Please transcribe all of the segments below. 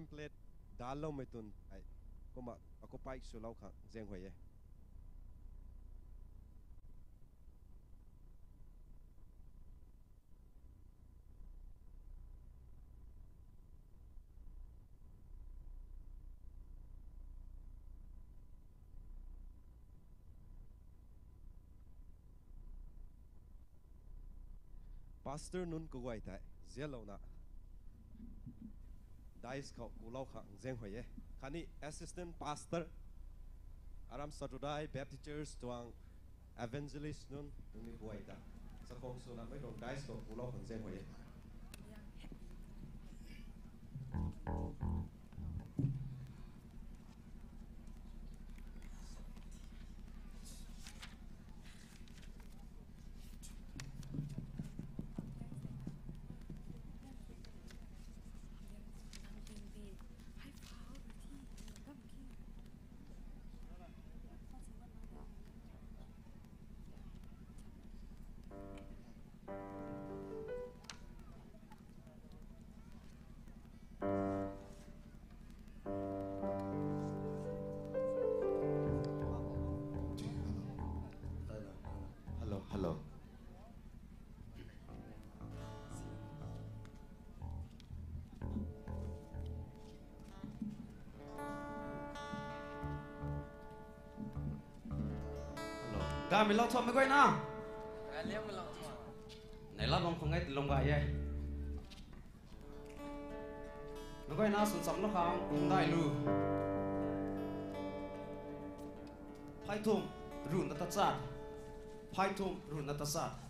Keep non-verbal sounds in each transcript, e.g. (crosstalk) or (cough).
template dal lo mai tun ai ko ma ako pai su lau khang zeng hoi ye pastor nun ko wai tai zelo na dice ko ku lau khang zeng hoi ye khani assistant pastor aram satudai baptist church tuang evangelist nun ni ko wai ta sa kong su na mai dong dice ko ku lau khang zeng hoi ye hello กาไม่ลองทำไม่ค่อยนะ Kalian melong semua. ไหนรับลองคงไงลงไปยัยไม่ค่อยน่าสนสำนักข่าวได้รู้ไพ่ทุ่มรุ่นนัตจัดไพ่ทุ่มรุ่นนัตจัด Hãy subscribe cho kênh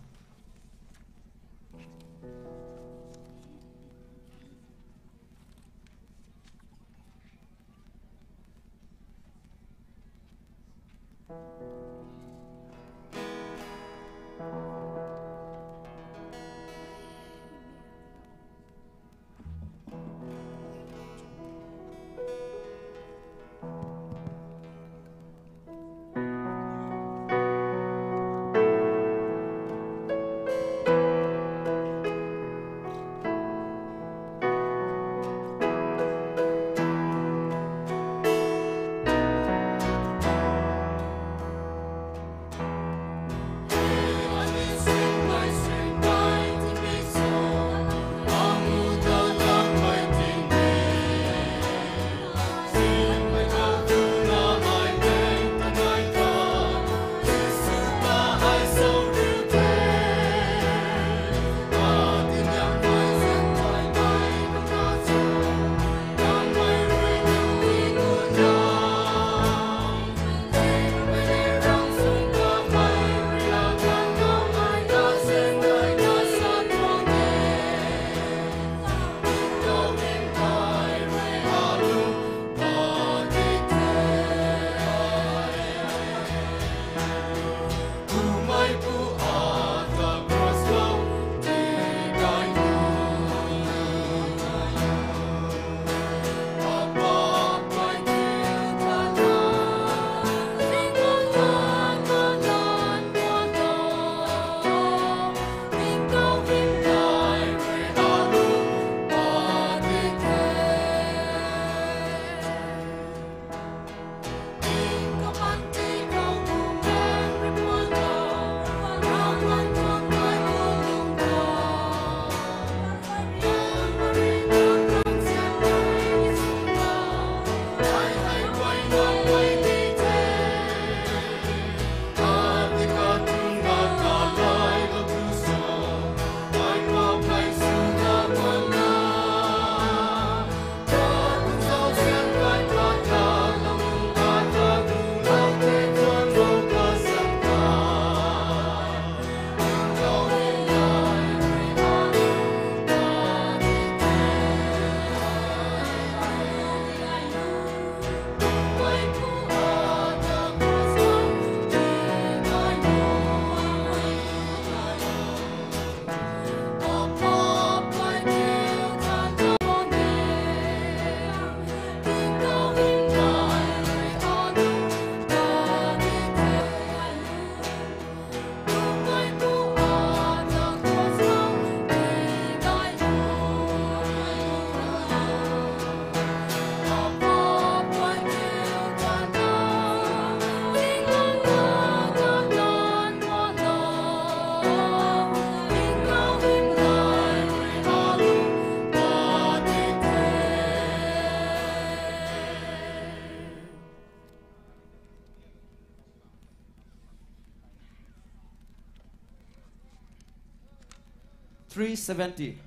370.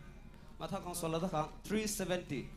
370. 370.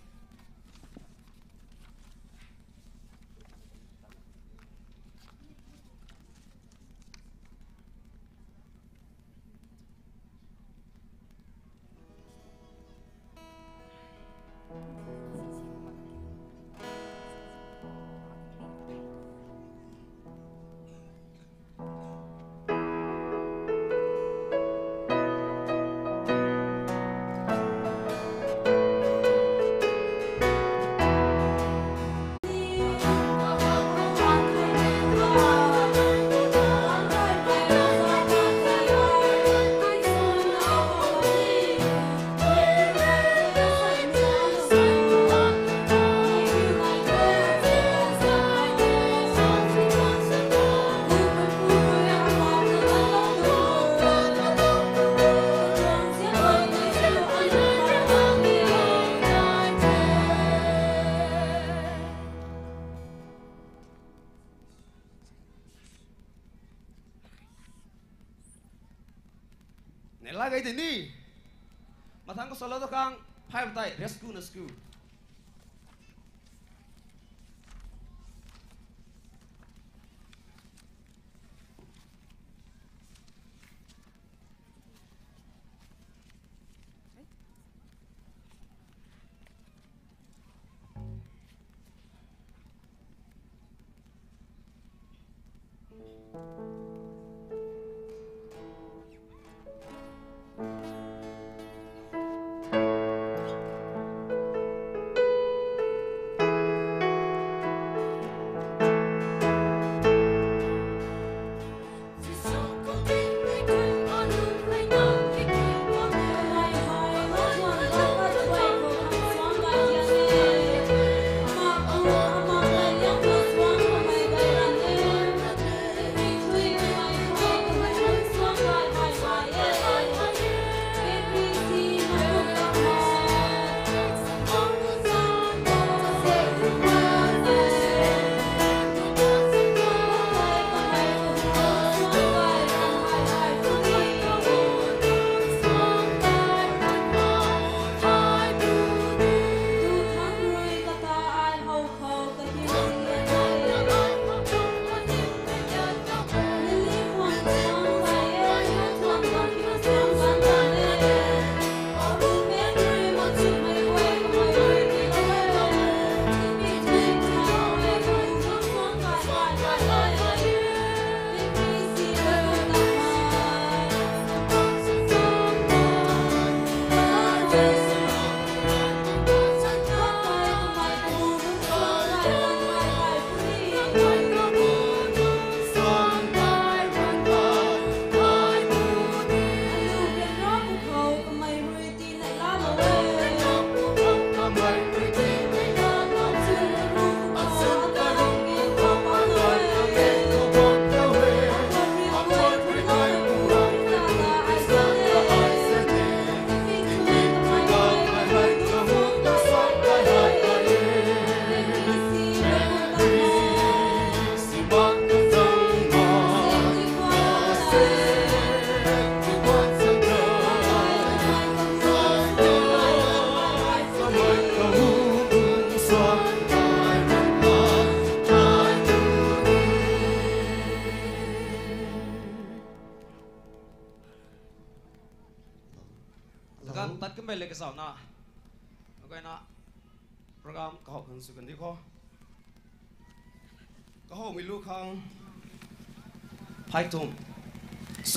Này là cái gì nè mà thằng có solo đó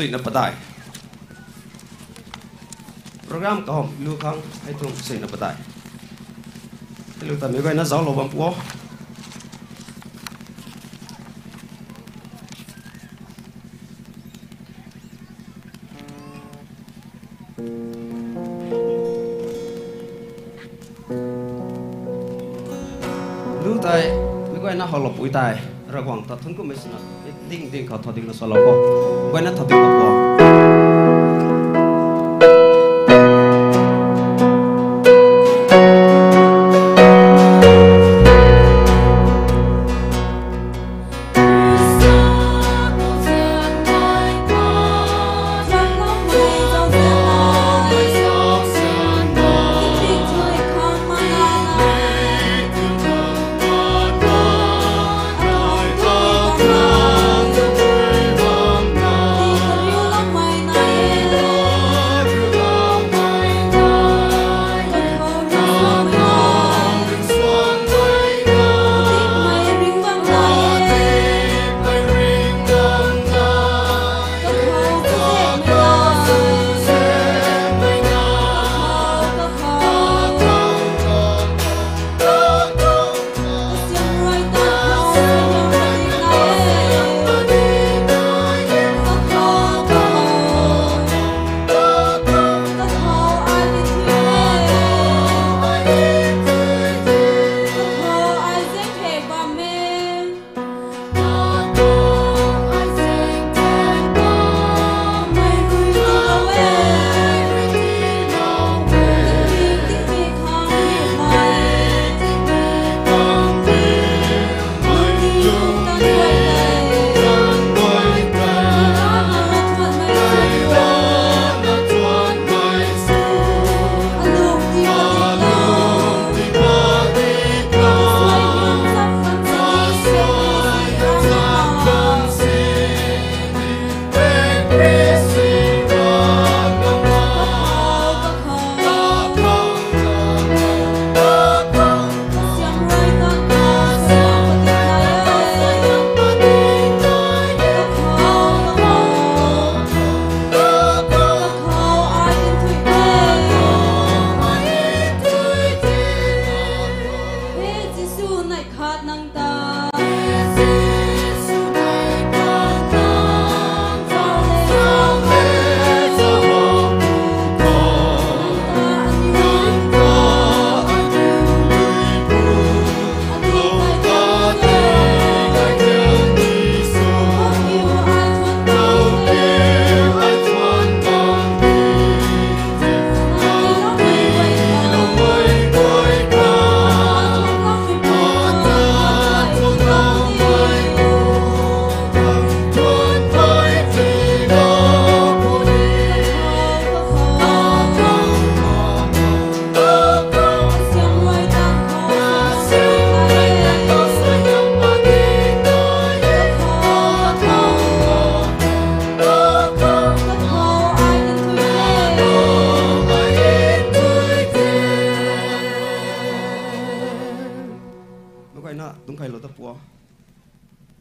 สุยนับตายโปรแกรมก็หอมลูกข้งให้ตรงสุยนับตายลูกตาไม่ไปนะสาหลบัมปัวลูกตาไม่ก็นะหอลบอุ้ยตายระวังตัดทุนก็ไม่สนับ subscribe cho kênh Ghiền Mì Gõ Để không bỏ lỡ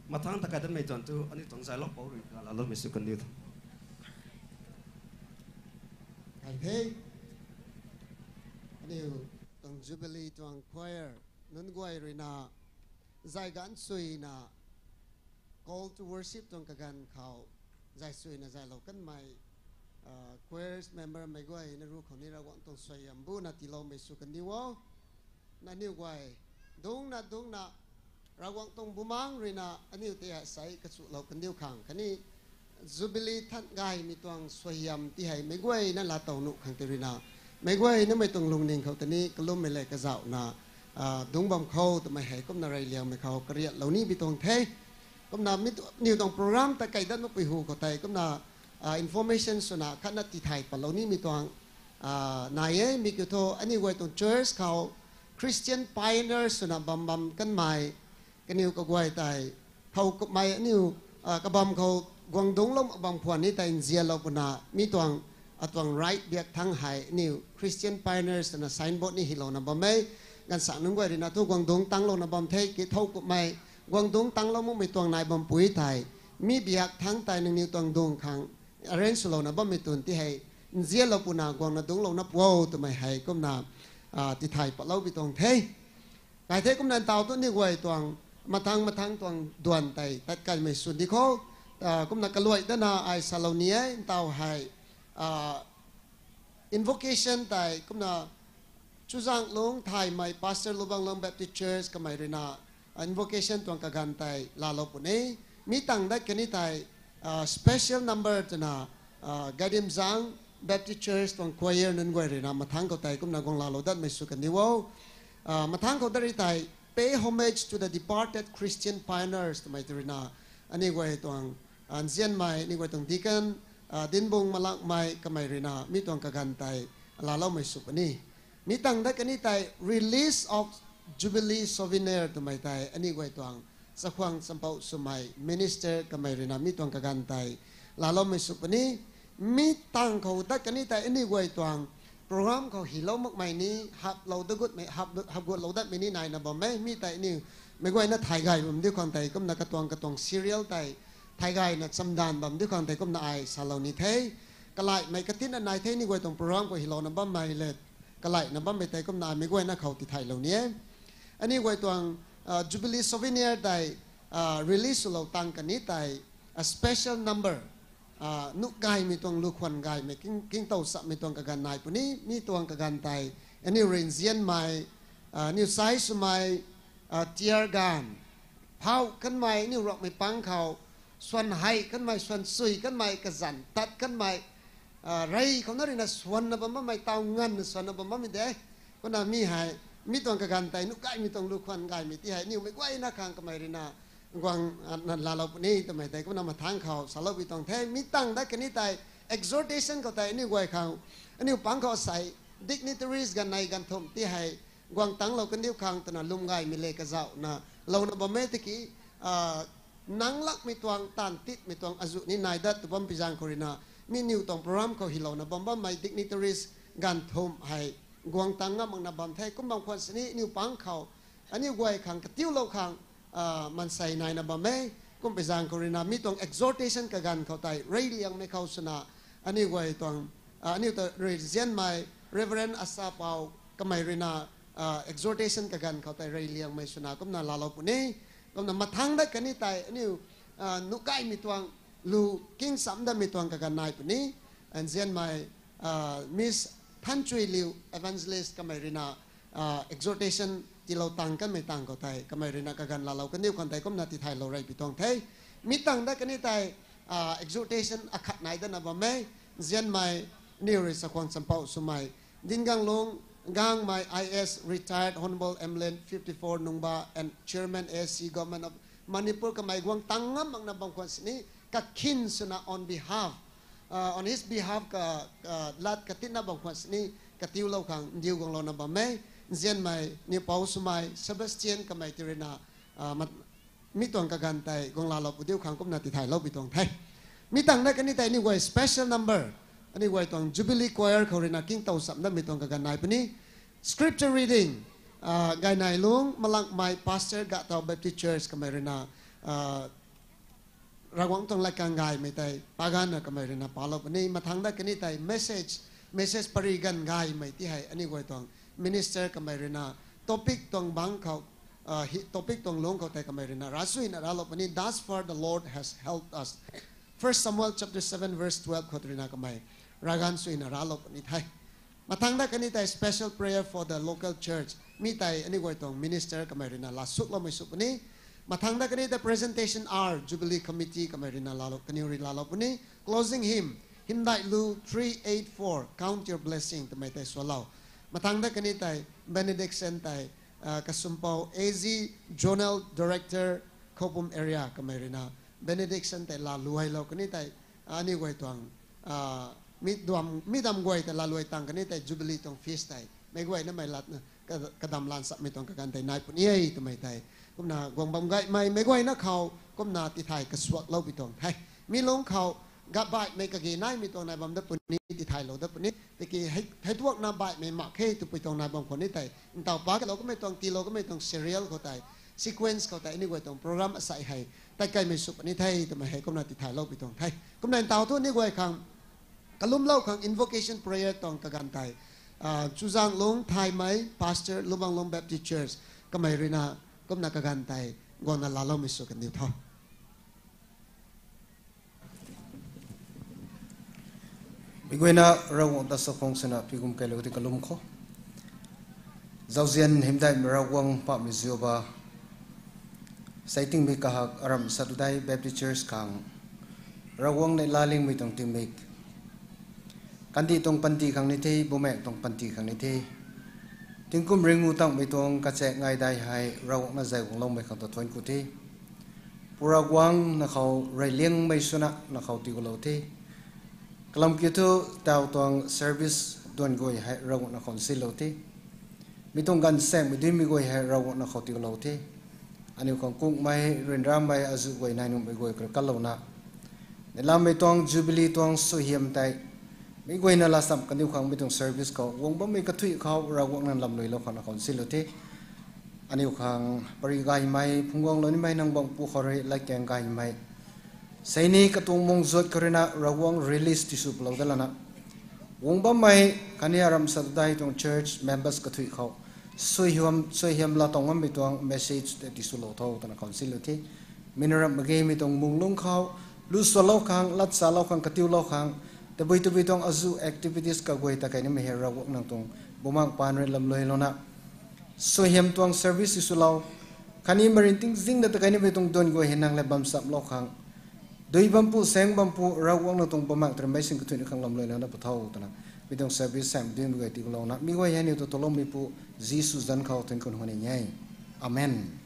mà thằng ta cái đó mấy chọn tu anh ấy tổng giải lóc bảo rồi là lo mấy sự cần điều Thầy thế Điều Tông Jubilee Tuang Choir Nun guay rồi na Giải gan suy na Call to worship tuang kagan khao Giải suy na giải lâu cân mày uh, Choirs member may guay na ru khẩu ni ra quang tông xoay yambu na tilo may su kan diwo Na niu guay Dung na dung na ระวังตรงบุมังรีนาอันนี้เตียใส่กระสุเราคนเดียวขังคันนี้จูบิลีทัดไกมีตัวงสวยยำที่ให้ไม่กวยนั่นละเต่าหนุขังเตรีนาไม่กวยนั่นไม่ต้องลงนิ่งเขาตอนนี้ก็ล้มไม่เลยกระเจ้าหนาดงบอมเขาแต่ไม่ให้ก็นารายเลียงไม่เขากระเรียดเหล่านี้มีตวงเทก็นามินิวตองโปรแกรมแต่ไก่ด้านนกไปหูเขาแตก็นาอินโฟเมชันสุนาขันนัติไทยปะเหล่านี้มีตัวงนายเอมีกี่โทอันนี้ไว้ตรงเชอร์สเขาคริสเตียนไพเนอร์สุนาบัมบัมกันใหม่ cái niu có quay tại thâu có mai niu à cái bom khâu quang đông lom bang phuan ni tại zia lo puna mi tuang a tuang right biak thang hai niu Christian pioneers na signboard ni hilo na bom mai gan sa nung quay na thu quang đông tăng lo na bom thế cái thâu có mai quang đông tăng lo mo mi tuang nai bom pui tai mi biak thang tai nung niu tuang dong khang arrange lo na bom mi tun ti hai zia lo puna quang na dong lo na puo tu mai hai kom na à ti thai pa lo bi tong thế cái thế cũng nên tàu tôi đi quay toàn mà thang mà thang toàn đoàn tay tất cả mấy xuân đi khó à, cũng là cái loại đó là ai salonia tàu hay à, invocation tay cũng là chú giang long thai mai pastor lubang long baptist church cái mày rồi na invocation toàn cái gan tay là lo phụ này mi tăng đấy cái này tay à, special number cho na à, gadim giang baptist church toàn choir nên quay rồi na mà thang cái tay cũng là con là lo đất mấy sự cần đi wow à, mà thang cái đấy tay pay homage to the departed Christian pioneers to my terina ani gwai tuang an zian mai ni gwai tuang dikan din bung malak mai kamai rina mi tuang kagantai la lo mai sup ani mi tang da kani tai release of jubilee souvenir to my tai ani gwai tuang sa khwang sampau sumai minister kamai rina mi tuang kagantai la lo mai sup ani mi tang khau da kani tai ani gwai tuang program ko hilo mak mai ni hap lo da gut mai hap hap gut lo dat mai ni nai na bom mai mi tai ni mai goi na thai gai bom di khang tai kom na ka tuang ka tuang serial tai thai gai na sam dan bom di khang tai kom na ai sa lo ni thei ka lai mai ka tin na nai thei ni goi tong program ko hilo na bom mai le ka lai na bom mai tai kom na mai goi na khau ti thai lo ni ani goi tuang jubilee souvenir tai release lo tang ka ni tai a special number นุกายมีตัวลูกควันกายมีกิ้งกิ้งเต่าสับมีตัวกันนายปุ่นี้มีตัวกันไตอันนี้เรนเซียนไม่นิวไซส์ไม่เทียร์กันเผากันไม่นี่รอกไม่ปังเขาส่วนไฮกันไม่ส่วนซุยกันไม่กระสันตัดกันไม่ไรเขานั่นนะส่วนนะบ่มาไม่เต่าเงินส่วนนะบ่มาไม่ได้คนนั้นมีไฮมีตัวกันไตนุกายมีตัวลูกควันกายมีที่ไฮนิวไม่ไหวนะข้างกันไม่รีนา ni tụi mày thấy cũng nằm mà tháng khảo sao lâu bị tòng thế mi tăng đó cái này tại exhortation của tại ni quay khảo ni bang khảo sai dignitaries gan này gan thom ti hay quang tăng lâu cái điều khang tụi nó lung gai mi lệ cái dạo na lâu nó bấm thì kí nang lak mi tuang tan tit mi tuang azu ni nai dat tu bom pizang korina mi new tong program ko hilaw na bom bom mai dignitaries gan thom hay quang tăng nga mang na bom thế cũng bang kwan sini new bang khảo anh quay khang cái tiêu lâu khang man sai nai na ba me kum pe jang korina mi tong exhortation ka gan khau tai rei liang me khau suna ani goi tong ani to rezian mai reverend asa pau kamai rina uh, exhortation ka gan kau tai rei liang mai suna kom na lalo puni kom na mathang da kani tai ni uh, nukai mi tuang lu king sam da mi tuang ka gan nai puni and zen mai uh, miss than chui liu evangelist ka mai rina uh, exhortation ที่เราต่างกันไม่ต่างก็ไทยก็ไม่เรนักกันลาเราก็เนี่ยคนไทยก็มาที่ไทยเราไรปีตองไทยมีต่างได้กันนี่ไทย exhortation อาคัดไหนดันบ่ไม่เจียนไม่นิวริสควงสัมเปาสมัยดินกังลงกังไม่ IS retired honorable Emlyn 54นุงบา and chairman SC government of Manipur ก็ไม่กวงตั้งงมังนับบางคนสินี้ก็คินสุนะ on behalf uh, on his behalf ก็ลัดกตินะบางคนสินี้กติวเราขังดิวกังเรานับไม่ เจนไม่นี่ปาวสมัยเซบาสเตียนก็ไม่ตีรนาอ่ามีตัวกันกันแตกองลาเราปุติวขังกบนาติไทยเราไปตรงไทยมีตังนักนี่แต่นี่ว่า special number อันนี้ว่าตรงจูเบลี่ Choir เขาเรียนกิ้งเต่าสัมนั้นมีตัวกันกันนายปนี้ scripture reading อ่ากายนายลุงมาลังไม่พาสเตอร์กะเต้า Baptist Church ก็ไม่เรียนอ่าระวังตรงละกางไงไม่ไต่ปากานะก็ไม่เรียนพาลราปนี้มาทางนักนี่แต่ message message ปริกันไงไม่ที่ให้อันนี้ว่าตรง minister kamay rin na topic tong bangkaw uh, topic tong long ko tay kamay rin na rasuin na ralo pani thus far the Lord has helped us. 1 Samuel chapter 7 verse 12 ko rin na kamay. Ragan suin na ralo pani tay matang na kanitay special prayer for the local church. Mi tay ani itong minister kamay rin na lasuk lo may supani matang na kanita presentation R Jubilee Committee kamay rin na lalo kaniuri lalo puni closing hymn Hindai Lu 384 Count your blessing tamay tay swalaw matang na kanitay benediction tay uh, kasumpaw AZ Journal Director Kopum area kamay rin na benediction tay laluhay law kanitay ani ko itong uh, mit duam midam guay ta laluay tang kanitay Jubilee tong feast tay may guay na may lat na kad- kadamlan sa mitong kakantay nay pun iyay tumay tay kum na guang bam gay may may guay na kaw kum na ti tay kaswak law bitong tay กับใบไม่กี่นายมีตัวนายบอำดับปุ่นนี้ที่ไทยเราดับปุ่นนี้ตะกี้ให้ให้ทวกนาใบไม่หมักให้ตัวไปตัวนายบำคนนี้แต่ต่อไาเราก็ไม่ต้องตีเราก็ไม่ต้องเซเรียลเขาแต่ซีเควนซ์เขาแต่นี่ก็ต้องโปรแกรมใส่ให้แต่ใครไม่สุปนี้ไทยทำไมให้ก็นาติไทยเราไปตรงไทยก็นายต่อทุนนี่ก็ไอ้ครั้งกลุ่มเล่าครั้ง invocation prayer ตรงกันไทยชูจังลงไทยไหม pastor ลุบังลง baptist church ก็ไม่รีน่าก็นักกันไทยก่อนนั้นเราม่สุกันดีพอ Bigwena raw da sa kong sana pigum kay lewti kalum ko. Zawzian himdai mirawang pa mizyo ba. Saiting mi kahak aram sadudai Baptist Church kang. Rawang na ilaling mi tong timik. Kandi tong panti kang niti bumek tong panti kang niti. Tingkum ringu tang mi tong kache ngay dai hai rawang na zai wong long mi kang to tuan kuti. Puragwang na kau ray liang may suna na kau tigulo ti. Kalam kito tao tuang service tuan goi hai raw na kon silo ti. Mitong gan sem mi din mi goi hai raw na khoti lo ti. Ani kong kung mai rin ram mai azu goi nai num mi goi kal kalo na. Nilam mi tuang jubilee tuang so hiam tai. Mi goi na la sam kan kang mitong service ko wong ba mi kathui khaw raw na lam loi lo khon na kon silo ti. Ani kang pari gai mai phungong lo ni mai nang bang pu khore la keng gai mai. Saini katung mong zot karina rawang release tisu pulau dalana. Wong ba mai kani aram sadai tong church members kathui khaw Soi hiam soi hiam la tong am bitong message te tisu lo tho tan council ti. mineral mage mi tong mung lung khau lu so lo khang, lat sa lo khang katiu lo khang te bui tu bitong azu activities ka goi ta kai ni meher rawak nang tong bumang pan re lam loi lona. sui hiam tuang service tisu lo kani marinting zing da ta kai ni bitong don goi henang le bam sap lo khang doi bampu seng bampu rawang na tong pamak ter mai sing kutun khang lam loina na pathau tana bidong service sam din goi ti lo na mi goi yani to tolom mi pu jesus dan khau ten kon hone nyai. Amen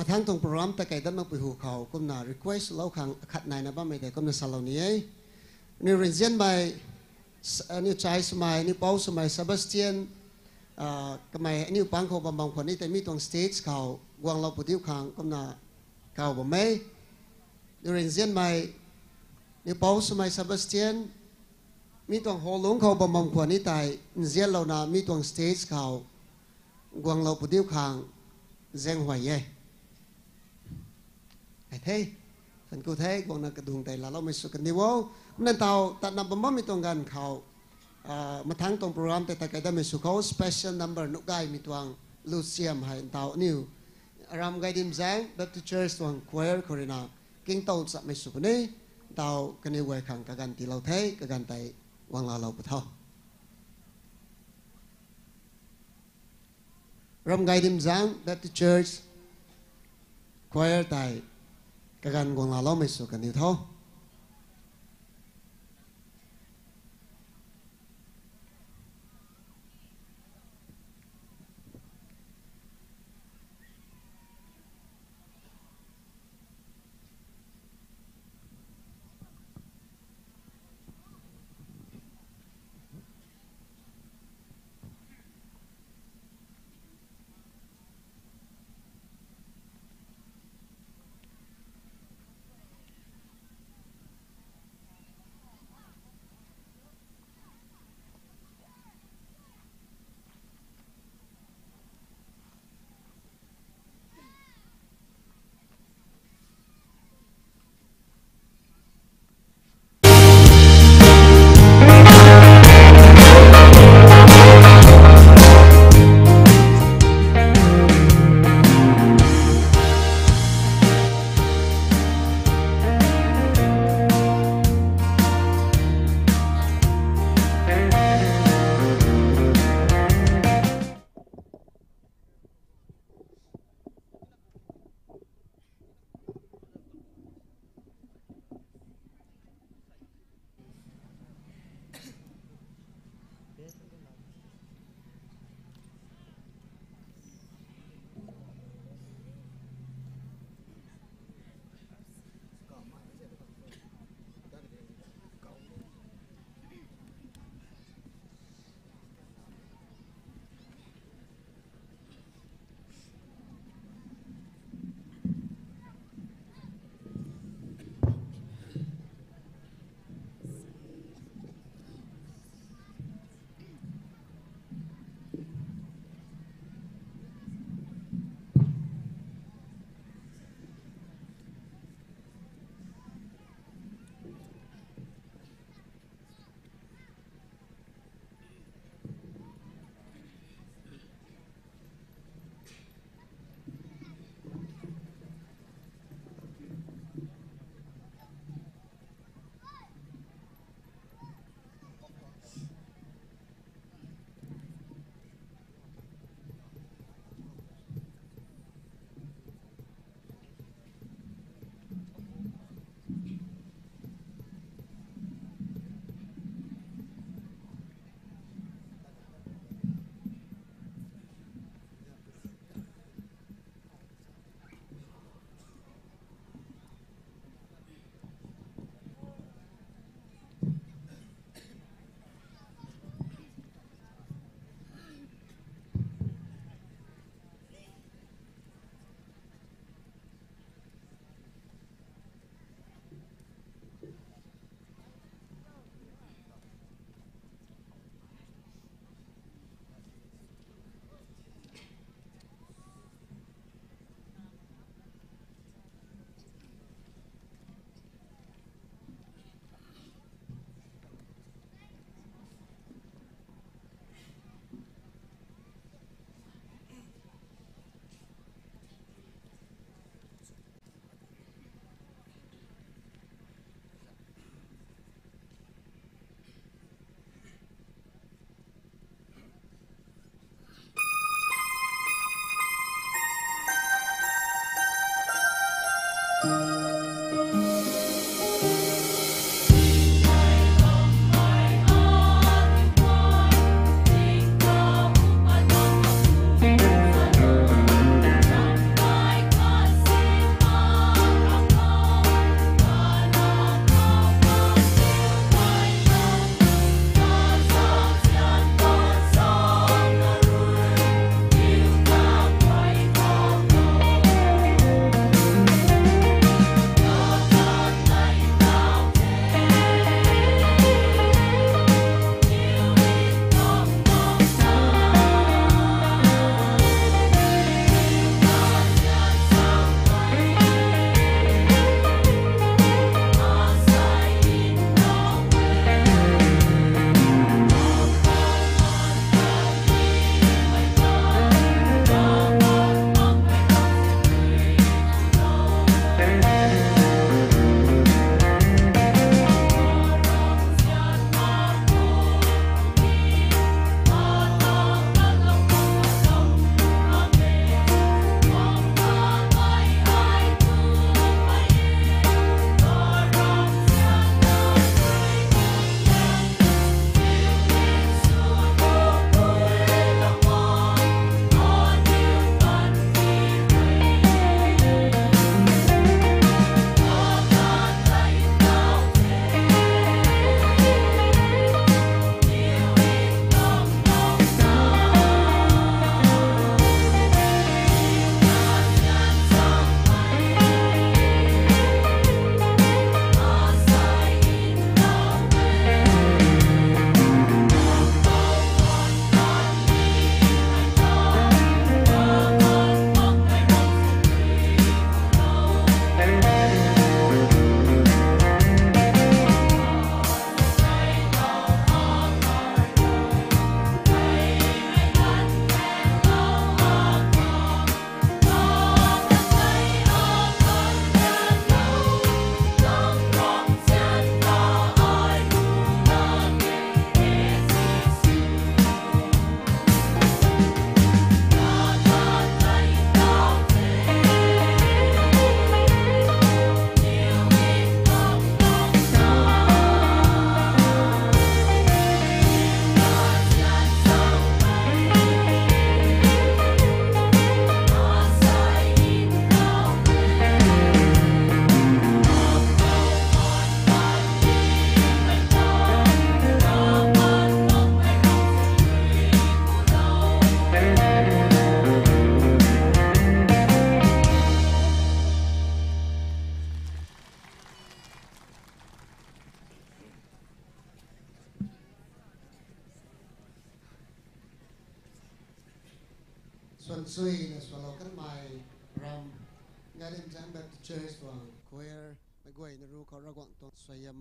มาทั้งตรงโปรแกรมแต่ไก่ดันมาไปหูเขาก็น่า request เล่าขังขัดนายนะบ้างไม่ได้ก็น่าสลานี้นี่เรียนเซียนไปนี่ใจสมัยนี่ป้าสมัยซาบสเตียนก็ไม่นี่ปังเขาบำบังคนนี่แต่มีตรงสเตจเขาวางเราปุติวขังก็มาเขาบอกไหม่นี่เรียนเจนไปนี่ป้าสมัยซาบสเตียนมีตรงโฮลุงเขาบำบังคนนี่แต่เซียนเรานามีตรงสเตจเขาวางเราปุติวขังเจงหวยเย่ ai thế? Phần cụ thế còn là cái đường tay là lâu mới xuất cái niveau nên tàu ta nằm bấm mi tông gan khảo mà tháng tông program tại tại cái đó mình xuất khẩu special number nụ gai mi tuang Lucium hay tàu new ram gai dim giang Baptist Church tuang choir corina kinh tàu sắp mới xuất này tàu cái này quay khẳng cái gan tì lâu thế cái gan tay quang là lâu bút thao ram gai dim giang Baptist Church choir tại cái gan quang là lâu mới xuất cái new thao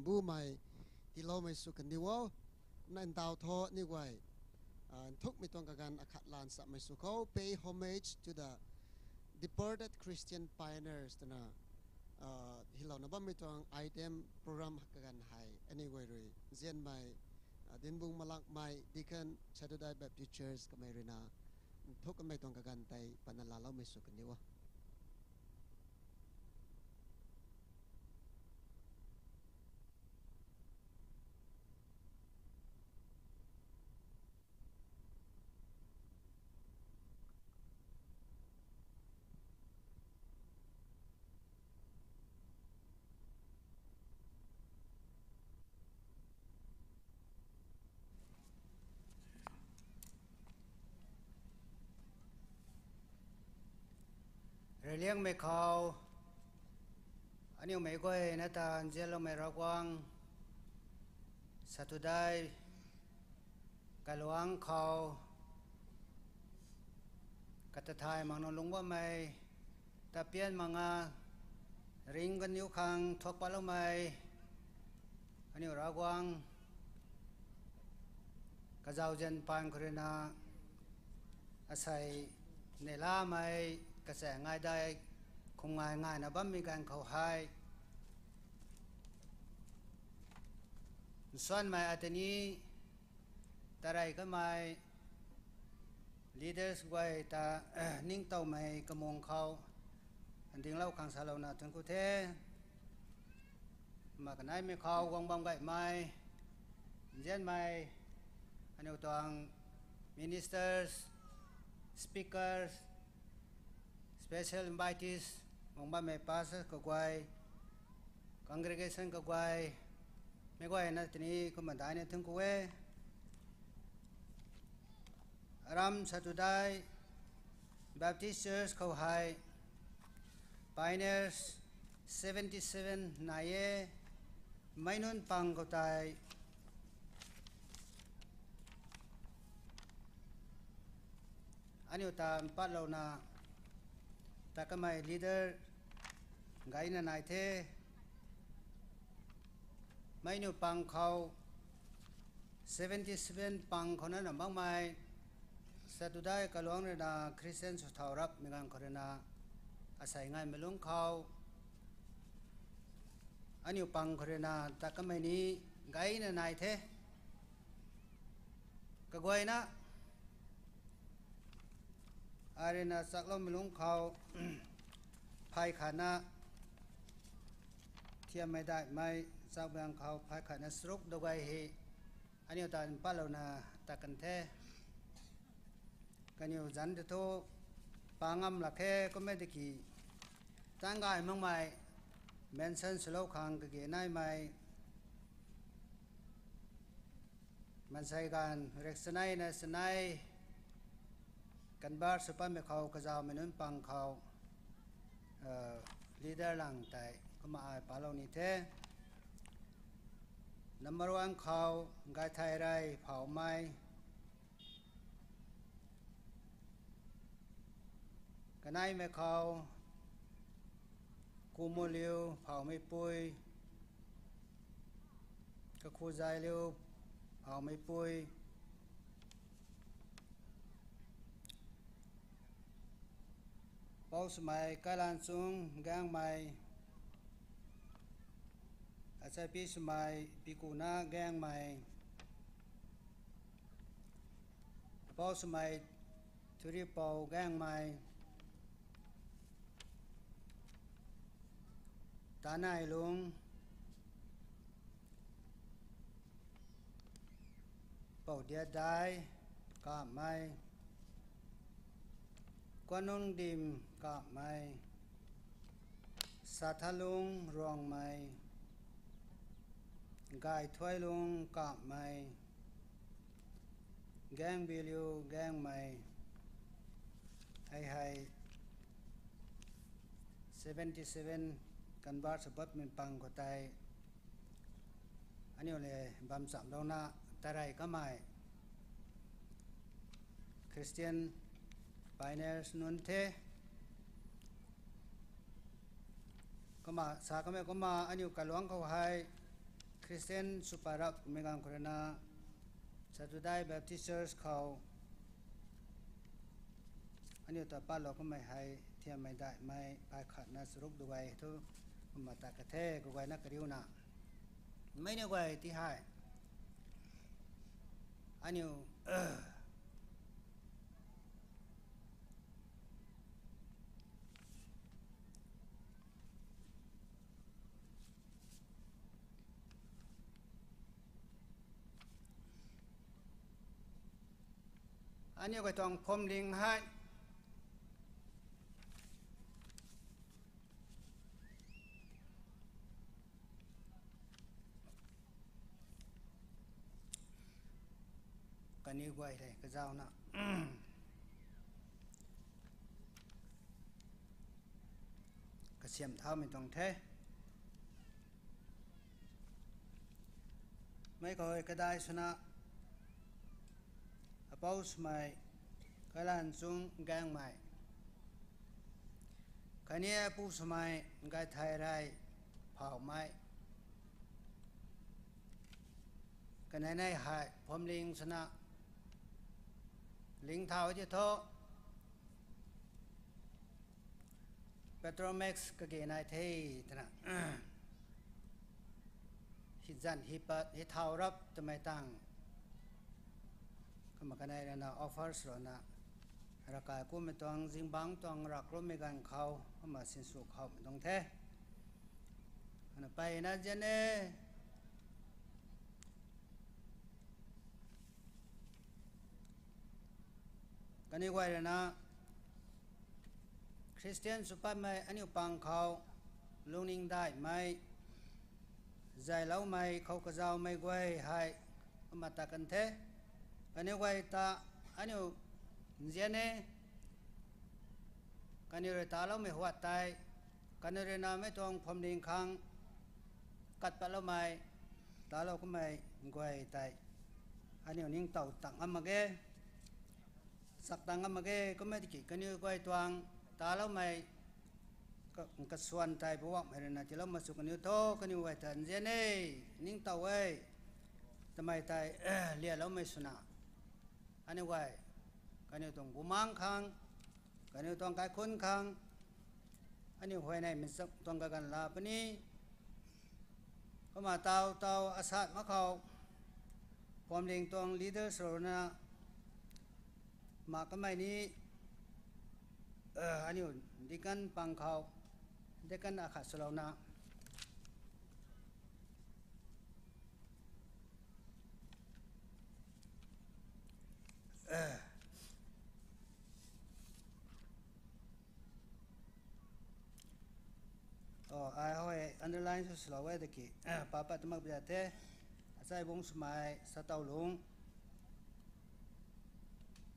bu mai, ti lo mai su kan di wo na en tao tho ni wai. À, An thuk mi tong ka gan akhat lan sa mai su ko, pay homage to the departed christian pioneers na. À, uh hilaw na ba mi tong item program ka gan hai. Anyway re zen mai à, din bung malak mai, deacon chatudai baptist church ka mai rena thuk mai tong ka gan tai panala lo mai su kan di wo. Mày khâu anh yêu mày quay nãy ta dễ lo mày ra quang sa tu đai cái luang khâu cái ta thai mà nó lúng qua mày ta biến mà ngà ring gần yêu khang thuốc bao lâu mày anh yêu ra quang cái giàu dân pan kore na asai ne la mai กระแสง่ายได้คงง่ายง่ายนะบ้ามีการเขาให้ส่วนไม่อาจจะนี้แต่ไรก็ไม่ leaders ไว้แต่นิ่งเต้าไม่กระมงเขาอันทิ้งเล่าขังสาเรานะถึงกุเทมากันไหนไม่เขาวงบังไก่ไม่เย็นไม่อันนี้ตัว ministers speakers special invitees mong ba may pastor ko guay congregation ko guay may guay na tini kumandahan na tung kuwe aram sa tuday Baptist Church ko hai Pioneers 77 na ye may nun pang ko tay ano ta patlaw na แต่ก็ไม่ลีดเดอร์ไงนั่นนายเทไม่นูปังเขา77ปังคนนั้นบางไม่สตุได้กลวงเรนาคริสเตียนสุดท้ารับมีการคนนา อารีนาสักล้มลงเขาภายขานะเทียมไม่ได้ไม่สักบางเขาภายขานะสรุปดวัยเฮอันนี้ตอนป้าเรานาตะกันแท้กันอยู่จันทร์ทุกปางอํลัะแค่ก็ไม่ได้กี่ตั้งกายมั่งไม่แมนเซนสโลคังกเกนายไม่มันใช้การเร็กสไนนะสไน ปาไม่เขากระจาวมนุ่นปังเขาลีดเดอร์หลังแต่ก็มาอายปาเรานี่เทนัมเบอร์วันเขากายไทยไรเผาไม้กันไอไม่เขากูโมเลียวเผาไม่ปุยก็คูใจเลียวเผาไม่ปุย paus mai kalan chung gang mai achai pi mai pikuna gang mai paus mai thuri pau gang mai tanai lung pau dia dai ka mai quan nông đìm cạ mai sa tha lung rong mai gai thoai lung cạ mai gang biliu gang mai hay hay 77กันบาสบับมันปังก็ตายอัน นี้เลยบำสามดาวนาแต่ไรก็ไม่คริสเตียน pioneers nun the ko ma sa ka me ko ma anyu kalwang ko hai christian suparap megang korana satudai baptist church khau anyu ta pa lo ko mai hai thiam mai dai mai pai khat na sruk duai thu ko ma ta ka the ko gai na kariu na mai ne gai ti hai anyu anh yêu cái tòng phom linh hai. Cái như vậy này cái dao nào. (clears throat) Cái xiêm thao mình trong thế. Mấy coi cái đai sana nào? Mai cái lan chung gang mai cái này pu mai cái thái rai phao mai cái này này hại phom linh sana linh thao chứ thô Petromax cái cái này thế thế nào hít dàn hít bát hít thao rắp tụi mày tăng ก็มากันในนะออฟเฟอร์สรนะราคากูไม่ต้องจิงบังต้องรักรไม่กันเขาก็มาสินสุขเขาไม่ต้องเทนะไปนะเจเน่กันนี่ไว้เลยนะคริสเตียนสุภาพไหมอันนี้ปังเขาลุงนิ่งได้ไหมใจเล่าไหมเขาก็เจ้าไม่ไว้ให้มาตากันเท kani wai ta anyu nziane kani re ta lo me huat tai kani re na me tong phom ding khang kat pa lo mai ta lo ko mai ngoi tai anyu ning tau tang amage sak tang amage ko me ti kani wai tuang ta lo mai ka suan tai bo wak mai na ti lo ma su kani to kani wai ta nziane ning tau wai ทำไมตายเรียนแล้วไม่สนา อันนี้ไว้กันนี้ต้องกุมังคังกันนี้ต้องการคนคังอันนี้หวยในมันต้องการลาปนี้ก็มาเตาเตาอาสามาเขาความเลี้ยงตองลีเดอร์สโรนะมาก็ไม่นี้เอออันนี้ดิกันปังเขาดิกันอาขาสโลนะ Oh, I have underline to slow way the key. Papa to make that. As I won't my satao lung.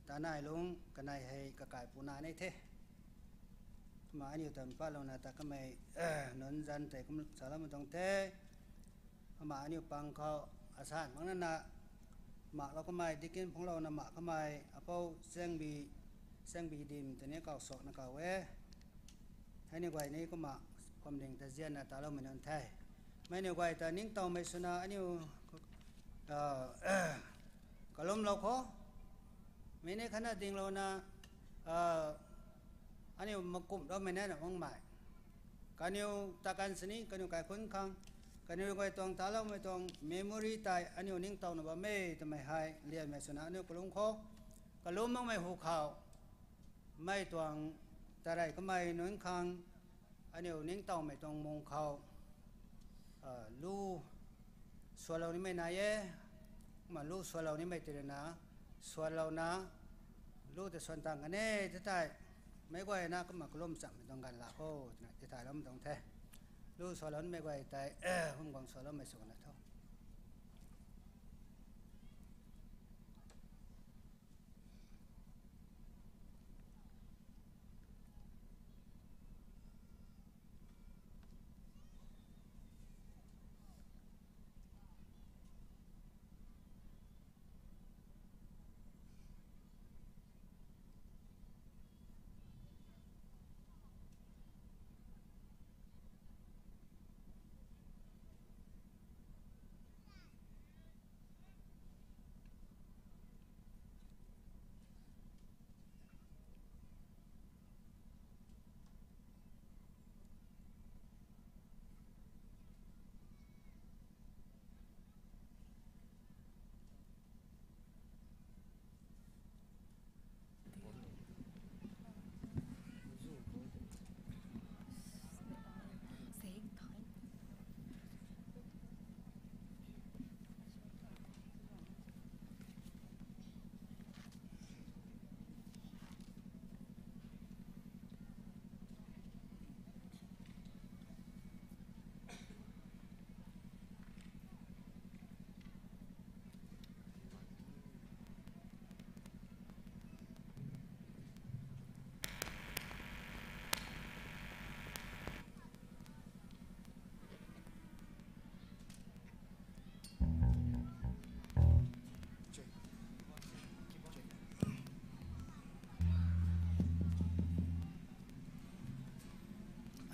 Tanai lung, can I hay kakai punane te? Ma anh yêu tầm pa lâu na ta cái mày nón dân te cũng salam tông te. Ma anh yêu pang เขาอา สาบางนั้นนะมาเราก็ไม่ดิกินของเรานะมาก็ไม่เอาเป้าเส้งบีเส้งบีดิมตัวนี้เก่าสอกนะเก่าเว้ให้ในวัยนี้ก็มาความเด่งแต่เจียนนะตาเราไม่นอนไทยไม่ในวัยแต่นิ่งเตาไม่สนาอันนี้เอ่อก็ล้มเราขอไม่ในขณะดิ่งเรานะเอ่ออันนี้มากุมเราไม่แน่นะมองหมายการนิวตาการสนี้การนิวกายคุ้นคัง การนิวกายตองตาเราไม่ต้องเมมโมรีตายอันนี้นิ่งเตานะว่ไม่ทำไมหายเรียนไม่สนาอันนี้ก็ล้มขอก็ล้มมั่งไม่หูข่าวไม่ตวงแต่ไรก็ไม่นอนคังอันนี้นิ่งเต่าไม่ต้องมองเขาลู่ส่วนเรานี่ไม่นายเย่มาลู่ส่วนเรานี่ไม่ติดนะส่วนเรานะลู่แต่ส่วนต่างกันเน่จะได้ไม่ไหวนะก็มากลุ้มสั่งไม่ต้องกันละโอ้จะได้แล้วไม่ต้องแท้ลู่ส่วนเราไม่ต่เองส่วนเราไม่ส่วนนะเท่านี้ดาวของเรา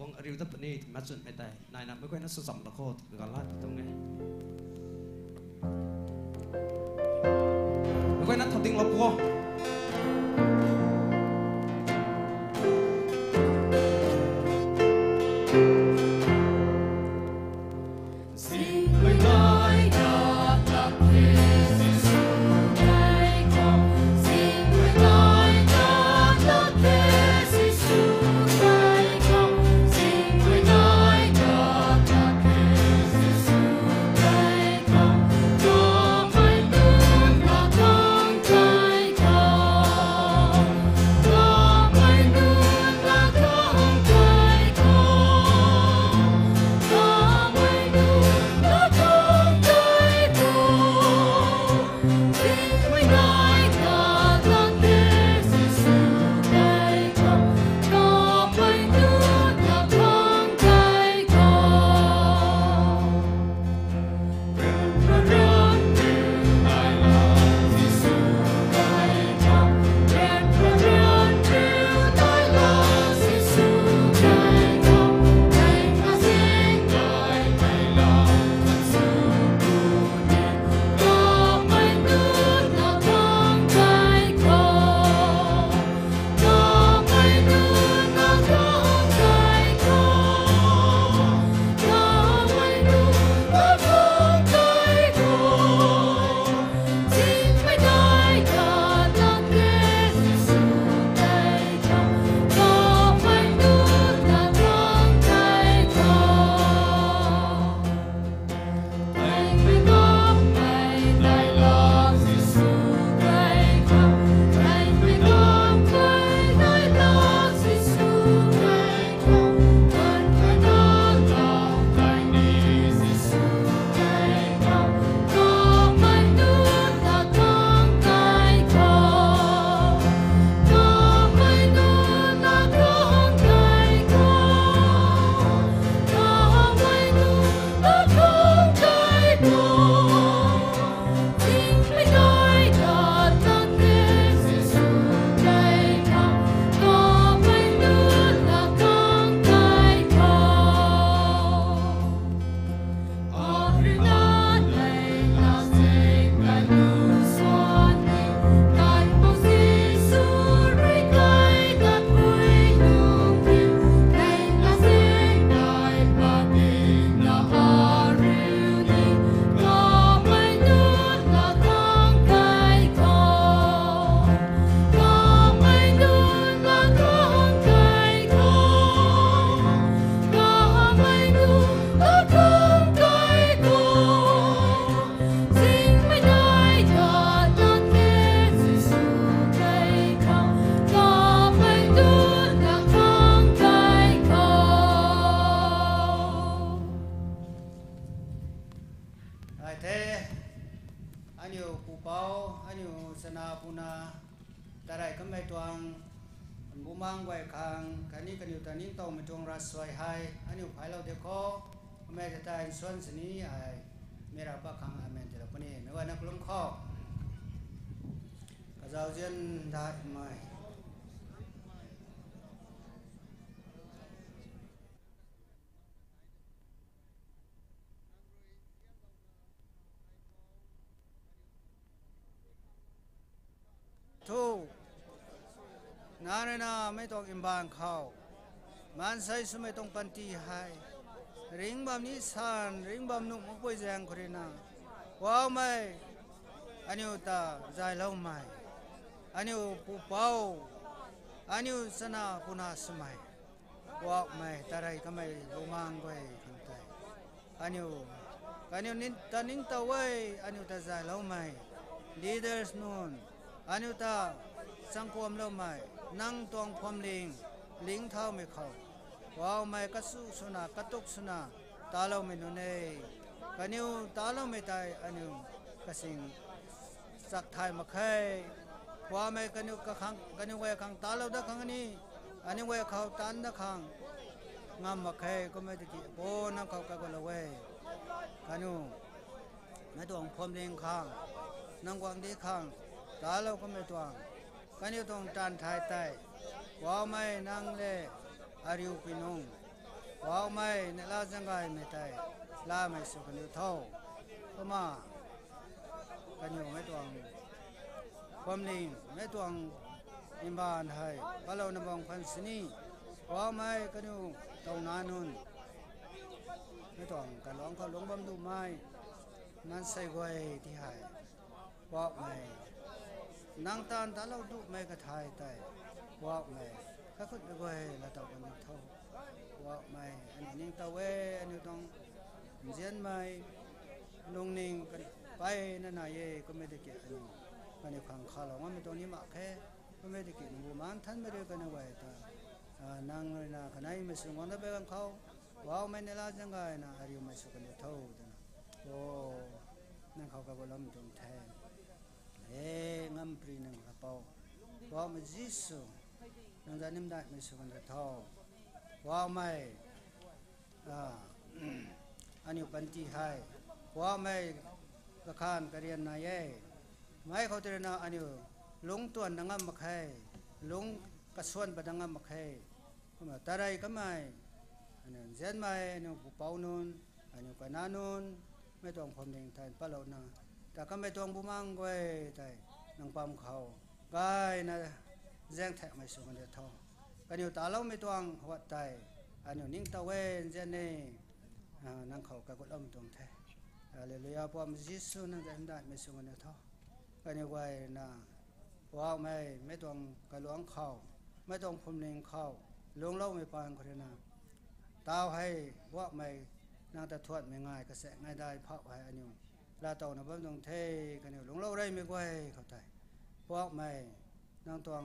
ก็ไอ้ตะมาสุดไม่สุนะตัดไรตะกันสินี่อันนี้คริสยนสุนะบ้าไม่ยิสุไทยลายมินันไทยก็เรียกว่าตะปีกันนายนี่จิกไม่นายตะมึงไม่บ้าลุงเขากงริวตับนี่มาจุดไม่ได้นายนะไม่ค่อยน่าสมละโคตรกันลาตรงนี้ไม่ค่อยน่าทำติ้งละพั ส่วนสนี้ स्वंस नहीं आए मेरा पा खांग हमें जरा पने मेवा ना कुलम खो कजाउजन दा माय ทูนานนะไม่ต้องอิมบานเข้ามันใส่สมัยต้องปันตีให้ ริงบามนี้สานริงบามนุกมกวยแจงคนน่ะว้าวไม่อันนี้ตาใจเล่าไม่อันนี้ปูเป้าอันนี้สนาปุนาสมัย ว้าวไม่กสุสุนากตุกสุนาตาเราไม่นุเนยกันยูตาลราไม่ตายอันยูกสิงสักทายมาเคยว้าไม่กันยูกะขังกันนิวเวขังตาเราดักขังนี่อันยูเวเขาตันดักขังงามมาเคยก็ไม่ติดโบนักเขาก็กลัวเวกันยูไม่ต้องพรมเรียงขังนังวังดีขังตาเราก็ไม่ต้องกันยูต้องจานทายไตว้าวไม่นั่งเล่ อาริวพินงว้าวไม่เนลาจังไกไม่ไตลาไม่สุกันอยู่เท่าก็มากันอยู่ไม่ตวงความนิ่งไม่ตวงอิมบานให้พรลเรานบองพันสนีว้าวไม่กันอยู่ต่านานุนไม่ตวงกันร้องเขาหลงบำดูไม่มันใส่ไว้ที่หายว้าวไม่นางตานตาเราดูไม่กระทายไตว้าวไม่ ye ko me de ke an kan khang kha lo ngam to ni ma khe ko me de ke nu man than me de kan wa ta nang na kanai me su ngon da be kan khao wa mai ne la jang ga na ari mai su kan tho da โอ้นั่นเขาก็บล้มตรงแทนเอ้งำปรีนึงกระเป๋าว่ามันจิสุนั่งจะนิ่มได้ไม่สุกั นจะท้อว่าไม่อันนี้ปันทีให้ว่าไม่กระคานกระเรียนนายเย่ไม่เขาเตรนาอันนี้ลงตัวนังมาใครลงกระส่วนไปนังมาใครมาตาไรก็ไม่อันนี้เจนไม่อันนี้ผู้เป่านุนอันนี้ก็นานุนไม่ต้องผมเองแต่ปะเรานะแต่ก็ไม่ต้องบุมังก้อยแต่นางปั๊มเขากายนะ แจ้งแทะไม่สุกันเดียวทอกันอยู่ตาเราไม่ต้องหัวใจอันอยู่นิ่งตะเวนเจนี่นางเขาก็กดล้มตรงแท้เลยเลยอาพอมจิสุนั่งจะได้ไม่สุกันเดียวทอกันอยู่ไว้นะว่าไม่ไม่ต้องกระหลวงเขาไม่ต้องผมเองเขาลวงเล่าไม่ปานคนนะตาให้ว่าไม่นางตะทวดไม่ง่ายกระแสง่ายได้เพราะไว้อันนี้ลาเต่านะบ่ต้องเทกันอยู่หลงเล่าได้ไม่กวเข้าใจพวกไม่นางตวง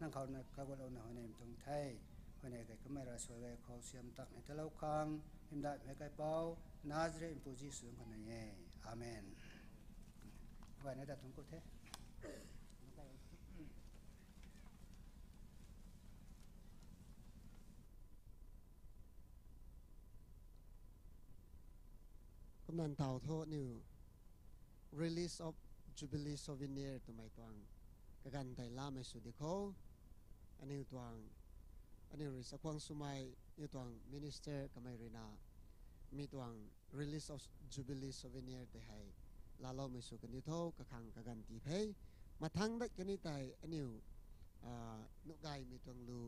นั่งเขาในกาวเราหนาวในตรงไทยหัวันไหนก็ไม่รัะสวยเลยเขาเสียมตักในตะเลาคังอิมได้ไม่ไกลเป้านาจเรอิมปูจีสูงคนไหนเออาเมนวันไหนแต่ตรงกูเทกำนันเต่าโทษนิว release of jubilee souvenir ตัวไม่ตวง กกันไทยล่าไม่สุดเขาอันนี้ตวงอันนี้ริสควงสุมัยนี่ตวง minister ก็ไม่รีนามีตวง release of jubilee souvenir แต่ให้ลาเราไม่สุดกันนี่เท่ากะขังกกันตีเพยมาทั้งได้กันนี่แต่อันนี้นุกไกมีตวงลู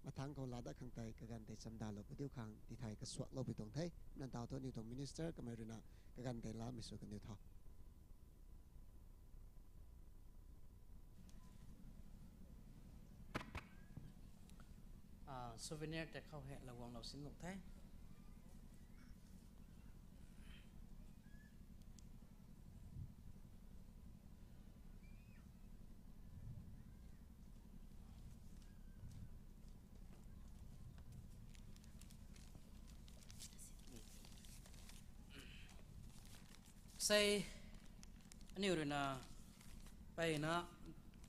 เสียมให้กิ้งเต่าสับมีตวงกกันนายผู้นี้มีกันก็แต่นี่เรียนเจียนไม่นิวไซสุมัยเจอ gan kamay to rin na matang ko lada kang tay kagan tay samdalo putiw kang di tay kaswat lo bitong tay nan tao to ni tong minister kamay rin na kagan tay la miso kan dito อ่าซูเวเนียร์แต่เข้าแหะระวังเรา ใส่อันนี้เลยนะไปนะ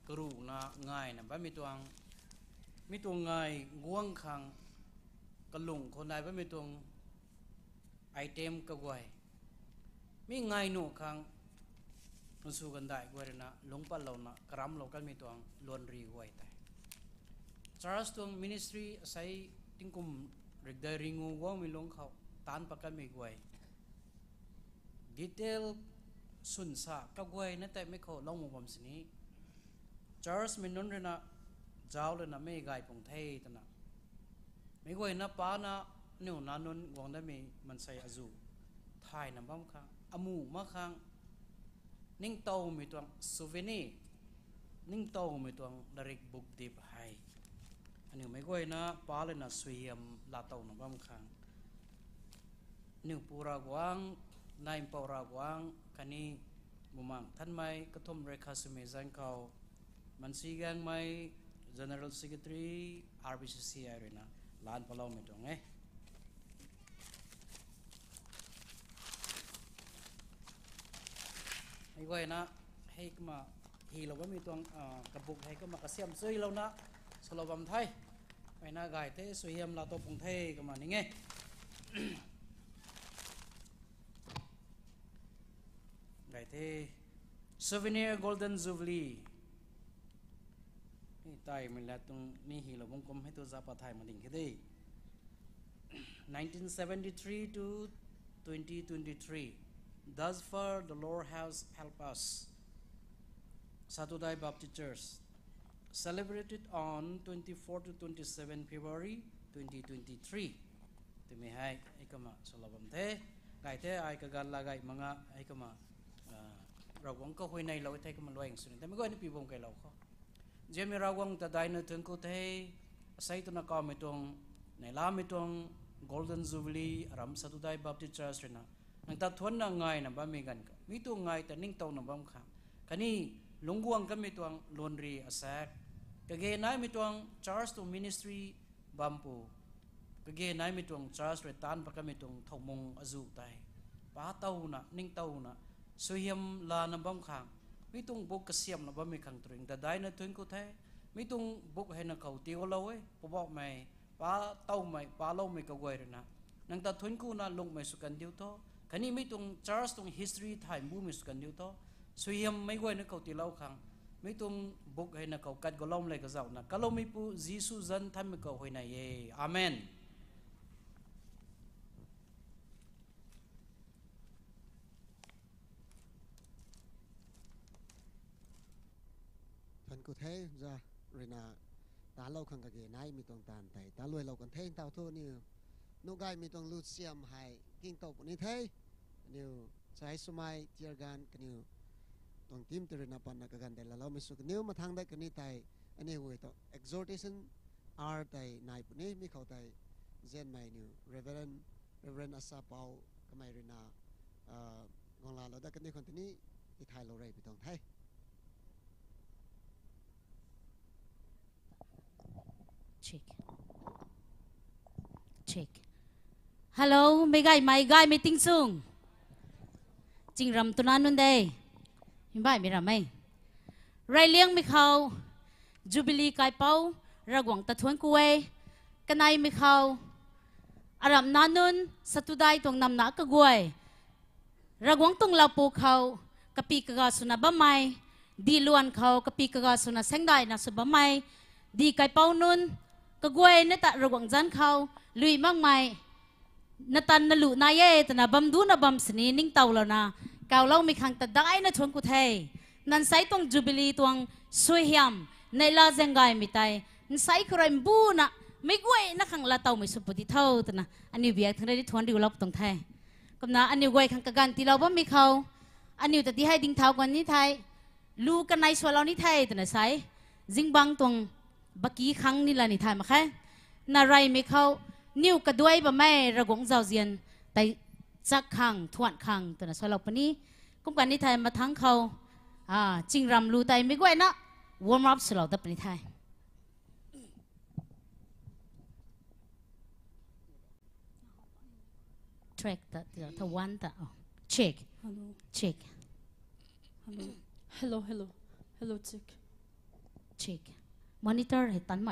กรูนะง่ายนะบ้ามีตัวงมีตัวไงง่วงคังกระลุงคนใดว่ามีตัวไอเทมกระไวมีไงหนูคังมันสู้กันได้กว่านะหลงปัลเรานะกรัมเรากันมีตัวลวนรีไว้แต่สารสตัวมินิสทรีใส่ติงกุมเริกได้ริงูว่ามีลงเขาตานประกันมีไว้ดีเทลสุนสะกับกวย ดีเทลสุนสาก็เวยนั่นแต่ไม่เขาลงมุมสนี้จาร์สมินนนเรนะเจ้าเลยนะไม่ไกลปงเทยตนะไม่กวยนะป้านะเนี่ยนันนนวงได้มีมันใส่อจูถ่ายนะบ้างครั้งอามูมาครั้งนิ่งโตมีตัวซูเวนีนิ่งโตมีตัวดริกบุกดิบไฮอันนี้ไม่กวยนะป้าเลยนะสวยมลาโตนะบ้างครั้งนึ่งปูรากวาง นายปูราวางคันนี้มุมังท่านไม่กระทมเรขาสเมัยจันเขามันสีแกงไม่ General Secretary RBCC อะไรนะลานพะเราไม่ตรงเอ้ไอ้ก้อยนะให้ก็มาฮีเราก็มีตัวกระบุกให้ก็มากระเสียมซื้อเรานะสโลบัมไทยไปหน้าไกายเทสวยเฮียมเราตัวปงเทก็มานี่ไง Right, hey. Souvenir Golden Jubilee. Ni tai mình là tung ni hi lo bong kom hai to zapa thai ma ding ke dei. 1973 to 2023. Thus far the Lord has helped us. Satudai Baptist Church celebrated on 24 to 27 February 2023. Tumi hai ikama salabam the gai the ai ka gal la gai manga ikama เราวังก็คุยใน เราไทยก็มันลอยสุดแต่ไม่ก็นี่ปีบงไกเราเขาเจมีเราวังแต่ได้เนื้อถึงกูเทใส่ตัวนักกอไม่ตรงในลาไม่ตรง golden jubilee รำสัตุได้บัพติชาร์สนะนังตัดทวนนางไงนะบ้ามีกันก็มีตัวไงแต่นิ่งโตนะบ้ามข้างคันนี้หลงกวงก็มีตัวลอนรีอาแซกก็เกนายมีตัว Charles ตัว ministry บัมปูก็เกนายมีตัว Charles เรตันปะก็มีตัว so hiam la na bam khang. Mi tung bốc ka siam na bam mi khang tring da đại na thuyền ko the. Mi tung hay he na tiêu ti ấy, bố po mày, mai tàu mày, mai lâu mày mai quay rồi na. Nàng ta thuyền ku na lùng mày su kan diu to. Này mi tung charles tung history thai mu mi su kan diu to. So hiam mai goi na kau ti lau khang. Mi tung bốc hay na kau cắt go lom lai ka zau na. Ka lâu mi pu jisu zan tham mi ka hoi này, ye. Amen. กุเทจะเรนาตาเราขังกะเกนายมีตรงตานไตตาลวยเรากันเทงเต้าโทนี่นุกายมีตรงลูดเสียมไฮกิ้งตกนี่เทนิวใช้สมัยเทียกันกันนิวตรงทีมตรนาปันนักกันแต่ลเราไม่สุกนิวมาทางได้กันนี่ไตอันนี้เว้ยต่อ exhortation R ไตนายปุ่นนี้มีเขาไตเจนไม่นิว Reverend Reverend อาซาเปาก็ไม่เรนาเอ่องงลาเราได้กันนี่คนที่นี้ที่ไทยเราเรยไปตรงไทย check check hello mấy gai mày gai mày tinh sung chinh ram tu nan nun đây hình bài mi ram mày rai liang mi khâu jubilee kai pau ra quang ta thuan kuwe kanai mi khâu aram nanun satudai tong nam na ka guai ra quang tung lau pu khâu kapi ka ga suna ba mai di luan khâu kapi ka ga suna sengdai na su ba mai di kai pau nun ก็กวยนตะระวังจันเขาลุยมากมายนตันนลุนายเอตนะบัมดูนะบัมสนีนิ่งเต่าแล้วนะกาวเล่ามีขังตัดได้นะชวนกูเทนันไซตรงจูบิลีตวงสวยยมในลาเซงไกมิไตนันไซครมบูนะไม่กวยนักขังละเต่าไม่สุปฏิเท่าตนะอันนี้เบียกทั้งได้ทวนดิวลับตรงไทยก็นะอันนี้กวยขังกะกันที่เราบ่มีเขาอันนี้แต่ที่ให้ดิ้งเท้ากันนี่ไทยลูกันในส่วนเรานี่ไทยตนะไซจิงบังตวง บักกี้ครั้งนี่ละนี่ทายมาแค่นาไรไม่เข้านิ้วกระด้วยบะไม่ระกงเจ้าเจียนแต่จักขังทวนขังตัวน่ะสำหรับปนี้กุมกันนี่ทายมาทั้งเขาอ่าจริงรำรู้แต่ไม่กวยนะวอร์มอัพสำหรับตัวปนี้ทาย track แต่ถ้าวันแต่ check Hello, check hello, hello, hello, hello, check. check monitor ให้ตันใ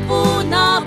不那么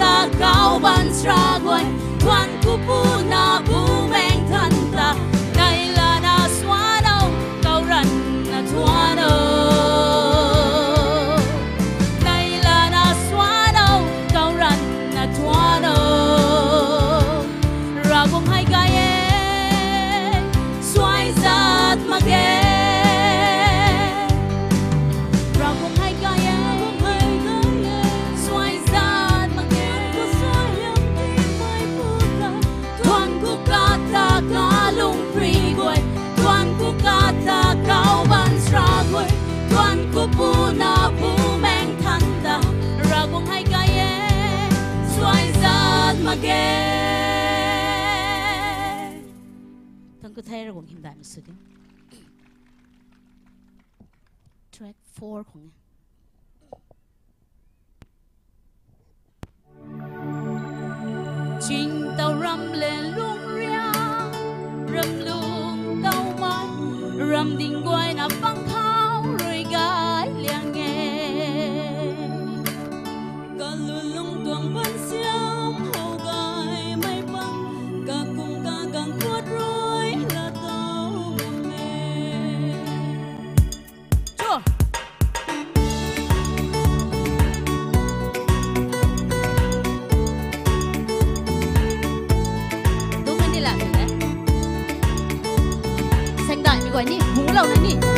ka kau ban struggle tuan ku puna 알았어요. 트랙 4 공연. Chính tàu rầm lên lung ria, rầm lung tàu mai, rầm đình quay nạp băng thao rồi gái liền nghe. Còn lùn lung tuồng bên xưa. Ini pulau.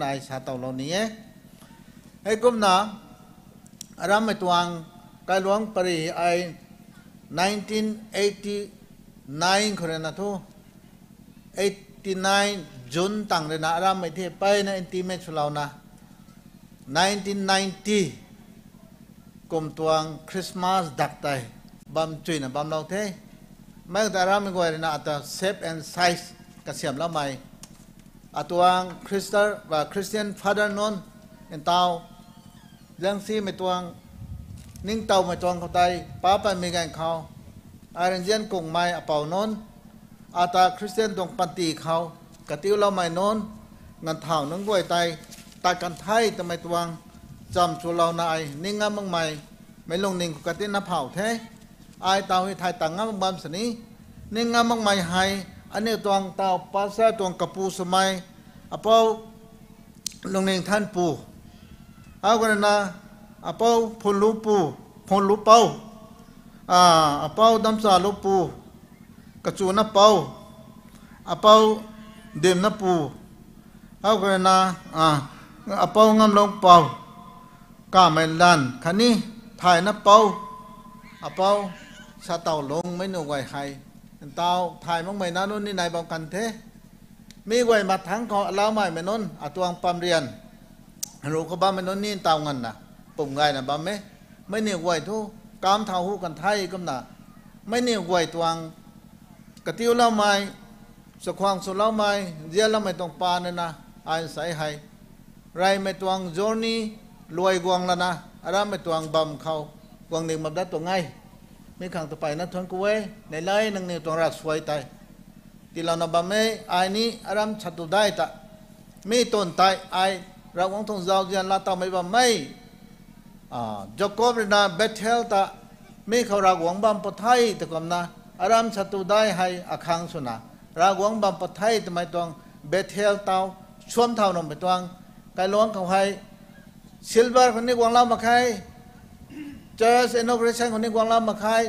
หม่หรอสิโนเดโดยนั่นไอชาเตาเรานี้ให้กุมนะอารามไม่ตวงกายหลวงปริไอ1989คนนะทุ89จุนตังเรนะอารามไม่เทไปนะอินติเมชเรานะ1990กุมตวงคริสต์มาสดักไตบัมจุยนะบัมเราเทไม่แต่อารามไม่กว่าเรนะอัตเซฟแอนไซส์กเสียมแล้วไม่ อาตัวคริสต์ว่าคริสเตียนฟาดานนเป็นเตาเรื่องซีไม่ตัวงนิ่งเตาไม่ตัวเขาไตป้าปันมีกันเขาอาเรนเจียนกงไม้อเป่านนอาตาคริสเตียนตรงปันตีเขากติวเราไม่นนงันเท่านังกวยไตตากันไทยแต่ไม่ตัวงจำชัวเรานายนิ่งงามมังไม่ไม่ลงนิ่งกตินับเผาแท้อเตาให้ไทยต่างงามบางสนี้นิ่งงามมังไม่ให้ อันนี้ตวงเตาปัสสะตวงกระปูสมัยอปาลงเนงท่านปูเอากันนะอเปาพลลูปูพลลูเป้าอ่าอเปาดำสาลูปูกระจูนเป้าอเปาเดมนัปูเอากันนะอ่าอเปางำลงเป้ากาไม่ลันคันนี้ถ่ายนเป้าอเปาชาเต่าลงไม่หนูไวใคร tao thai mong mày nó nôn đi này bằng cần thế mi quay mặt thắng họ lao mày mày nôn à tuang pam riền rồi có ba mày nôn nín tao ngần nà bụng gai nà ba mấy mấy nhiều quay thu cam thao hú cần thay cấm nà mấy nhiều quay tuang cả tiêu lao mày sợ khoang sợ lao mày dễ lao mày tông pa nên nà ai sai hay rai mày tuang journey lùi quang là nà ra mày tuang bầm khâu quang niệm mập đất tuang ngay ม่ขังต่อไปนะทวนกูเว้ในไล่นังเนี่ยตัวรักสวยตายตีเรานับไม่ไอ้นี้อารมณ์ชัตุได้ตาไม่ต้นตายไอ้ราวังทงเจ้าเจียนลาตาไม่บ่ไม่อ่าจกอบนาเบทเทลตาไม่เขารักวงบัมปะไทยตะกมนะอารมณ์ชัตุได้ให้อาคังสุนะรักวงบัมปะไทยทำไมตัวเบทเทลเตาช่วมเท่านมไปตัวงไกลล้วงเขาให้ซิลเวอร์คนนี้วางเรามาใคร church inauguration คนนี้กวางลามาคาย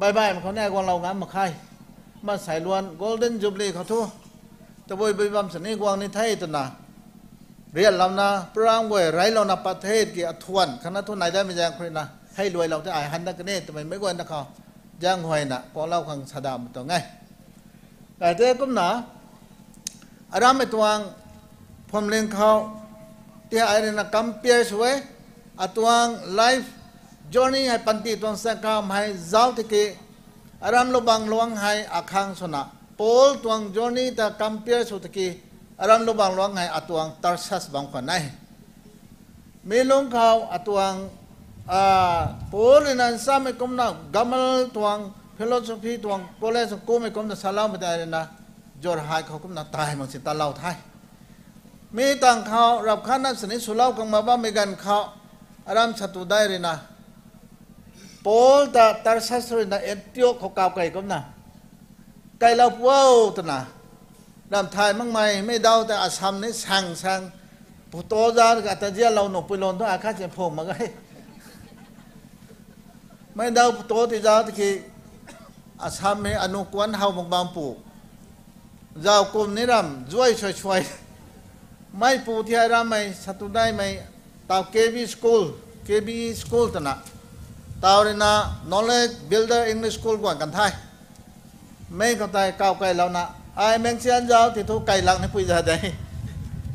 บายบายมันเขาแน่กวางเรางามมาคายมาใส่ลวน golden jubilee เขาทุตะบอยบายบัมสนี่กวางในไทยตัวนะเรียนเรานะปรางเวยไรเรานะประเทศกี่อทวนคณะทุนไหนได้ไม่ยังครนะให้รวยเราจะอายหันนักเนตทำไมไม่กวนนะเขาย่างหวยนะกวางเราขังสะดามตัวไงแต่เจ้ากุมนะอารามไม่ตัวงผมเลี้ยงเขาที่ไอ้เนี่ยนะกัมเปียสวยอตัวงไลฟ์ Johnny hai panti ton sa kam hai, zau te ke, aram lo bang loang hai akhang sona pol tuang Johnny ta compare so te ke, aram lo bang loang hai atuang tarsas bang khan nai. Me long khao atuang, a pol in sa me kom na gamal tuang, philosophy tuang, college ko me kom na salam ta na, jor hai khao kom na tai mang sin ta lau thai. Mi tang khao rap khan na sani sulau kang ma ba me gan khao, aram chatu dai re na Paul ta tarsasri na etiok ko kau kai kom na kai lau puau ta na làm thai mang mày mấy đau ta asam này sang sang phụ tô ra cả ta gia lâu nộp lon thôi à khác chuyện phồng mà cái mấy đau phụ tô thì ra thì khi asam này anu quan hao bằng bam phụ giao cùng này làm duy xoay xoay mấy phụ thì ra mày satu dai mày tao KB school KB school ta na ตาวเรนะ knowledge builder English school กว่ากันไทยไม่เข้าใจก้าวไกลแล้วนะไอ้แมงเซียนยาวที่ทุกไกลหลังในปุยจะได้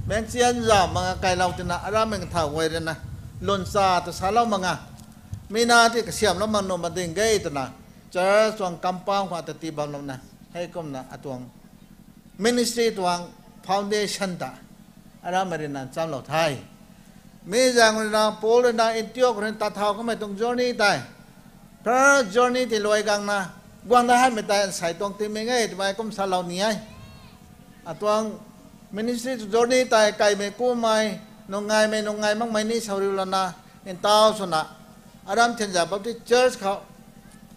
แมงเซียนยาวมังไกลเราจะนะอะไรแมงเท่าไว้เลยนะลนซาตัวสาเรามังอะมีนาที่เสียมแล้วมันนมาดึงเกยตัวนะเจะส่วนกำปังความตีบอลเรานะให้ก้มนะอตวง ministry ตัว foundation ตาอะไรแบบนั้นสาวร์ไทย มาเรียนนั้นจำเราไทย mi jang na pol na intiok ren ta thao ko mai tong journey tai per journey ti loi gang na gwang da han me tai sai tong ti me ngai ti mai kom sa lau ni ai atwang ministry to journey tai kai me ko mai no ngai me no ngai mang mai ni sauri la na in tao so na aram chen ja baptist church khao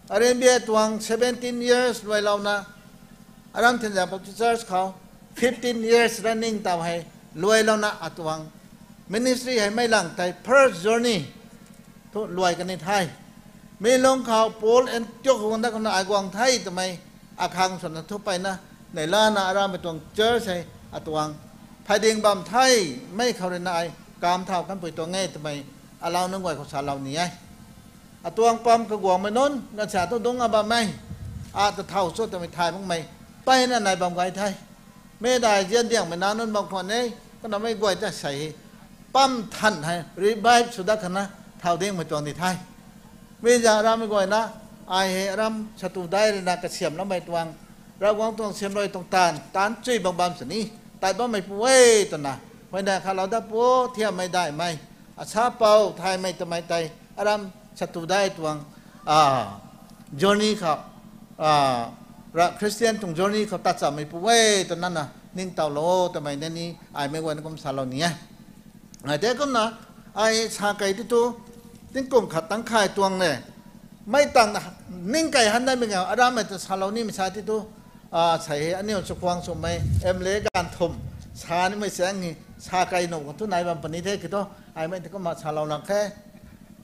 arabia tuang 17 years loi lau na aram chen ja baptist church khao 15 years running tao hai loi lau na atwang ministry ให้ไม่หลังแต่ first journey ทุรวยกันในไทยมีลงข่าวโพลเอ็นจกคนได้คนอากวางไทยทำไมอาคังสนทุไปนะในล้านอารามไปตรงเจอใช่อตวงภายเดียงบำไทยไม่เขาเรนายกามเท่ากันปุยตัวง่ายทำไมอาเรานึกไหวของสารเรานี้ไงอตัวงปอมกระกวงไม่น้นนักษาต้องดงอาบาไม่อาจะเท่าสุดทำไมไทยมั้งไม่ไปนั่นนายบำไกไทยไม่ได้เจียนเดียงไม่นานนั้นบางคนเนี่ยก็ทำไม่กวจะใส่ ปั๊มทันให้รีบายสุดาคณะเท่าเดียงม่ตัวนี้ไทยไม่จะรำไม่กวยนะไอเฮรำชตุได้เลยนะกระเสียมแล้วไม่ตวงเราวางตวงเสียมลอยตรงตานตานจุยบางบางสนี้แต่บ่ไม่ป่วยตัวน่ะไม่ได้ข้าเราได้ปัวเทียมไม่ได้ไหมอาชาเป่าไทยไม่ทำไมไตอารำชตุได้ตวงอ่าจอนี่ครับอ่ารัคริสเตียนตรงจอนี่เขาตัดสามไม่ป่วยตัวนั้นน่ะนิ่งเต่าโลทำไมเนี่ยนี่ไอไม่วันก็มสาเราเนี่ย ไอเด็กก็นะไอชาไก่ที่ตัวติ้งกลมขัดตั้งค่ายตวงเนี่ยไม่ต่างนิ่งไก่หันได้เป็นไงอารามันจะชาเรานี่ไม่ใช่ที่ตัวอ่าใส่อันนี้สุควางสมัยเอ็มเลการทมชานี่ไม่แสงนี่ชาไก่หนุ่มทุนไหนบางปณิเทศคือตัวไอ้ไม่ก็มาชาเราหลังแค่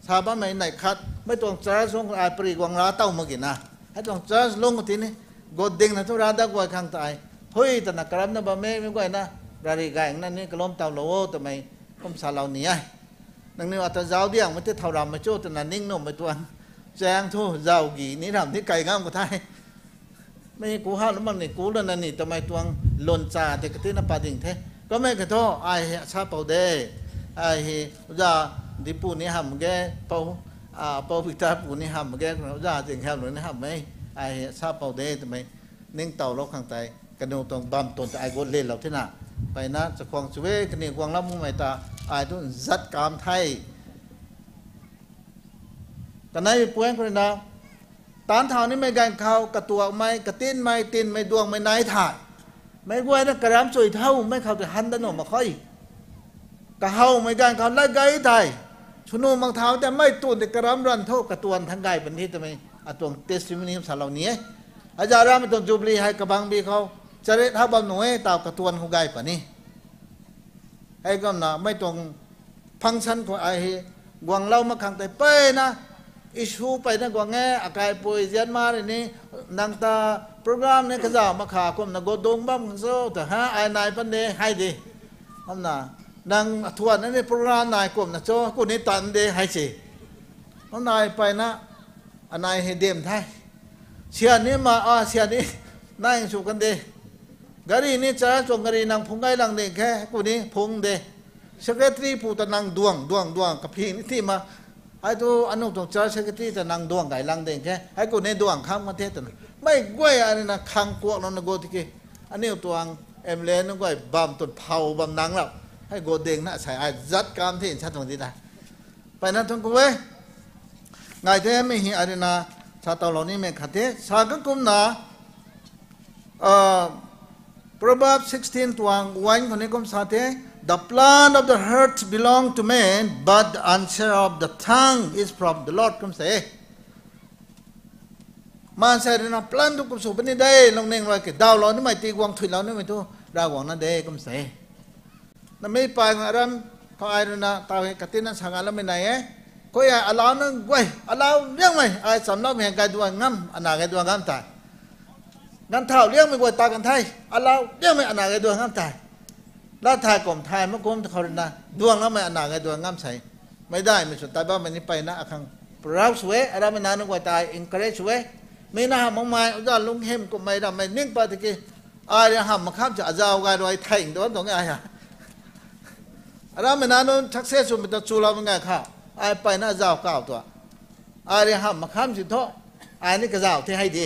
ชาบ้านไม่ไหนคัดไม่ต้องจ้าส่งไอ้ปรีกวังราเต้าเมากินนะให้ต้องจ้าลงทีนี้กดดิ่งนะทุราดักไว้ข้างตายเฮ้ยแต่นักกรับนะบ้าไม่ไม่ไหวนะรารีกายนั่นนี่กล้มเต้าโลทำไมก็ชาเราเนี่ยนังนี่ว่าแต่เจ้าเดียงมั นจะเท่ารำมาโจ้แต่นั้นนิ่งนุ่มไปตัวแจงทูเจ้ากี่นี่ทำที่ไก่งามกว่าไทยไม่กูห้าแล้วมันนี่กูแล้วนั่นนี่ทำไมตัวหล่นจ่าแต่กระติ้นปาดิ่งเทก็ไม่กระโทษไอ้ชาเปาเดไอ้จะดิปูนี่หำแกเปาอ่าเปาพิจาปูนี่หำแกจะจริงแค่หนูนี่หำไหมไอ้ชาเปาเดทำไมนิ่งเต่าล็อกข้างใจกระโดดตรงบำตนแต่ไอ้กดเล่นเราที่น่ะไปนะจะควงช่วยกันนี่ควงรับมือใหมาไม่ตา นเท่านี้ไม่การเขากระตัวไม่กระตินไม่ตินไม่ดวงไม่นายถ่ายไม่กวยนะกระรำสวยเท่าไม่เขาจะหันดันออกมาค่อยกระเฮาไม่การเขาไล่ไกไทยชุนูมังเท้าแต่ไม่ตุนแต่กระรำรันเท่ากระตวนทั้งไกเป็นที่ทำไมอาตวงเตสติมินีสารเหล่านี้อาจารย์ราไม่ต้องจูบลีให้กระบังบีเขาจะเรียกทับบำหน่วยตาวกระตวนของไกปะนี่ ไอ้ก็นะไม่ต้องพังชันของไอ้กวางเล่ามาขังแต่เป้นะ isu ไปนะกว่าแงอากายปุยเจียนมาเลยนี่นังตาโปรแกรมเนี่ยก็จะมาขาคมนะกดงบ้างโซ่แต่ฮะไอ้นายปันเดให้ดีทำนะนังทวนนั่นนี่โปรแกรมนายกลมนะโจ้กูนี่ตันเดให้สิองนายไปนะอันนายให้เดมไทยเชียนี้มาอ่าเชียนี้นายสุกันเด กะรีนี่จะจงกะรีนางพงไกลังเดแค่กูนี่พงเด secretary ผู้ตะนางดวงดวงดวงกับพี่นี่ที่มา hai tu anu tong cha secretary ta nang duang gai lang deng ke hai ko ne duang kham ma the tan mai goi ani na khang ko no na go ti ke ani tuang em le no goi bam tu phau bam nang la hai go deng na sai ai zat kam thi cha tong ti da pai na tong ko we ngai the me hi ani na cha taw lo ni me khate sa ka kum na uh Proverbs 16 tuang wine ko ni kum sa the plan of the heart belong to man, but the answer of the tongue is from the Lord. Come say. Man say na plan tu kum su bani day long neng roi ke dao lo ni mai ti wang thui lo ni mai tu ra wang na day kum say. Na mai pa ngaram ko ai na ta he katin na sanga la mai nai eh. Ko ya alaw na gwai alaw liang mai ai sam lo me ga duan ngam ana ga duan ngam ta. Nan thao liang mai gwai ta kan thai alaw liang mai ana ga duan ngam ta. แล้วทายกลมทายมะกลมเขานะดวงแล้วไม่อนาไงดวงง่ำใส่ไม่ได้ไม่สุดตายบ้ามันนี่ไปนะอคังเราสวยอะไรไม่นานนึกว่าตายอิงกระเรสวยไม่น่ามองมาอุจารลุงเฮมก็ไม่ได้ไม่นิ่งไปตะกี้อะไรห้ามมาข้ามจะอาจาวกันไว้ไทยอีกตัวตรงไงฮะอะไรไม่นานนู้นทักเซสุมิตรจูเราเป็นไงข้าไอไปน่าจาวก้าวตัวอะไรห้ามมาข้ามสิโตไอ้นี่ก็จาวที่ให้ดี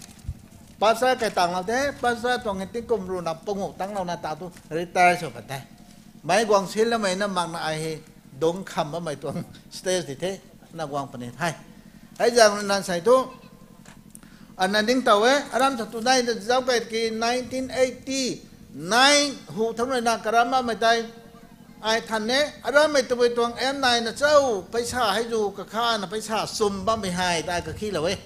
ภาษาไก่ต่างเราแท้ภาษาตองเงินที่กรมรูนับปงกตั้งเรานาตาตุริตาสุปัตไตไม่กวางชิลแล้วไม่น้ำมังนาไอเฮดงคำว่าไม่ตัวสเตจดิเทนักวางปนิไทยไอ้จางนั้นใส่ทุอันนั้นดิ้งเต่าเอ้อารามสัตุได้เจ้าเก่กี่1989หูทั้งเลยนักรามาไม่ได้ไอ้ท่านเนี่ยอารามไม่ตัวไปตัวเอ็มนายนะเจ้าไปชาให้ดูกับข้านะไปชาซุ่มบ้าไม่หายได้กับขี้เหลยเว้ย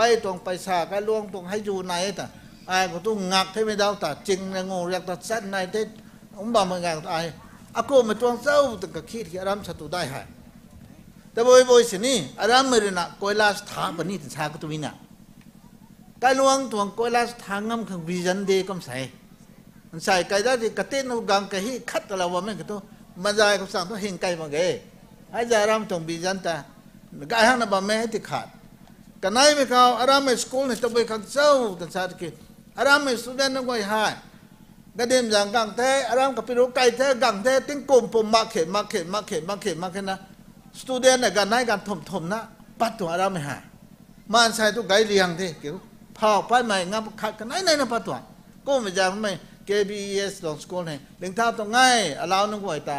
ไปตรงไปสาก็ล่วงตรงให้อยู่ไหนแต่ไอ้ก็ต้องงักให้ไม่ดาแต่จริงในะงูอยากตัดเส้นในที่อมบ่เมือนกันไอ้อากูมาจวงเศร้าตึงกับคิดที่อารมณ์สตุได้หายแต่บ่อยบ่อยสินี่อารมณ์มือนะกอยลาสถาปนี่ถึงชาก็ตัวนี้นะการล่วงตรงกอยลาสถางงั้มคืวิจันเดกำใส่ใส่ไก่ได้ที่กระเต้นเกังกะฮีคัดตะละวันม่งก็ต้องมาใจก็สั่งต้องเฮงไก่มาเกยให้ใจรมตรงวิจันตากายห้างนับไม่ให้ติขาด กันไหนไม่เข้าอารามไม่สกูลในตะบุยขังเจ้ากันชาธิกิอารามไม่สุดเด่นนักไว้หายกระเดมอย่างกังแท้อารามกับปิโรไก่แท้กังแท้ติ้งกลมปมมาเข็มมาเข็มมาเข็มมาเข็มมาเข็มนะสตูเดนในกันไหนกันถมถมนะปัดตัวอารามไม่หายมันใช้ตุกไกเรียงที่เกี่ยวพาไปใหม่งับขัดกันไหนไหนนะปัดตัวก็ไม่จากไม่ KBES ลองสกูลให้เลี้ยงท้าตรงไงอารามนึกไว้ตา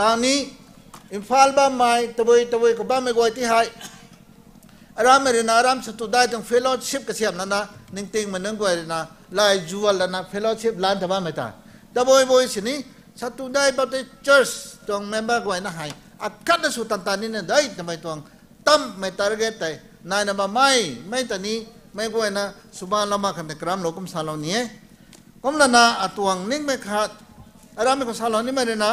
ตอนนี้อินฟาลบ้าไม่ตัวบุยตัวบุยก็บ้าไม่กวยที่หายอารามเรนอารามสตุได้ต้องเฟลอชิพกเสียมนะนะนิ่งติงมันนึงกวยนะลายจัวลนะเฟลอชิพลานทบ้าไม่ตาตะบุยบุยสินี้สตุได้บัตรเชิร์ชตรงเมมเบอร์กวยนะหายอักขันสุตันตานี่เนี่ยได้ทำไมตรงตั้มไม่ตาระเกตแต่นายนบไม่ไม่ตานี้ไม่กวยนะสุบานละมาขันตกรามโลกุมซาลอนี้กุมละนาอตวงนิ่งไม่ขาดอารามเป็นคซาลอนี้ไม่เลยนะ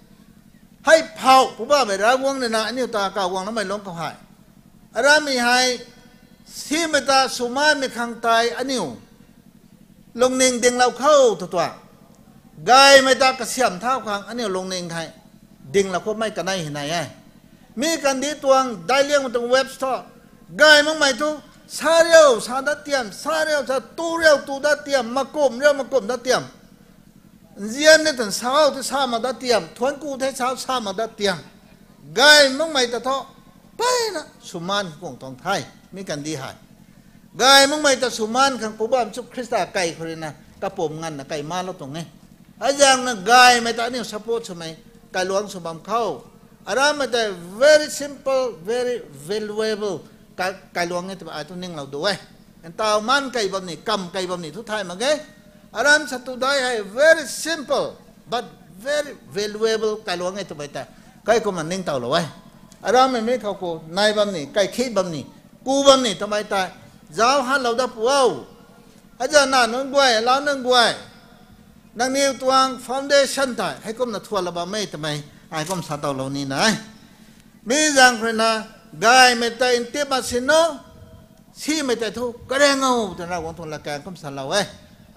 ให้เผาผู้บ้าไปรักวงเนี่ยนะอันนี้ตาเก่าวงแล้วไม่ล้มเขาหายอารมณ์มีให้สีเมตาสุมาไม่ขังตายอันนี้ลงเน่งเด้งเราเข้าตัวตัวกายไม่ตากระเสียมเท้าขังอันนี้ลงเน่งไทยเดิ่งเราก็ไม่กันไหนเห็นไหนไงมีกันดีตวงได้เลี้ยงมันตรงเว็บสตอร์กายมันไม่ทุก sa rêu sa đã tiệm sa rêu sa tu rêu tu đã tiệm mà cụm rêu mà cụm đã tiệm riêng nên thằng sao thì sa mà đã tiệm thuần cụ thế sao sa mà đã tiệm gai mong mày ta thọ bay na suman cũng tòng thay mi cần đi hại gai mong mày ta suman khang bố bám chúc Christa cày khơi na ta bồm ngăn na cày ma lo tòng nghe ai giang na gai mày ta niệm support cho mày cày luang sumam khâu aram mày ta very simple very valuable ไก่ลวงนี่ตัวไอ้ตัวนิ่งเราดูเว้ยเห็ นตามันไก่แบบนี้กำไก่แบบนี้ทุกท่ายมาเก้อารามสตุได้ให้ very simple but very valuable ไก่ลวงนี่ตัวไปแต่ไก่ก็มันนิ่งเต่าเลยอารามไม่ไม่เขากูนายแบบนี้ไก่คิดแบบนี้กูแบ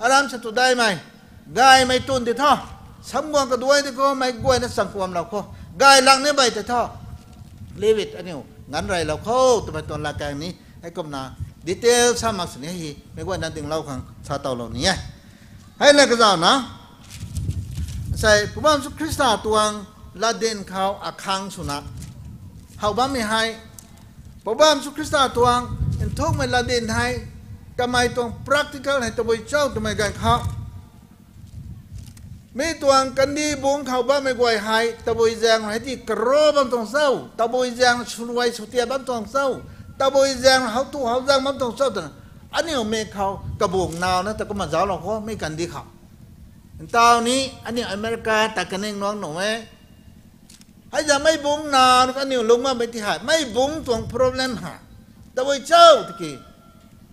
อารา आराम से तू दाई माई गाय मैं तुन दे था समगो का दुआई देखो मैं गोई ने संकुम लाखो गाय लगने बाई ते था leave ท่อเลวิตอันนี้งั้นไรเราเข้าตัวไปตอนลากางนี้ให้กมนาดีเทลสามักสนีฮีไม่วยนั้นถึงเราขังซาเตาเหล่านี้ให้เลิกกันนะใส่ผู้บ้านสุคริสต์ตัวงลาเดนเขาอักขังสุนักเขาบ้านไม่ให้ผู้บ้านสุคริสต์ตัวงเอ็นทุกไม่ลาเดนให้ ทำไมต้อง practical ในตัวเจ้าทำไมกันเขาไม่ตัวกันดีบุงเขาบ้าไม่กวยหายตะบุยแจงไหนที่กรอบันต้องเศร้าตะบุยแจงชรวยสุเตียบันต้องเศร้าตะบุยแจงเขาตู้เขาแจงบันต้องเศร้าแต่อันนี้เมฆเขากระบุกนาวนะแต่ก็มาสาวเราเขไม่กันดีเขาตอนนี้อันนี้อเมริกาแต่กันเองน้องหนูไหมให้จะไม่บุงนาวอันนี้ลงมาไม่ที่หายไม่บุงตัวง problem หาตะบุยเจ้าตะกี้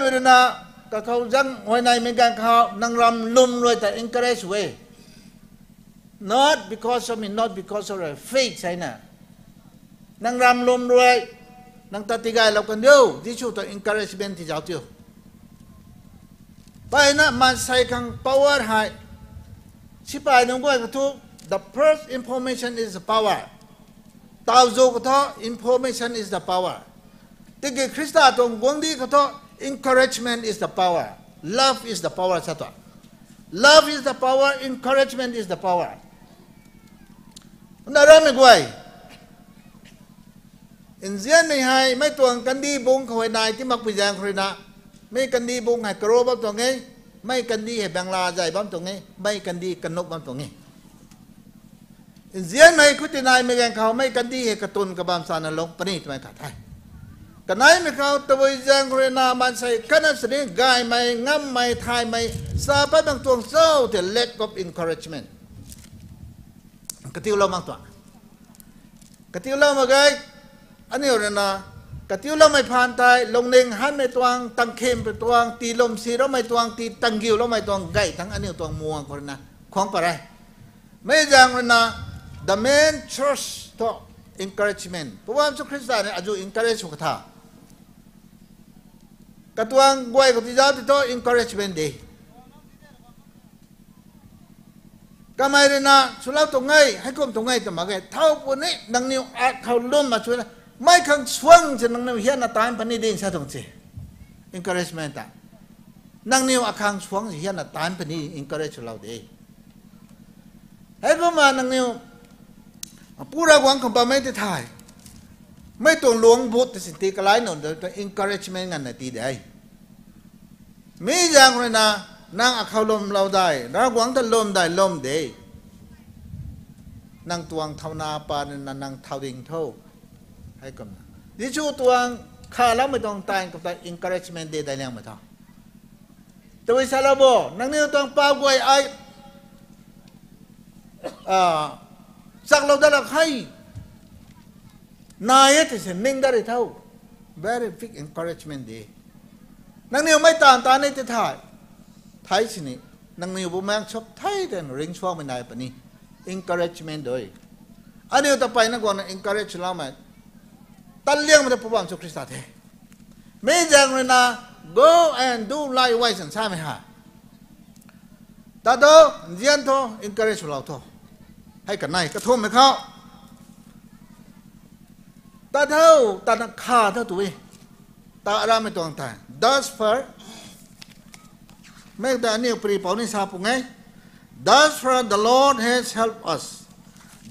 ปนะก็เขาจังหัวในมีการเขานั่งรำลุ่มรวยแต่ encourage way not because of me not because of faith ใช่นะนั่งรำลุ่มรวยนั่งตัดติกายเรากันเดียวที่ชูตัว encouragement ที่เจ้าเดียวไปนะมันใส่ขัง power ให้ชิบาย น้องก้อยก็ทุก the first information is the power ตาวโจก็ท้อ information is the power ติกคริสต์ตรงกวงดีก็ท้อ encouragement is the power love is the power สัตว์ love is the power encouragement is the power นั่นเรื่องไม่กวยอินเดียนไม่ให้ไม่ตวงกันดีบุงเขาไว้นายที่ มักปิจางครินะไม่กันดีบุงให้กระโรบ้างตรงนี้ไม่กันดีให้แบงลาใจบ้างตรงนี้ไม่กันดีกันนกบ้างตรงนี้อินเดียไม่คุตินายไม่แกงเขาไม่กันดีให้กระตุนกับบามสานลงปนิทไม่ขาดไทยกันไหนไม่เขาตะวันจงครินามันใส่กันนั้นสิ่งกายไม่งำไม่ทยไม่ซาไปบางตัวเศร้าแต่ lack of encouragement กติวเราบางตัวกติวเรามาไงอันนี้อะไรนะกติวเราไม่ผ่านตายลงเน่งหันไม่ตวงตังเข้มไปตวงตีลมสีเราไม่ตวงตีตังกิวเราไม่ตวงไก่ทั้งอันนี้ตวงมัวคนนะ the main church to encouragement. Pawam chu christian aju encourage khatha katuang goi ko thì to encouragement đi. de. Kamai đây na sulap to ngai hai kom to ngai to ma ge thau pu ne dang ni a thau mà ma chu mai khang chuang chen nang ne hian na tan pani din sao tong che. Encouragement ta. Nang ni a khang chuang hian tám tan pani encourage lau đi. Hãy cùng ma năng niu พูดรักหวังของปาไม่ได้ถ่ายไม่ต้องหลวงบุตรสิทธิกลายหนุนแต่ encouragement กันในตีได้มีอย่างไรนะนางเขาลมเราได้รักหวังถ้าลมได้ลมเดยนางตวงเท่านาปานนางเท่าดิงเท่าให้กำลังดิชูตวงข้าแล้วไม่ต้องตายกับแต่ encouragement เดได้แล้วไม่ต้องตัววิ สักเราได้ละให้นายเสนิ่งได้เท่า very big encouragement ดีนางนี่ไม่ตามตาในที่ถ่ายไทยสินี่นางนิวบุมังชอบไทยแต่ริงช่วงไม่ได้ปะนี่ encouragement ด้วยอันนี้ต่อไปนักวน encourage เราไหมตันเลี้ยงมันจะพบว่าสุคริสต์เทไม่จังเลยนะ go and do likewise ใช่ไหมฮะตาโตเจียนโต encourage เราโต ให้กันไหนกระทุ่มให้เขาตาเท่าตาข้าเท่าตัวเองตาอะไรไม่ต้องตาย thus far ไม่ได้เนี่ยปรีปอนี่ทราบไง Thus far the Lord has helped us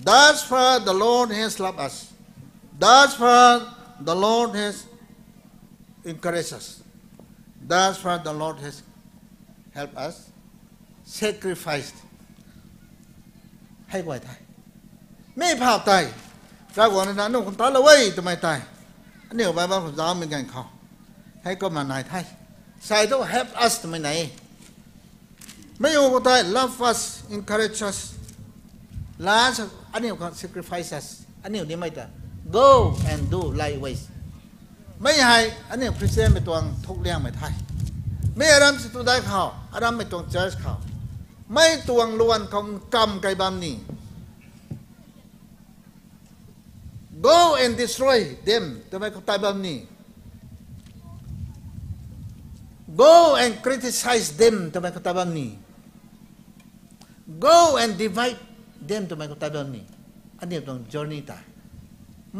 Thus far the Lord has loved us Thus far the Lord has encouraged us Thus far the Lord has helped us sacrificed ให้ไว้ตายไม่ภาพตายจากวนนั้นนุ่งคนตายละเว้ยทำไมตายอันนี้เอาไปบ้านผมจะเอาเหมือนกันเขาให้ก็มานายไทยใส่ต้อง help us ทำไมไหนไม่อยู่ก็ได้ love us encourage us last อันนี้ก็ sacrifice us อันนี้นี่ไม่ได้ go and do likewise ไม่ให้อันนี้พรีเซนต์ไปตัวทุกเรื่องไม่ไทยไม่อารมณ์สุดได้เขาอารมณ์ไม่ตัวเจอเขา ไม่ตวงล้วนของกรรมไกบามนี้ go and destroy them ทำไมเขาตายบามนี้ go and criticize them ทำไมเขาตายบามนี้ go and divide them ทำไมเขาตายบามนี้ อันนี้ต้อง journey ตาย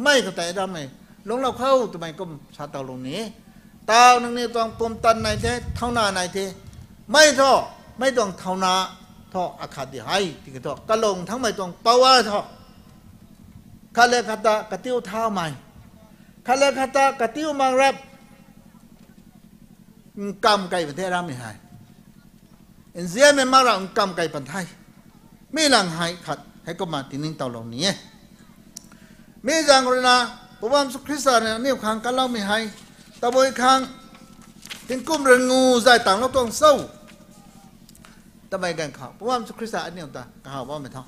ไม่เขาตายได้ไหมลงเราเข้าทำไมก็ชาตาลงนี้ตาหนึ่งนี่ต้องปมตันในเทเท่านาในเทไม่ท่อ ไม่ต้องเท่านาท่ออาคาดีให้ที่ก็ท่อกะลงทั้งไม่ต้องเปาวาท่อคาเลคาตากะติ้วเท้าใหม่คาเลคาตากะติวมังรับกำไก่ประเทศราไม่หายอินเซียไม่มาเรากำไก่ปันไทยไม่หลังหายขัดให้ก็มาตินิงเต่าเหล่านี้มีจังเลยนะพระวามสุคริสต์เนี่ยนี่ขังกันเล่าไม่หายตะบอยขังถึงกุ้มเรืองงูใจต่างเราต้องเศร้า ทำไมกันเขาเพราะว่ามันคริสต์อันนี้ตาเขาวว่าไม่ท้อง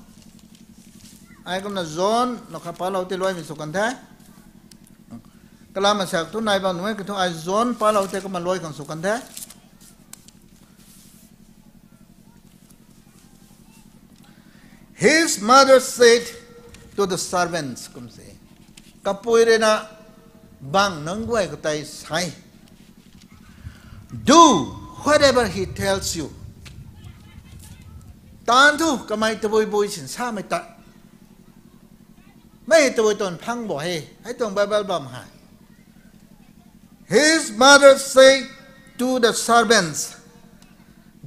ไอ้ก็มันโซนเราขับพาเราที่ลอยมีสุกันแท้กลามาสักทุนายบางหน่วยก็ทุกไอ้โซนพาเราที่ก็มันลอยกันสุกันแท้ his mother said to the servants กุมเสกปุยเรนะบางนังไว้ก็ไต hai. do whatever he tells you ตอนทุกก็ไม่ตะบุยบุยสินซ่าไม่ตะไม่ตะบุยตนพังบ่ให้ให้ตรงบบบลอมหาย His mother say to the servants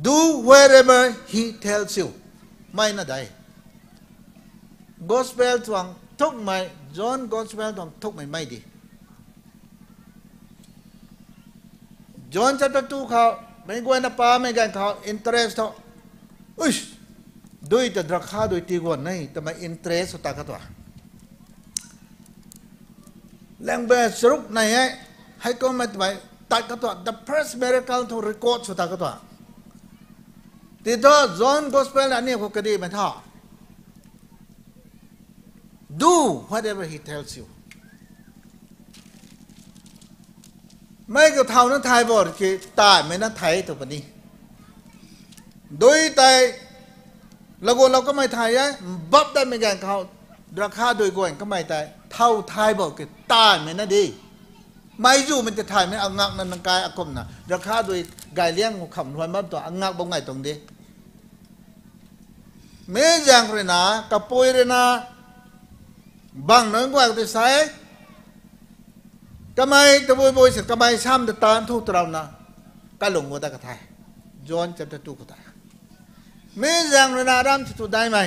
do wherever he tells you ไม่น่าได้ gospel ทวงทุกไม่ John gospel ทวงทุกไม่ไม่ดี John chapter 2เขาไม่กวนนะป้าไม่กันเขา interest เขาอุ้ย ด้วยแต่ราคาโดยตีกว่านี่แต่มาอินเทรสตากตัวแรงแบสรุปในให้ก็มาไปตาดกตัว the first miracle to record สตากตัวติดต่อ John Gospel อันนี้ก็คดีมันท้อ do whatever he tells you ไม่ก็เท่านั้นไทยบอกคือตายไม่นั้นไทยตัวนี้โดยไต เราก็เราก็ไม่ไทยไงบับได้ไม่กันเขาราคาโดยกวนก็ไม่แต่เท่าไทยบอกคือตายไม่นั้นดีไม่ยู่มันจะถ่ายไม่เอางักนั่นนังกายอากมนะราคาโดยกายเลี้ยงขำทวนบ้านตัวอังงักบ่งไงตรงนี้เมื่อยังเรนะกับปุยเรนะบางนั้นกว่าจะใส่ทำไมตะบุยบุยเสร็จทำไมซ้ำจะตานทุกตราวนะก็หลงวัวตะกะไทยจอนจะจะตุกตาเมื่อยั งเรนะรำจะตุได้ไหม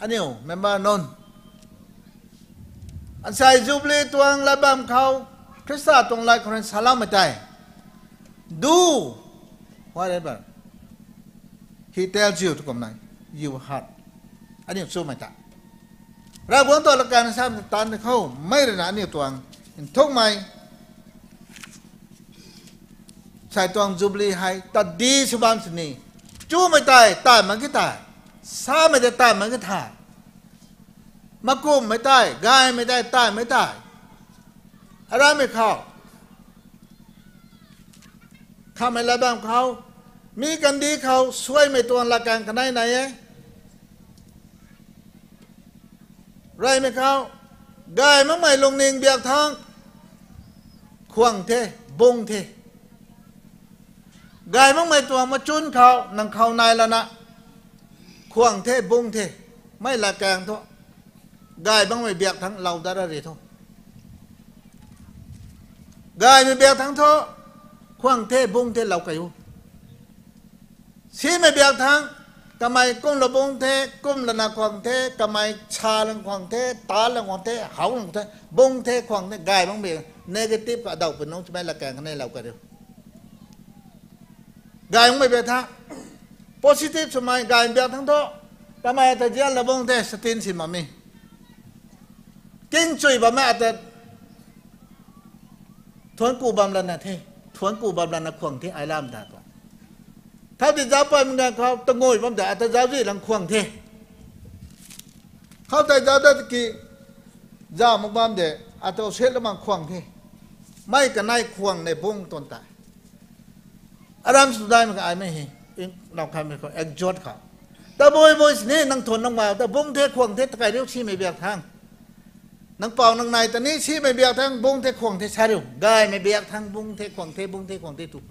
อันนี้แม่บ้านนนอันใส่จุบลีตวงละบำเขา Krista tong lai koren salam matai. Do whatever he tells you to come nai. You heart. Ani so mai ta. Ra buon to la kan sam tan จู้ไม่ตายตายมันก็ตายซาไม่ได้ตายมันก็ตายมะกุ้มไม่ตายกายไม่ได้ตายไม่ตายอะไรไม่เข้าทำอะไรบ้างเขา มีกันดีเขาช่วยไม่ตัวละกันกันได้ไหนไรไม่เข้ากายมั่งไม่ลงนิงเบียกทางควงเทบงเท กาย mong mày tua mà chun khao nằng khao này ะค nạ khoảng thế ไม่ละแกงทุกกายบ้างไม่เบียกทั้งเราดาราลยทุกกายไม่เบียกทั้งทุกขวางเทบุงเทเราไกยูชีไม่เบียกทั้งกำไมกุ้งละบุงเทกุ้งละนาควางเทกำไมชาละคขวางเทตาละคขวางเทเหาละคขวางเทบุงเทควางเทกายบ้างเบียกเนกาทีฟก็เดาเป็นน้องใช่ไหมละแกงกันในเราไกยู ตัวถ้าติดจ้าไปมันเขาตะงอยบำดาอัตจ้าที่หลังควงเทเขาแต่จ้าตะกี้จ้ามุกบำเดอัตเชลมันควงเทไม่กันในควงในบงตนตายอารามสุดท้ายมันก็ไอไม่เห็นเราใครไม่เขาเอ็กจอดเขาแต่บอยบอยนี่นั่งทนนั่งมาแต่บุ้งเทควงเทตะไครเรียกชี้ไม่เบียดทางนังเป่านังในแตอนนี้ชี้ไม่เบียกทั้งบุ้งเทขวงเทชาริวกายไม่เบียกทั้งบุ้งเทขวงเทบุ้งเทขวงเทถูก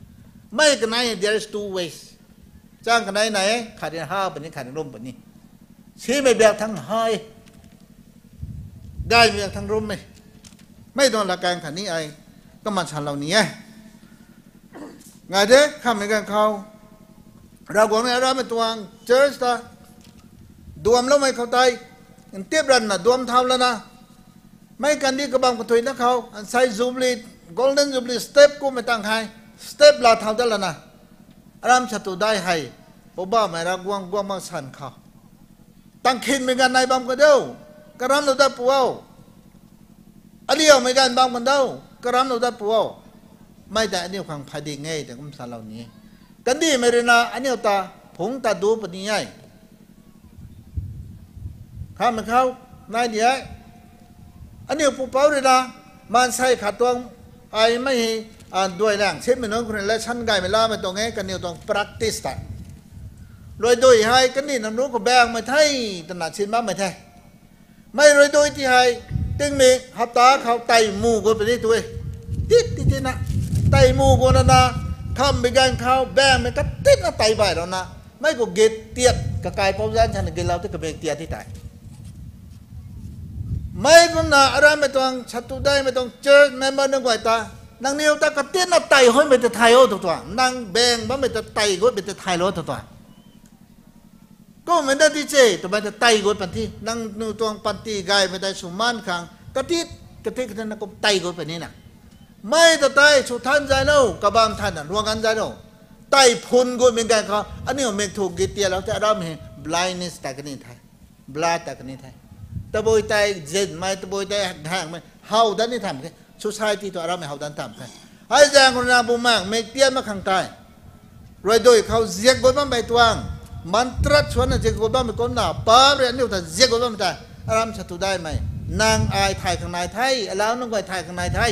ไม่กันไหน there is two ways จ้างกันไหนไหนขาดในห้าแบบนี้ขาดในร่มแบบนี้ชี้ไม่เบียกทั้งหายกาไม่เบียกทั้งร่มไหมไม่โดนหลักการขันนี้ไอ้ก็มาชันเรานี้ไงไงเด้ข้ามเหมือนกันเขาเรากเนี่ยเราไม่ตัวเจอสตาดวมแล้วไม่เข้าใจเทียบรันนะดวมเท่าแล้วนะไม่กันดีกระบังกระถุยนะเขาใส่จูบลี golden jubilee step กูไม่ตั้งให้ step ลาเท่าเดิมแล้วนะอารามชตุได้ให้ปบ้าไม่รักวงกวงมาสันเขาตั้งขินไม่กันในบางกระเดียวกระรำเราได้ปัวอันเดียวไม่กันบางกระเดียวกระรำเราได้ปัว ไม่แต่อันเดียวขังพอดีไงแต่กุมสารเหล่านี้กันดีไม่เรนาอันเดียวตาผงตาดูปนิยัยข้ามันเขานายเดียอันเดียวผู้เป้าเลยนะมันใส่ขาดตัวไอ้ไม่อ่าด้วยแรงเช่นมันน้องคนละชั้นไกไม่ล่าไม่ตรงไงกันเดียต้อง practice แต่รวยด้วยให้กันนี่น้ำรู้ก็แบงไม่ไทยตนาชินบ้าไม่ไทยไม่รวยด้วยที่ให้ตึงมีหับตาเขาไตมูก็ไปนี่ตัวติดติดนะไตมูก็นะนะคำไปกันเขาแบงไม่ก็ติดนะไตไปแล้วนะไม่ก็เกตเตียดกกายพอมยันฉันเกลเราที่กเบงเตียดที่ไตไม่ก็นะอะไรไม่ต้องชัดตุได้ไม่ต้องเจอไม่มาหนึ่งไหวตานางเนียวตากระเตียนนะไตห้อยไม่จะไทยโอ้ตัวตัวนางแบงบ้าไม่จะไตก็ไม่จะไทยโอ้ตัวตัวก็ไม่ได้ที่เจแต่ไม่ได้ไตกดปันที่นังนูตวงปันตีกายไม่ได้สุมานขังกะทิกะทิกันนักไตกดปันนี้นะ ไม่แต่ไต้ชุท่านใจเนากระบังท่านนะรวงกันใจเนาไต้พุนกูเป็นการเขาอันนี้ผมถูกกิเตียแล้วจะรำเห็น blindness ตากนี่ไทย blind ตากนี่ไทยตะโบยไต้เจ็ดไม่ตะโบยไต้ห่างไม่เฮาดันนี่ทำแค่ชุดชายที่ตัวเราไม่เฮาดันทำแค่ไอ้แจงคนนาบุมากไม่เตี้ยมาขังไต้รวยโดยเขาเสียกบบ้านไปตวงมันตรัสชวนเสียกบบ้านไป็นคหนาป้าเรียนนี่แต่เสียกบบ้านจ้อารามชะตุได้ไหมนางอายไทยข้างในไทยแล้วน้องไปไทยข้างในไทย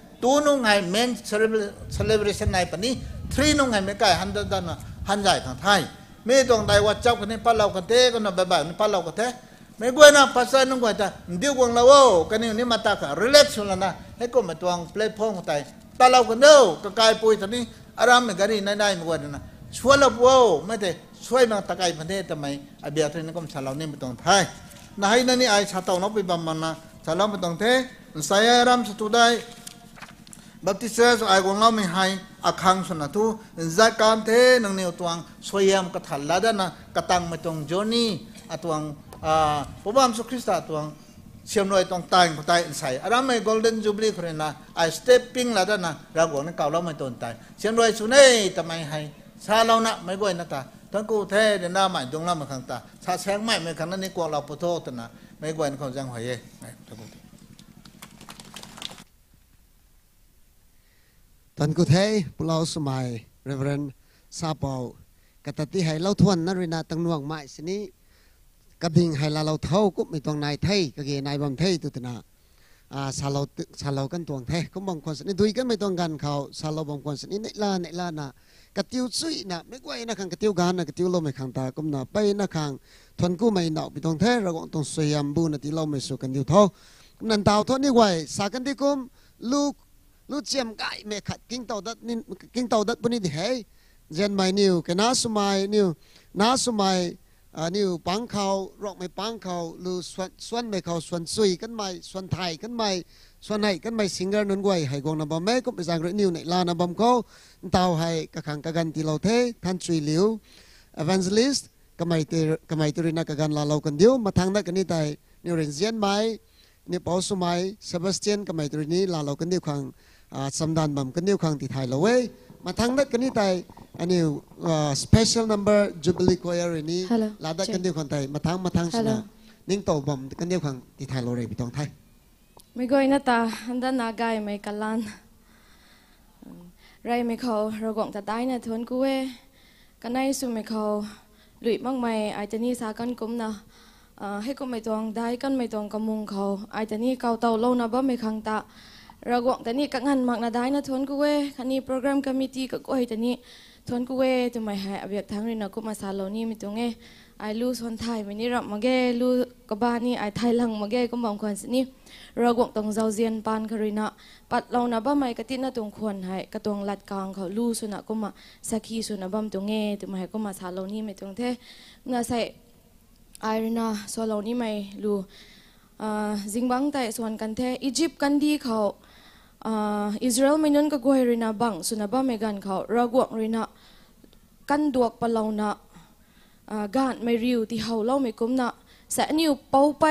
ตูนุ่งไงเมนเซเลบริชันในปนี้ทรีนุ่งไงไม่ใกล้ฮันดันดันฮันใหญ่ทางไทยไม่ต้องได้ว่าเจ้าคนนี้ป้าเรากันเทก็นบายบายนี่ป้าเรากันเทไม่กวนนะภาษานุ่งกวนตาเดี๋ยวกวงเราโอ้กันนี่นี่มาตากะรีแล็กซ์แล้วนะให้ก็มาตวงเพลย์พ่องตายตาเรากันเด้อก็กายปุยตอนนี้อารามกันนี่นายๆไม่กวนนะช่วยเราโอ้ไม่แต่ช่วยบางตะไกประเทศทำไมอาเบียทนี่ก็ชาเราเนี่ไม่ต้องไทยนะให้นั่นนี่ไอชาตองเราไปบำมันนะชาเราไม่ต้องเทใส่อารามสตูได้ บัพติเซสไอ้กวงเราไม่ให้อาคังสนะทุจักการเทนังเนี่ยวตวงสวยยามกระถัลลาดนะกระตังไม่ต้องโจนี่อตวง à bố bám số Christa tuang siam noi tong tai ko tai sai aram mai golden jubilee khre na ai stepping la da na ra go na kaw lo mai ton tai siam noi su nei ta mai hai sa lo na mai goi na ta tan ku the de na mai dong la ma khang ta sa sang mai mai khang na ni ko la pu tho ta na mai goi na ko jang hoi ye mai ta ku ตอ นกูเทยปุเราสมัยเรเวรนซาเปากตัติให้เราทวนนรินาตังนวงไม้สนี้กระดิ่งให้เราเราเท่าก็ไม่ต้องนายไทยก็เกนายบำไทยตุตนาอาสาเราสาเรากันตวงไทยก็บางคนสนิทดุยกันไม่ต้องกันเขาสาเราบางคนสนิทในลาในลานะกะติวซุยนะไม่กว่านะขังกะติวกันนะกะติวลมไม่ขังตาก็นะไปนะขังทนกู้ไม่หนาไปตรงไทยเราก็ต้องสยามบูนะที่เราไม่สู้กันอยู่เท่านันดาวทนนี่ไว้สากันที่กุมลูกลูกเจียมไก่ไม่ขัดกิ้งเต่าเต่านี้ไม่นิวสาเกนที่กุ้มลานบเขาเตาให้กะขังกะกันที่เราเทท่านช่วยเหลียว evangelist ก็ไม่ตีก็ไม่ตีนักกันลาเรากันเดียวมาทางนั้นกันนี่แต่นิวเรนเซียนไม้นี่ปอสมัยเซบาสเตียนก็ไม่ตีนี้ลาเรากันเดียวขังอ่าสัม ดานบัมกันเดียวขังที่ไทยเราเว้ยมาทางนั้นกันนี่แต่อันนี้ special number jubilee choir นี้ Hello ลาได้กันเดียวขังไทยมาทางมาทางสินะ Hello นิ่งโตบัมกันเดียวขังที่ไทยเราเลยพี่ตองไทยไม่ก้อยนะตาอันนั้นนากายไม่กันลันไรไม่เขาเรากงจะได้นะทวนกูเวกันในสุไม่เขาหลุยมากไม่ไอจะนี่สากันกุมนะให้ก็ไม่ตวงได้กันไม่ตวงกำมุงเขาไอจะนี่เกาเตาโลนะบ่ไม่คังตาเรากงแต่นี่กังหันมากนะได้นะทวนกูเวคันนี้โปรแกรมคอมมิตี้ก็ก้อยแต่นี่ทวนกูเวจะไม่ให้อภิยกทางเรียนกูมาสาลนี่ม่ตวงเอไอลูส่วนไทยไม่นี่รับมาแก่ลูกบ้านนี่ไอไทยหลังมาแก่ก็มองควันสินี่เรากงตรงเจ้าเจียนปานคารินะปัดเรานะบ้าไม่กตินะตรงควรให้กระตรงลัดกลางเขาลู่สุนัก็มาสักขีสุนับ้ามตรงเงตัวมาให้ก็มาสาเรานี่ไม่ตรงเทน่าใส่ไอรินาส่วนเรานี่ไม่ลู่จิงบังแต่ส่วนกันเทอียิปต์กันดีเขา อิสราเอลไม่นั่นก็กวยรินาบังสุนับ้าไม่กันเขารากวงรินากันดวกปะเรานะกานไม่ริวที่เขาเล่าไม่กุมนะแสนิวเป้าไป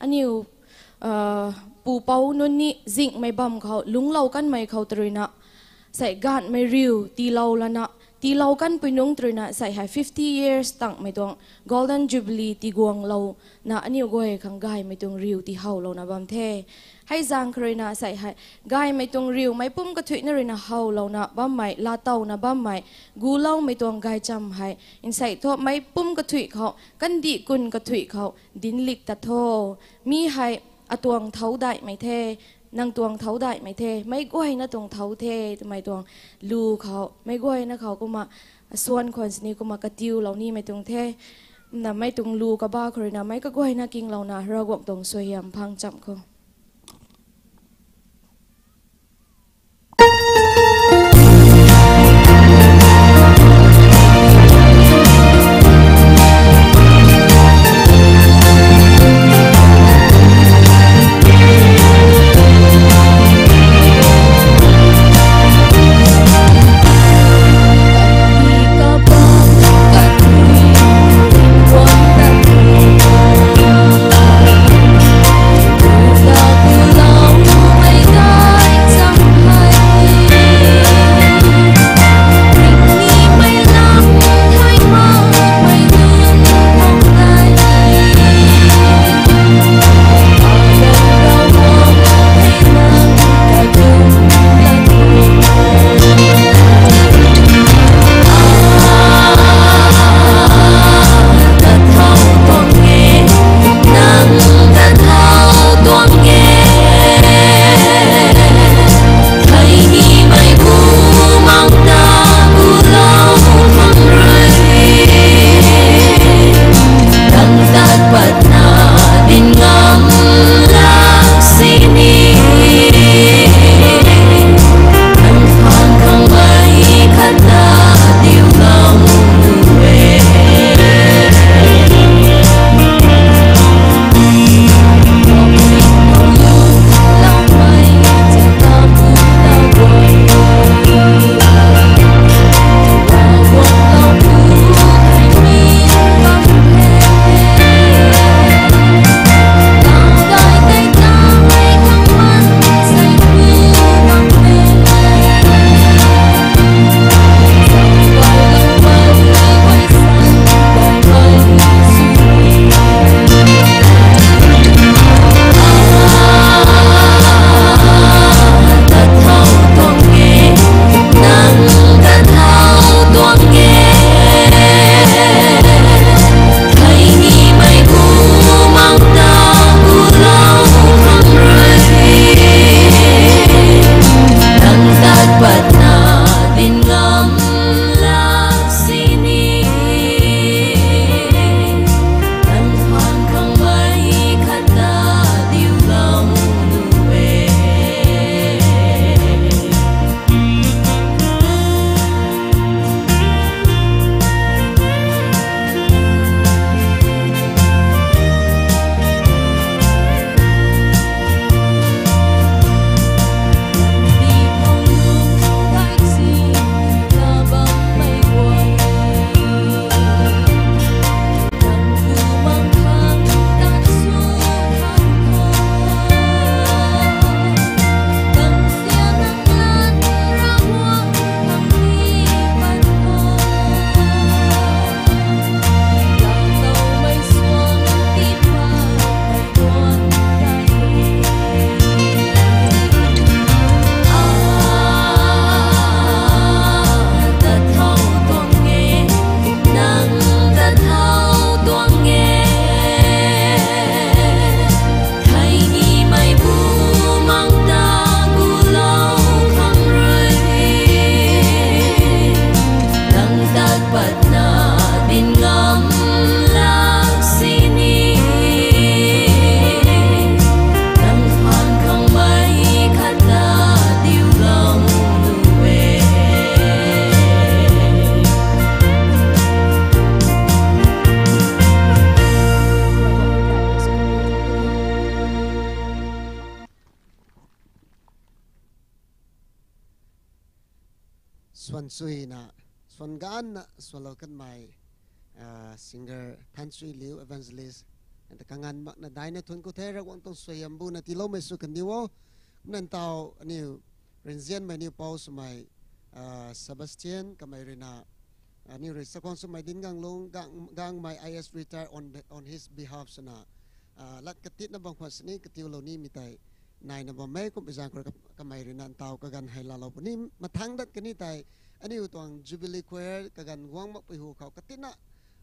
อันนิวปูเปานุนนี่จิงไม่บำเขาลุงเล่ากันไม่เขาตรีนะใส่กานไม่ริวตีเล่าละนะตีเล่ากันไปนุ่งตรีนะใส่ให้50 years ตั้งไม่ตรง golden jubilee ตีกวงเล่านะอันนี้ก็ให้ขั ให้จางครนะใส่ให้กายไม่ตรงริวไม่ปุ่มกระถุยนรินะเฮาเล่านะบ้าไม่ลาเต้านะบ้าไม่กูเล่าไม่ตรงกายจำให้อินใส่ทบไม่ปุ่มกระถุยเขากันดีกุนกระถุยเขาดินลิกตะโทมีให้อตวงเท้าได้ไม่เทนางตวงเท้าได้ไม่เท ไม่ก้วยนะตวงเท้าเททำไมตวงลูเขาไม่ก้วยนะเขาก็มาส่วนคนสนี้ก็มากระติวเหล่านี้ไม่ตวงเทนะไม่ตวงลูกับบ้าครนะไม่ก็ก้วยนะกิงเหล่านะเรากวงตวงสวยยามพังจำเขา ซุยลิวเอเวนเจลิสแต่กังงานมักนะได้นะทุนกูเทระวังต้องสวยยำบุนะที่เราไม่สุกันดีวะนั่นเตาอันนี้เรนเซียนไม่นี่เป้าสมัยซาบาสเตียนกับ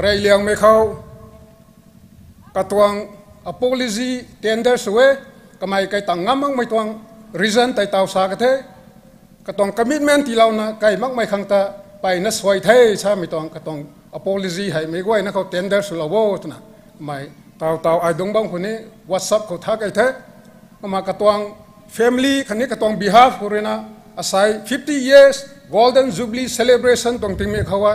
ไรเลียงไม่เข้ากระตวงอโปลิซีเทนเดอร์สเวก็ไม่ไกตังงามังไม่ตวงรีเซนต์ไตตาวสากเทกระตวงคอมมิชเมนที่เรานะใครมักไม่ขังตาไปนัสวยเทใช่ไม่ตวงกระตวงอโปลิซีให้ไม่ไหวนะเขาเทนเดอร์สลาวตนะไม่ตาวตาวไอ้ดงบังคนนี้วัดซับเขาทักไอ้เทมากระตวง family คนนี้กระตวงบีฮับคนนะอาศัย50 years golden jubilee celebration ตรงที่มีเขาว่า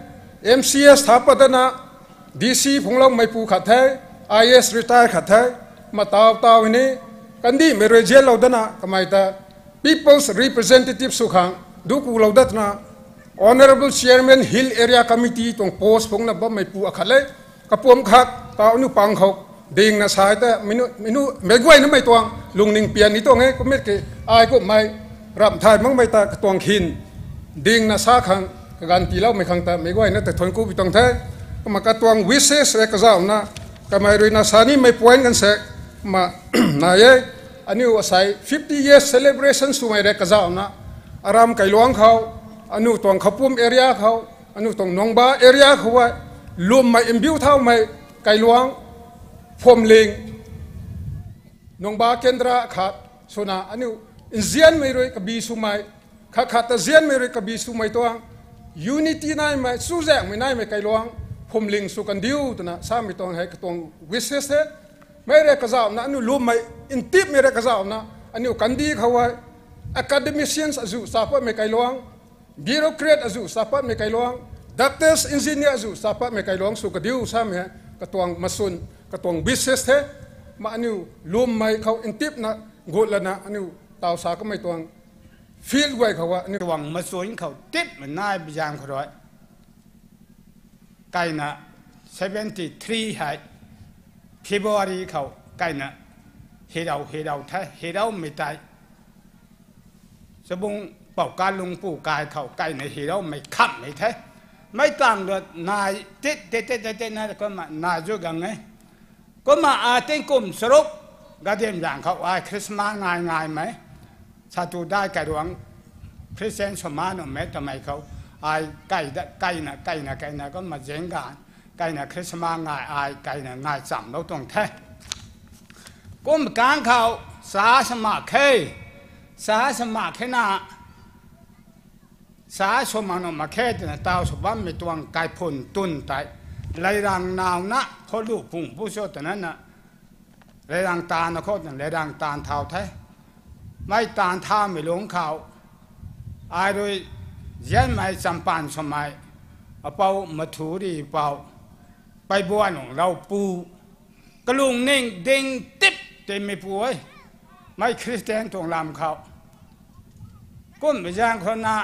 MCS สถาปตนะดีซีผงลงไม่ปูขัดแท้ IS retire ขัดแท้มาตาวตาวนี้กันดีไม่เรเจลเอาดนะทำไมตา People's Representative สุขังดูกูเอาดัดนะ Honorable Chairman Hill Area Committee ตรงโพสผงนับไม่ปูอักขเลยกระปุ่มขัดตาอุนุปังเขาเด้งนะสายแต่ไม่นุไม่นุไม่กวยนะไม่ตวงลุงหนึ่งเปลี่ยนนี่ตัวไงก็ไม่เกอายก็ไม่รับทายมั่งไม่ตากตวงขินเด้งนะสาขัง khin ding na sa khang gan ti lau mai khang ta megwai na ta thon ku bi tong the ma ka tuang wishes e ka zau na ka mai ri na sani mai point gan se ma na ye ani wasai 50 years celebration su mai re ka zau na aram kai luang khau anu tong khapum area khau anu tong nongba area khwa lum mai imbiu thau mai kai luang phom ling nongba kendra khat suna anu zian mai roi kabi su mai kha kha ta zian mai roi kabi su mai toang unity nai mai su zang mai nai mai kai luang phom ling su kan diu tuna sa mi tong hai tong wishes he mai re ka zaw na anu lum mai in tip mai re ka zaw na anu kan di khawai academicians azu sapa mai kai luang bureaucrat azu sapat me kailong doctors engineer azu sapat me kailong su kadiu sam he katuang masun katuang business the ma anu lum mai khau intip na gola na anu tau sa ka mai tuang field way khawa anu หวังมาสวนเขาติดมันน่ายไปยางเขาด้วยไก่นะ73ให้ February เขาไก่นะเฮเราเฮเราถ้เฮเราไม่ตายสบุงเป่าการลงปู่กายเขาไก่ในเฮเราไม่ขับไม่แท้ไม่ต่างเลยนายเตะเตะเตะเตะเต๊ะนั่นก็มานายจุกังไงก็มาอาเต็งกลุ่มสรุปก็เดียมอย่างเขาว่าคริสต์มาสง่ายง่ายไหม ชาตูได้ไก่หลวงคริสเตียนสมานเมทำไมเขาไอ้ไก่ไก่น่ะไก่น่ะไก่น่ะก็มาเจงกันไก่น่ะคริสต์มาสง่ายไอ้ไก่น่ะง่ายจำเราต้องแท้กุมกางเขาสาสมัครเคสาสมัครแค่น่ะสาสมานมาแค่แต่ตาวสบัมมีตัวไก่พ่นตุนไตไรรังนาวนะพอลูกพุงผู้โชตนั้นนะไรรังตานะโคตรไรรังตาเท้าแท้ ไม่ตาท่าไม่หลงเขาไอ้โดยยันไม่จำปานสมัยเอาเป่ามาถูดีเป่าไปบัวหนองเราปูกระลุงนิ่งเด้งติ๊บเต็มไม่ป่วย ไม่คริสเตียนตรงลำเขาก้มไปย่างคนน่ะ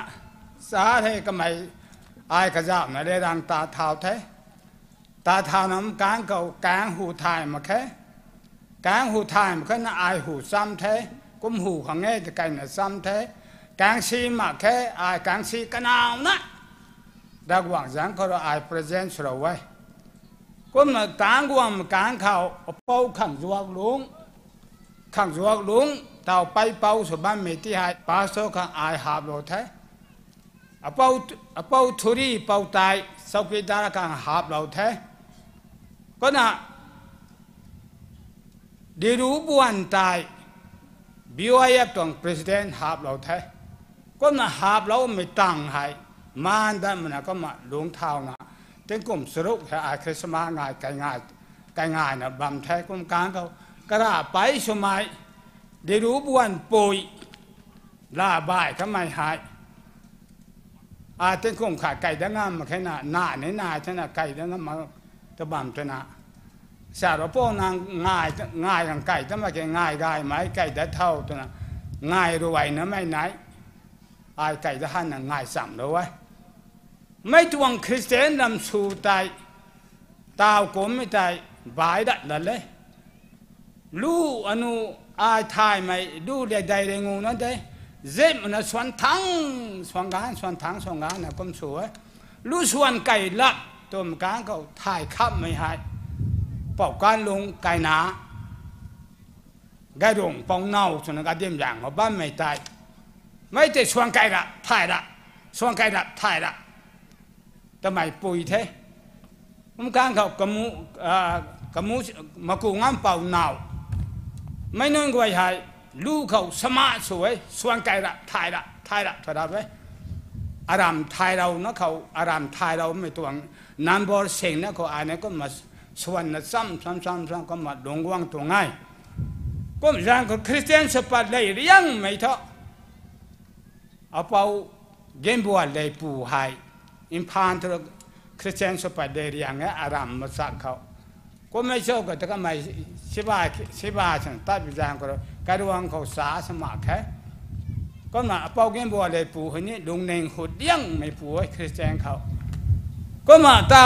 สาเทก็ไม่อายกระเจ้าน่ะได้ดังตาเท้าแท้ตาเท้าน้ำกางเก่ากางหูทายมาแค่กางหูทายมาแค่น่ะอายหูซ้ำแท้ ก้มหูข้างเงี้ยจะไกลน่ะซ้ำแท้กลางซีมาแค่อายกลางซีกันเอานะดักหวังจังเขาเราอาย present เราไว้ก้มน่ะกลางกวาง BYF ตอง president หาบเราแท้ก็มาหาบเราไม่ตังให้มาได้มันก็มาลวงเท้านะเต็งกลุ่มสรุปให้อาคริสมาง่ายไกง่ายไกง่ายนะบำแท้กลุ่มการเขากระไปสมัยได้รู้บวนป่วยลาบ่ายทำไมหายอาเต็งกลุ่มขาไก่ดังงามมาแค่นาะหน้าในหนาชนะไก่ดังงามมาจะบำชนะ สารพวกนางง่ายง่ายทางไก่ทำไมแกง่ายได้ไหมไก่ได้เท่าตัวนะง่ายรวยนะไม่ไหนไอาไก่จะใหันนะง่ายสั่มรวยไม่ตวงคริสเตียนลำสู่ใจตาวกมไม่ตาบายดัดเลยรู้อนุอายทายไม่ดูใดใดใดงูนั่นได้เจ็บนะส่วนทั้งส่วนกลางส่วนทั้งส่วนกลานนะก้มสวยรู้ส่วนไก่ละตัวมันกานก็ถ่ายคับไม่หาย ปอบการลงไกานาไกดงปองเน่าส่นกัาเดียมยางเขาบ้านไม่ได้ไม่แต่ชวนไกละถ่ายละชวนไกละถ่ายละแต่ไม่ปุยเทผมการเขากมูกมูมากุงามเป่าเน่าไม่นั่งไว้ใหยลูกเขาสมาสวยชวนไกละถ่ายละถ่ายละถ่ายละไว้อารามไทยเราเนาะเขาอารามไทยเราไม่ต้องนันบอลเสงนะเขาอ่านก็มา ส่วนนะซ้ำซ้ำซ้ำซ้ำก็มาดงวังตัวง่ายก็มีอย่างก็คริสเตียนสปัดเลยเรียงไม่เท่าเอาเป่าเกมบัวเลยปูหายอินพานตัวคริสเตียนสปัดเลยเรียงอารามมาสักเขาก็ไม่ชอบก็แต่ก็ไม่สิบาสิบาฉันตัดวิจารณ์ก็การวางเขาสาสมัครแค่ก็มาเป่าเกมบัวเลยปูคนนี้ลุงเน่งหุดเลี้ยงไม่ปูให้คริสเตียนเขาก็มาเตา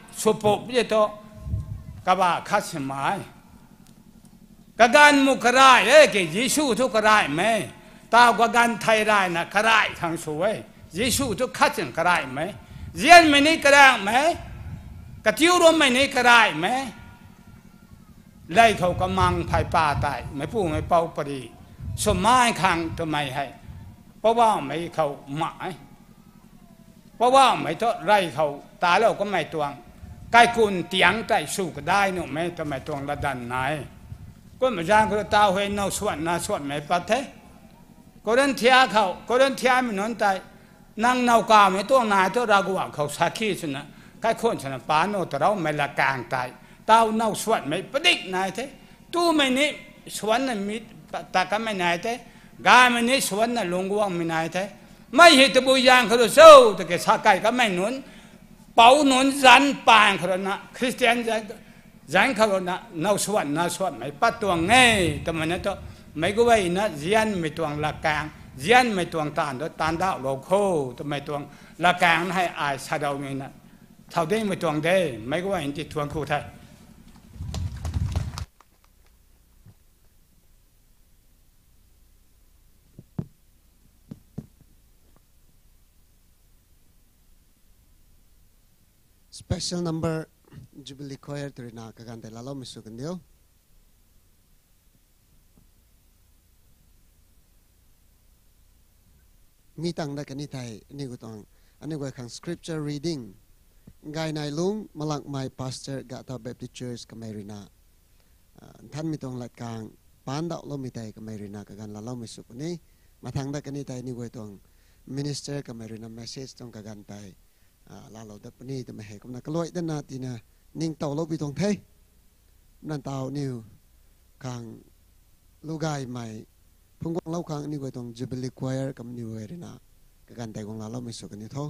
ทวนกูไว้ในลายรักวังใจเขากริวบ้าไม่ทำไมกำให้ให้ดีกำนักงกายเอ้ทำไมให้ไอสาราวนี่นะท้าวดวงทองเดก็มาอนุคริสเตียนสุนัสุนัเจียนไม่ตวงเลยเยโตกบ่าคัสมายกการมุกรายเอ้เกยิสูทุกรไหมตาวกการไทยรนะกรทางสวยยิสูทุกคัสกรายไหมเจียนไม่นี่กรายไหมกะทิวรมไม่นี่กรายไหมไล่เขาก็มังภายป่าตายไม่พูดไม่เป่าปรีสมัยคังทำไมให้เพราะว่าไม่เขาหมายเพราะว่าไม่ต้องไล่เขาตาแล้วก็ไม่ตวง ใกล้คุณเตียงใกล้สู้ก็ได้หนูไม่ทำไมต้องระดันไหนก็มาจ้างก็ตาเห็นเอาส่วนนาส่วนไม่ประเทศก็เล่นเทียเขาก็เล่นเทียมันนนใจนั่งเนากาไม่ต้องนายตัวรากว่าเขาสักขี้ชนะใกล้คนชนะปานโนต่เราไม่ละกางใจเตาเนาส่วนไม่ประดิกนายเทตู้ไม่นี้ส่วนนั้นมีตาก็ไม่นายเทกายไม่นี้ส่วนนั้นลงว่างไม่นายเทไม่เหตุบุญยางเขาดูเศร้าแต่แกสักไก่ก็ไม่นุน นด้วยตานดาวโลโคตัวไม่ตวงละแกงให้อายชาดาวนี่นะเท่าได้ไม่ตวงได้ไม่ก็ว่าอินติทวงคู่ไทย special number jubilee choir to na kagan te lalo misukan dio mi tang da kani thai ni ko tong ani ko khang scripture reading. Gai nai lung malak mai pastor ga ta baptist church kamerina. Than mi tong lat kang pan da lo mi tai kamerina kagan lalo misukuni mathang da kani tai ni ko tong minister kamerina message tong kagan ลาเราดับนี่จะไม่เห็นกำนักลอยด้านนาตีนะนิ่งเต่าลบีไปตรงเทนั่นเต่านิวคางลูกไก่ใหม่พงวังเราคางนี่ก็ตรงจะเบลีควายกับนิวเอรินะกันแต่ของเราเราไม่สุกันนี่ท้อ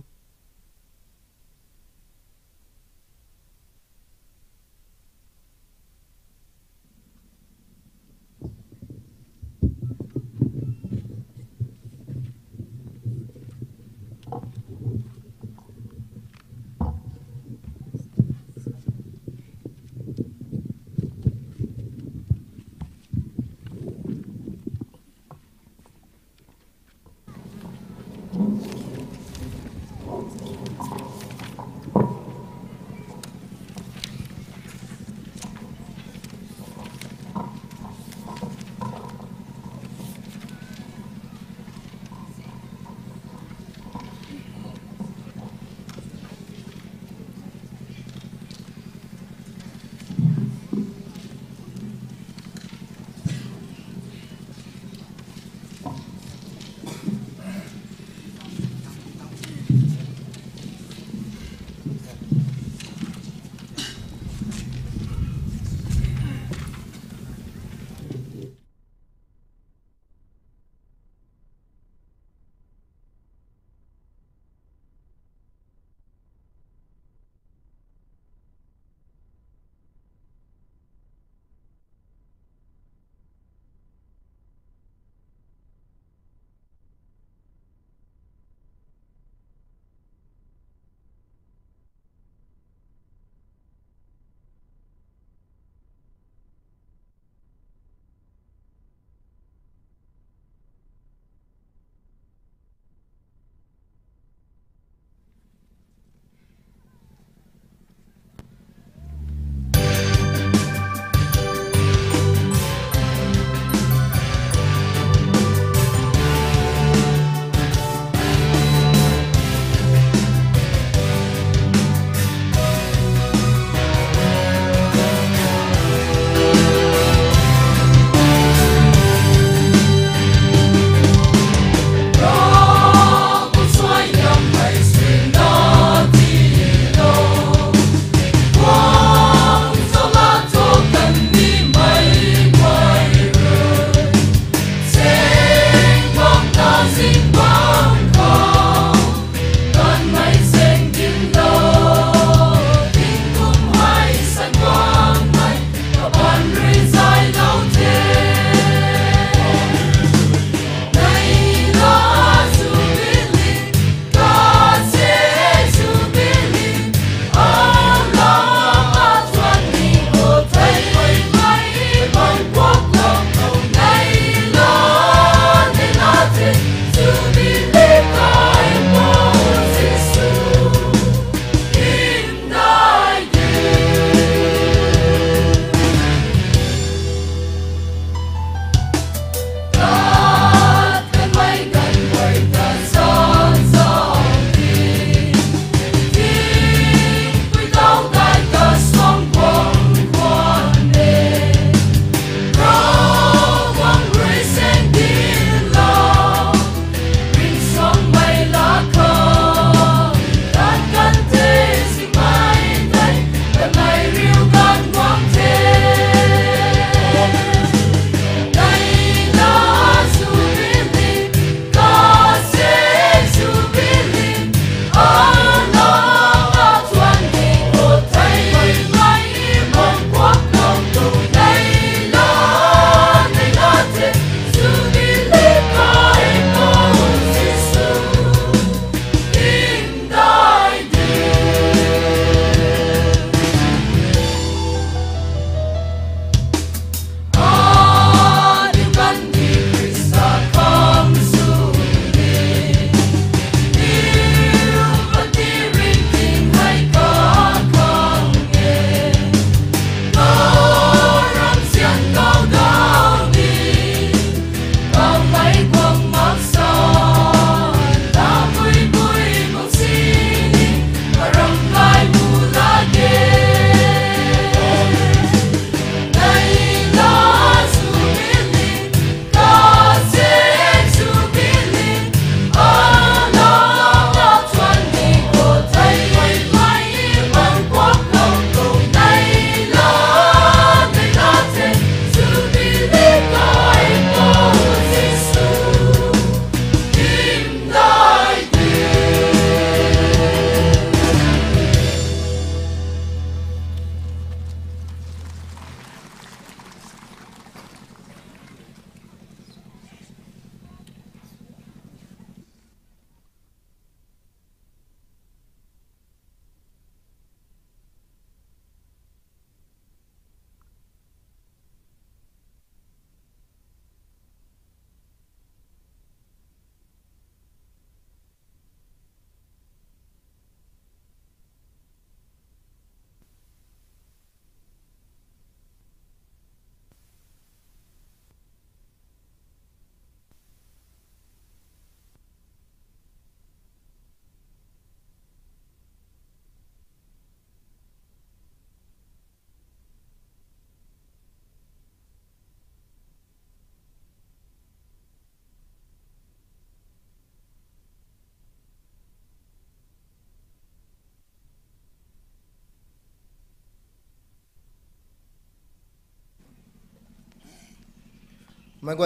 แม้ก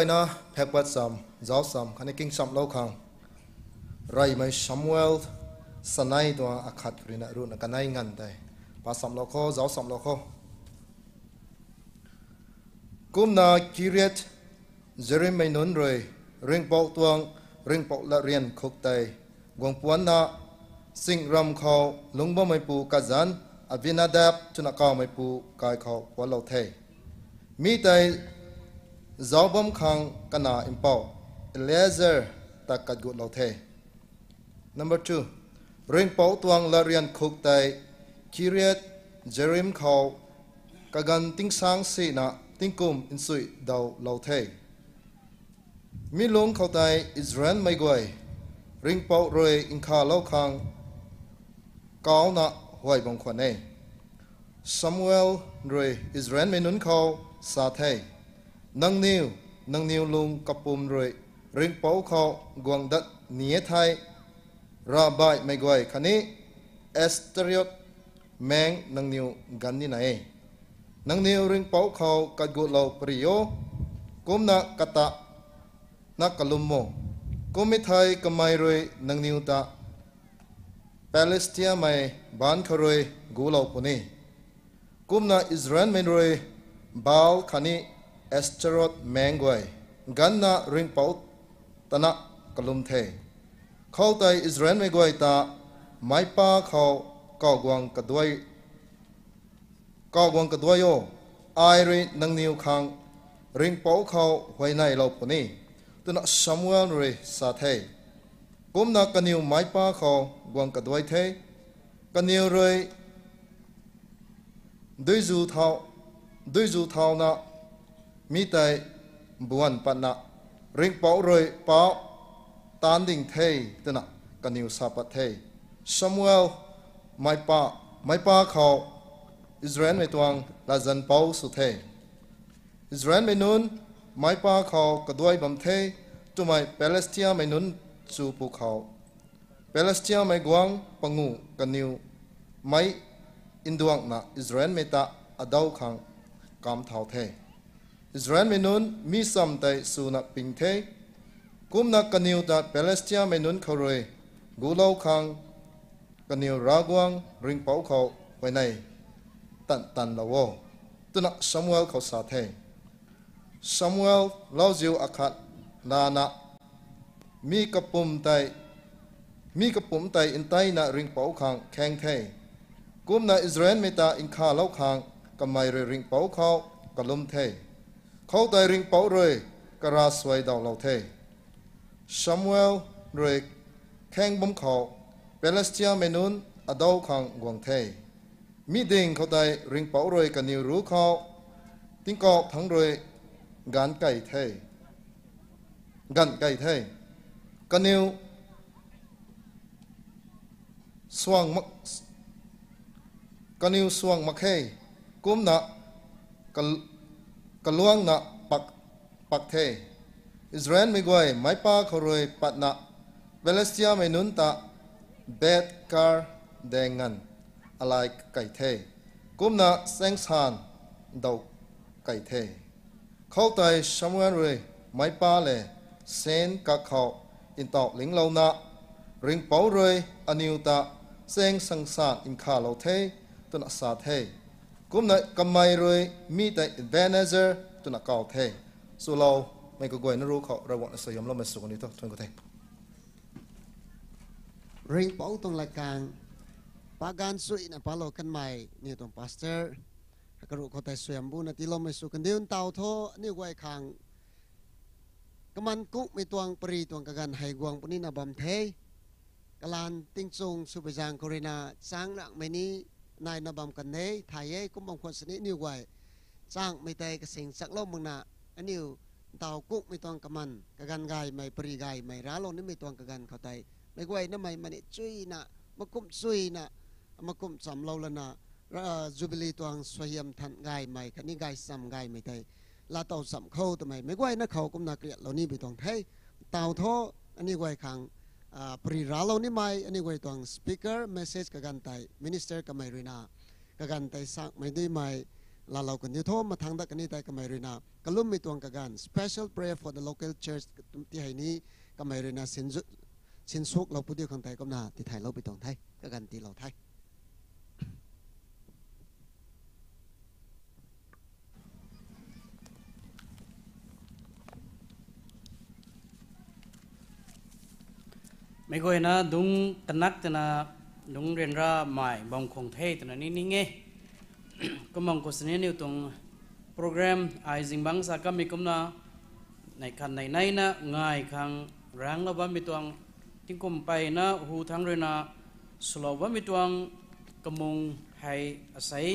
วัดซ้ำเจ้าซ้ำคันนี้กิ้งซ้ำเล่าขังไรไม่ซัมเวลสนายตัวอาคัดกรีนะรู้นกันไงงันได้ปาซ้ำเล่าข้อเจ้าซ้ำเล่าข้อกุมนากิริตเจริญไม่นุนเลยเร่งปอกตวงเร่งปอกละเรียนคุกไตกวงปวนนาสิ่งรำเขาลุงบ่ไม่ปูกัจันอวินาดับจุนกาไม่ปูกายเขาวัวเราเทมีแต่ giáo bom khang kana impau Eliezer ta kat gut lo the number 2 ring pau tuang la rian khuk tai kiriat jerim khau kagan ting sang si na ting kum in sui dau lo the mi long khau tai Israel mai goi ring pau roi in kha lo khang cao na hoài bong kwan ne Samuel roi Israel mai nun khau sa thei นังนิวนังนิวลุงกปุ่มรวยริงเป้าเขากวงดัดเหนียไทยราบายไม่กวยคันนี้เอสเตอริโอแมงนังนิวกันนี่ไหนนังนิวริงเป้าเขากัดกุเราปริโยกุมนักกตะนักกลุมโมกุมิไทยกม่รวยนังนิวตาปาเลสไตน์ไม่บ้านเขารวยกุเราปุ่นี่กุมนักอิสราเอลไม่รวยบาลคันนี้ Ring Pau Tana Kalum The Khau Tai Israel Mengwai ta Mai Pa Khau Kau Guang Kadwai Kau Guang Kadwai Yo Ai Ri Nang Niu Khang Ring Pau Khau Hoi Nai Lo Puni Tuna Samuel Ri Sa The Kum Na Kaniu Mai Pa Khau Guang Kadwai The Kaniu Ri Dui Du Thao Dui Du Thao มีแต่บวนปนะริงเปาเรยเปาตานดิ่งเทยตนะกันิวซาปเทยสมุเอลไม่ปะไม่ปะเขาอิสราเอลไม่ตวงลาจันเปาสุเทยอิสราเอลไม่นุนไม่ปะเขากระดวยบัมเทยตุไม่เปเลสเตียไม่นุนจูปูเขาเปเลสเตียไม่กวางปังูกันิวไม่อินดวงนะอิสราเอลไม่ตาอดาวขังกามเท่าเทย Israel menun mi sam tai su na ping the kum na kaniu ta Palestina menun khoroi gulau khang kaniu ragwang ring pau khau wai nai tan tan lawo tuna Samuel khau sa the Samuel lau ziu akhat na na mi kapum tai mi kapum tai in tai na ring pau khang kheng the kum na Israel meta in kha lau khang kamai ring pau khau kalum the เขาได้ริงเป้าเลยกระสวยดาวเราเทซัมเวลเลยแข่งบุมเขาเปเลสเตียเมนุนอดาวขังกวงเทมีดิงเขาได้ริงเป้าเลยกันนิวรู้เขาติ้งกอกทั้งเลยงานไก่เทกันไก่เทกันนิวสว่างมักกันนิวสว่างมักเฮกุมนะกัน กลวงนะปักปักเทอิสราเอลไม่กวยไม่ปาเขารวยปัดนะเวลสเตียไม่นุนตะเบดคารเดงันอะไรไก่เทกุมนะเซงสานดอกไก่เทเข้าใจสมวนรวยไม่ปาเลยเซนกักเขาอินตอกหลิงเหล่านะริงเปารวยอนิวตะเซงสังสารอินคาเหล่าเทตุนอาสาเท กุมนกำไมรวยมีแต่เวเนเซอร์ตุนักเก่าเทสุเราไม่ก็กวยนรู้เขาระวังสยมเราไม่สุกนี้ต้องทนก็เทริงป้องตรงละกางปากันสุยนะปาโลกันใหม่นี่ตรงพาสเตอร์กระรุกเขาแต่สวยมบูนะที่เไม่สุกันเดินเตาท้อนี่ไว้คางกมันกุ๊กไม่ตวงปรีตวงกันไฮกวงปุนินะบำเทกลานติงซงสุปจางโครินาสร้างหลักไม่นี้ นายนบำกันเนยไทยกุมบางคนสนินิวไว้จ้างไม่แต่กระสิงสักโลมึงนะอันนิวเต่ากุกไม่ต้องกมันกะกันกายไม่ปรีกายไม่ร้าลงนี่ไม่ต้องกะกันเขาไตไม่ไหวนั่นไม่มันจุยนะมากุมซุยนะมากุมสำเราละนะจูบิลีตัวงสวยมทันกายไม่คันนี้กายซ้ำกายไม่ไตลาเต่าสำเข้าทำไมไม่ไหวนะเขากุมนักเรียนเรานี่ไม่ต้องไทยเต่าท้ออันนี้ไหวขัง pri ralo ni mai ani goi tuang speaker message ka gan tai minister ka mai rina ka gan tai sak mai dei mai ลาเรากันยุทธมาทางดักกันนี่แต่ก็ไม่รู้นะกลุ่มมีตัวกัน special prayer for the local church ที่ให้นี้ก็ไม่รู้นะสินสุสินสุกเราพูดเดียวกัน ไทยก็นาที่ไทยเราไปตรงไทยก็กันที่เราไทยนะดุงตนักตนะดุงเรียนราใหม่บางคงเทตนะนี่นี่ไงก็มองก็สนิทนิวตรงโปรแกรมไอซิงบังสักก็มีกุมนะในคันในในนะง่ายคังรังแล้วว่ามีตัวที่กุมไปนะหูทั้งเรนะสโลว่ามีตัวกำมงให้อาศัย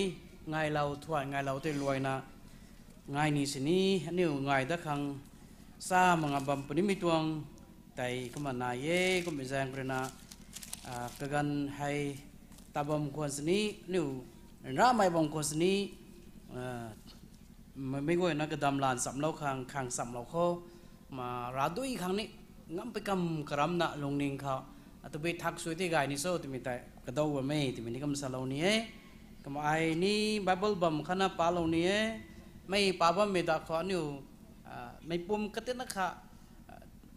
ง่ายเราถวายง่ายเราเตรวยนะง่ายนี่สินี้นิวง่ายตะคังซามังบัมปนิมีตัว tay kuma na ye kuma zang prena kagan hai tabam khosni nu ra mai bong khosni mà mấy người nó cái đầm làn sắm lâu khang khang sắm lâu kho mà ra đôi khang ní ngắm bị cầm karam na lông ninh khao à tụi bị thắc suy thì gai ní số tụi mình tại cái đâu mà mấy tụi mình đi cầm sa lâu ní ấy cầm ai ní bible bầm khana pa lâu ní ấy mấy pa bầm mấy đã khó nhiều mấy pum cái tên nó khá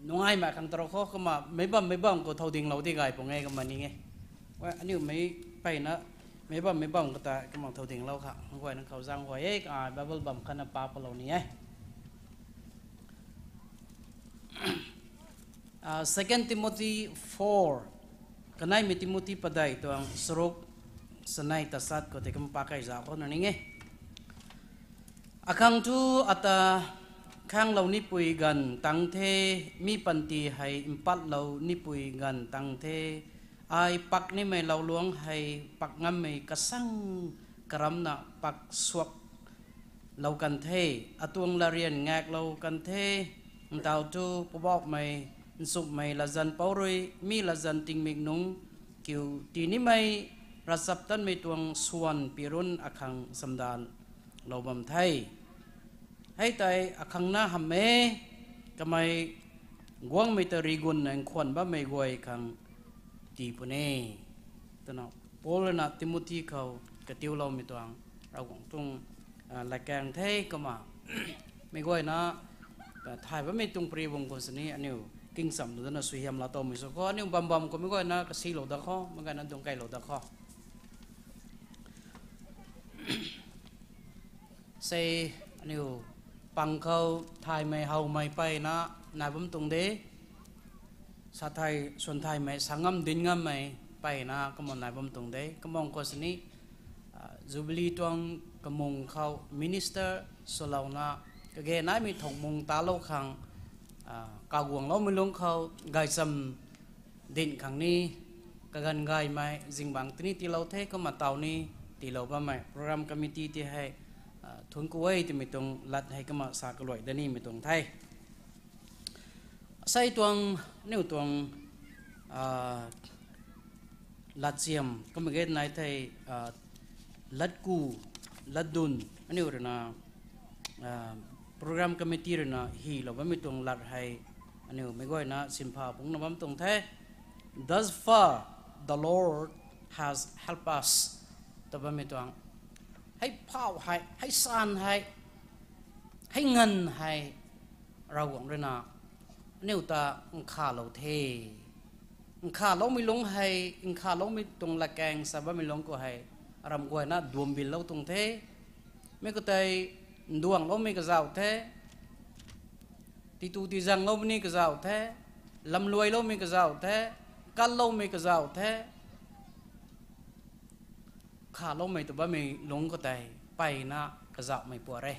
น้องไอ้มาขังตรอเขาก็มาไม่บ้าไม่บ้าก็เท่าดิงเราที่ไงปงไงก็มานี่ไงว่าอันนี้ไม่ไปนะไม่บ้าไม่บ้าก็แต่ก็มาเท่าดิงเราค่ะว่านั่นเขาสร้างไว้เอ๊ะอ่าบับเบิลบัมขันปาปเรานี่ไง Uh, 2 Timothy 4 kanay mi Timothy paday to ang surok sanay tasat ko te kampakay za ko na ninge akang tu ata ข้างเรานี่ปุยกันตังเทมีปันตีให้อิมปัดเรานี่ปุยกันตังเทไอปักนี่ไม่เราล้วงให้ปักงำไม่กระสังกระมนะปักสวกเรากันเทอตวงละเรียนแงกเรากันเทดาวจูปบอกไม่สุกไม่ละจันเปารุยมีละจันติงมิกนุงกิวตีนี้ไม่รัสับตันไม่ตวงส่วนปีรุนอคังสำดานเราบำไทย ให้ใจอักังนาหำเมกำไม่วงไม่ตรีกุนนังควนบ้าไม่กวยขังตีปุเน่ตนอโปลนะติมุตีเขากระติวเราไม่ตัวงเราของตรงหลักแกงเทก็มาไม่กวยนะแต่ถ่ายว่าไม่ตรงปรีวงคนสนี้อันนี้กิ่งสำนุนนะสุยามลาโตมิสก็นี่บำบำก็ไม่โวยนะกระซีหลดะข้อเมื่อกันนั้นตรงไกลหลดะข้อเซอันนี้ พังเขาไทยไม่เฮาไม่ไปนะนายผมตรงเดสาไทยส่วนไทยไม่สังงมดินงมไม่ไปนะก็มองนายผมตรงเดก็มองก็สนี้จูบลีตวงก็มองเขามินิสเตอร์สลาวนะก็เกนายมีถงมงตาโลคังกาวงเราไม่ลงเขาไกซัมดินขังนี้ก็กันไกไม่จิงบางทีนี้ที่เราเทก็มาเตานี้ที่เราบ้าไม่โปรแกรมคอมมิตี้ที่ให้ ทุนกุยที่มีตรงลัดให้ก็มาสากลอยดนี่มีตรงไทยใส่ตวงนิ้วตวงลัดเสียมก็มาเกิดในไทยลัดกูลัดดุนอันนี้เรื่นะโปรแกรมคอมมิตี้เรื่นะฮีเราไม่มีตรงลัดให้อันนี้ไม่ก็นะสิมพาปุ่งน้ำตรงไทย thus far the Lord has helped us แต่ไม่ ให้เผาให้ให้ซานให้ให้เงินให้เราหวังด้วยนะเนี่ยตาข้าเราเทข้าเราไม่ลงให้ข้าเราไม่ตรงละแกงสบายไม่ลงก็ให้รำกวยนะดวมบินเราตรงเทไม่ก็ใจดวงเราไม่ก็เจ้าเทตีตูตีจังเราไม่ก็เจ้าเทลำรวยเราไม่ก็เจ้าเทกันเราไม่ก็เจ้าเท ข้าลงไม่ตัวบ่ไม่ลงก็แต่ไปนะกระจับไม่ปวดเลย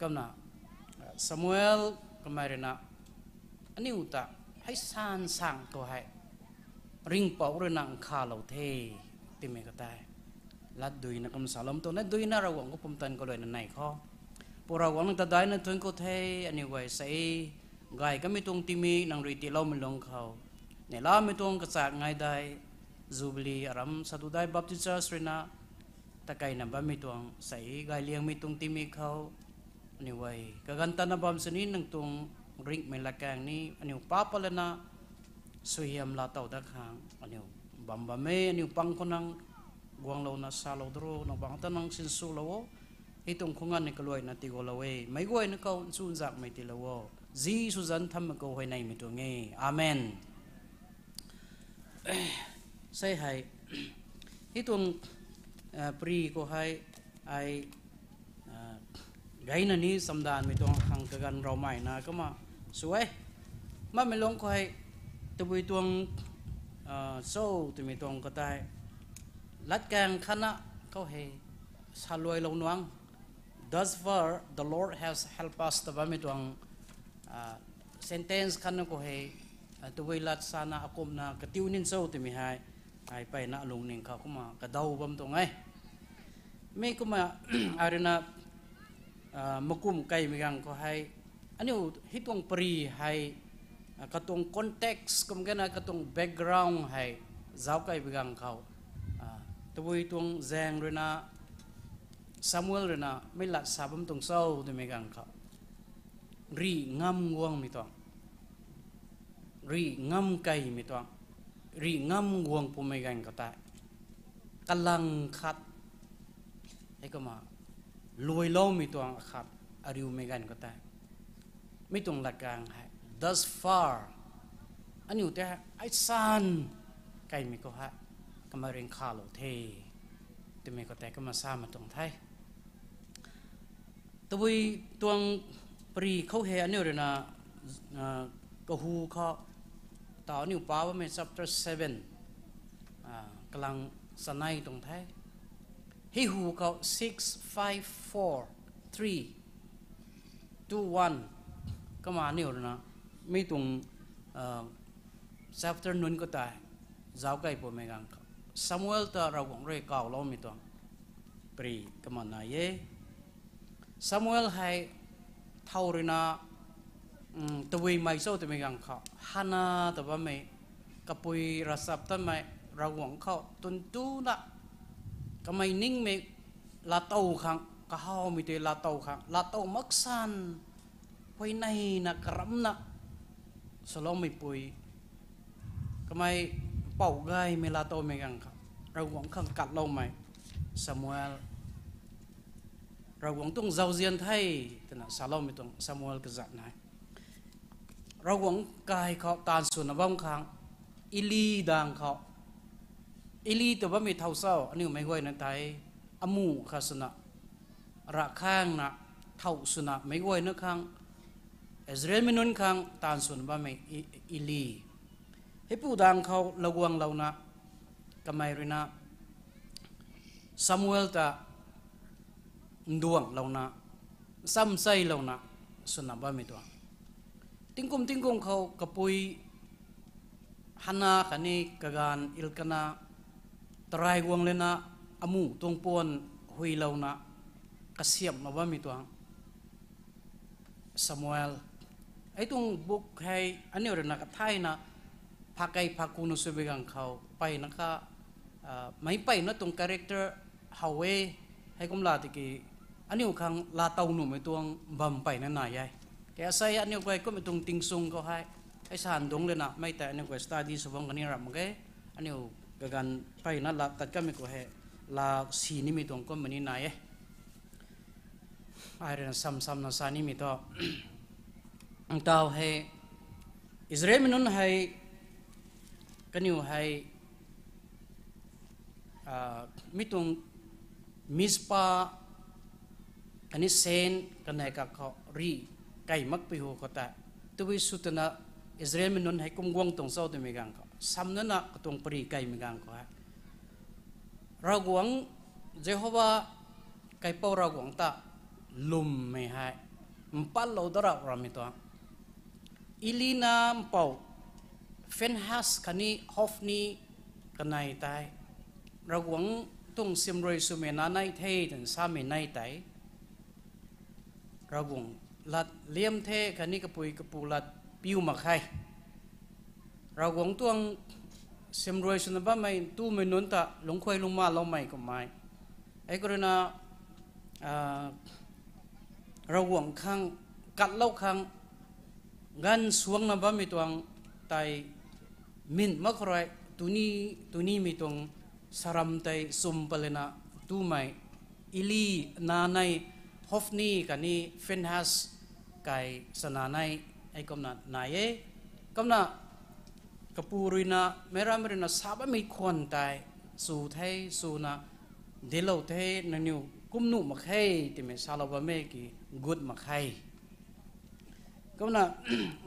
ก็นะสมุเอลก็ไม่เรนะอันนี้อุตะให้สานสั่งตัวให้ริงปอกเรื่องนังข้าเราเทติไม่ก็แต่ลัดดุยนะคำสาลมตัวนั้นดุยนะเราหวังก็ปุ่มตันก็เลยนั่นไหนข้อพวกเราหวังแต่ได้นั่นทุนก็เทอันนี้ไว้ใส่ไก่ก็ไม่ตรงติมีนังรีติเราไม่ลงเขาเนี่ยเราไม่ตรงกระจากไงได้ Jubilee aram sadudai Baptist Church rena takai na ba mitong sai gai liang mitong timi khau ni wai kaganta na bam sani nang tung ring me lakang ni ani papala na suyam la tau da khang ani bam ba me ani pang ko nang guang lo na sa lo dro na bang ta nang sin su lo hitong khungan ni kaloi na ti go lo we mai goi na kau sun zak mai ti lo zi su zan tham ko hoi nai mi tu nge amen say hai hitong pri ko hai ai gai na ni samdan mi tong hang ka gan ro mai na ka ma suai ma me long ko hai tu bui tuang so tu mi tong ka tai lat kang khana ko he saloi lo nuang thus far the lord has helped us to ba mi tuang sentence khana ko he tu bui lat sana akum na ka tiunin so tu mi hai ไปนะลุงหนึ่งเขาก็มากระเดาบำตรงไงไม่ก็มาอาไรนะมากุ้มไก่มีกังก็ให้อันนี้ฮิตวงปรีให้กระตรงคอนเท็กซ์ก็มันกันนะกระตรงแบ็กกราวน์ให้เจ้าไก่มีกังเขาตัวฮิตรงแจงเลยนะซามูเอลเลยนะไม่ละสาบำตรงเศร้าด้วยมีกังเขารีงามวงมีตองรีงามไก่มีตอง nguang pu megang kata kalang khat ai ko ma lùi lâu mi tuang khát ariu me gan ko ta mi tung la kang hai thus far anh yêu te ai san kai mi ko ha kamarin khalo the te me ko ta kama sa ma tung thai tui tuang pri khâu he anh yêu na ko hu kho ตอนิวปาว่ามน chapter 7กำลังสนายตรงไทย he who เขา six five four three two one ก็มาเนี่ยนะไม่ตรง chapter นุนก็ตายเจ้าใกล้ปวดไม่กังซามูเอลตาเราของเรกาวล้าไม่ต้องปรีก็มาหนเย่ซามูเอลให้ทาวรินา ตัวไม่สู้ตัวไม่กังเขาฮันนาแต่ว่าไม่กับปุยรัสับต้นไม่ระวังเขาตุนตู้ละก็ไม่นิ่งไม่ลาโต้ขังก็เฮามีแต่ลาโต้ขังลาโต้มักสันปุยในนักรำนักสลองไม่ปุยก็ไม่เป่าไงไม่ลาโต้ไม่กังเขาระวังขังกัดเราไมสมัวเระวังต้องเจ้าเจียนไทยแต่นะสาลอมไม่ต้องสมัยกษัตริย์นาย เราหวงกายเขาตาสุวนบ้างครั้งอิลีดังเขาอิลีแต่ว่าไม่เท่าเศร้าอันนี้ไม่ห่อยนะไทยอมูขาสนะระข้างนะเท่าสุนะไม่ห่อยนะครั้งเอสเรนไม่นุนครั้งตาสุนบ้างไม่อิลีให้ผู้ดังเขาระวังเรานะกำไมรินะซามูเอลตาดวงเรานะซ้ำไส้เรานะสุนับบ้างไม่ตัว ติงกุมติงกุมเขากระปุยฮันนาขันนี้กกานอิลกนาตรายวงเลนะอมูตวงปวนหุยเลานะกเสียมนะว่ามีตัวสมูเอลไอตรงบุกให้อันนี้เรนักไทยนะพักไอพักกูนุสเบกังเขาไปนะคะไม่ไปนะตรงคาแรคเตอร์ฮาวเวให้กุมลาติกีอันนี้คังลาเตาหนุ่มไอตัวงบำไปนั่นนายาย mi tung ting sung ko hai ai san dong le na mai ta ani ko study subang kani ram ge ani u gagan pai na la tat ka mi ko he la si ni mi tong ko mani na ye ai ren sam sam na sa ni mi to ang tao he Israel minun hay kaniu hay mitong mispa ไก่มักไปหัวก็ตาตัวสุดนะอิสราเอลมันนุนให้กุมวงตรงเสาตัวมีกังก็ซ้ำนั่นนะก็ตรงปรีไก่มีกังก็ฮะราหวงเจ้าว่าไก่ป่าเราหวงตาลุมไม่ให้มันปั้นเราดระเรามิตัวอิลีนามป่าเฟนฮัสคันนี้ฮอฟนี้กันในตายเราหวงตรงเสียมรวยสุเมนาในเทตันสามีในไตเราหวง ลัดเลี่ยมเทคันนี้กระปุยกระปูลัดปิวมาใครเราหวงตัวงเสมรวยสุนบ้าไม่ตู้ไม่นุนตะลงควยลงมาเราไม่ก็ไม่ไอ้กรณาเราหวงข้างกัดเล่าข้างงันสวงนบ้ามีตวงไตมินมากรอยตุนี้ตุนี้มีตัวงสรัมไตสุมเปลนะตู้ไม่อิลีนาในฮอฟนี่กันนี้เฟนฮัส ไกสนาในไอ้กำนัดนายเอกำนัดกปูรินะเมรามรินะสาบมีคนตายสู่ไทยสู่นะเดลเทนันนิวกุมนุมาใครที่เมสาลบะเมกีกุดมาใครก็นะ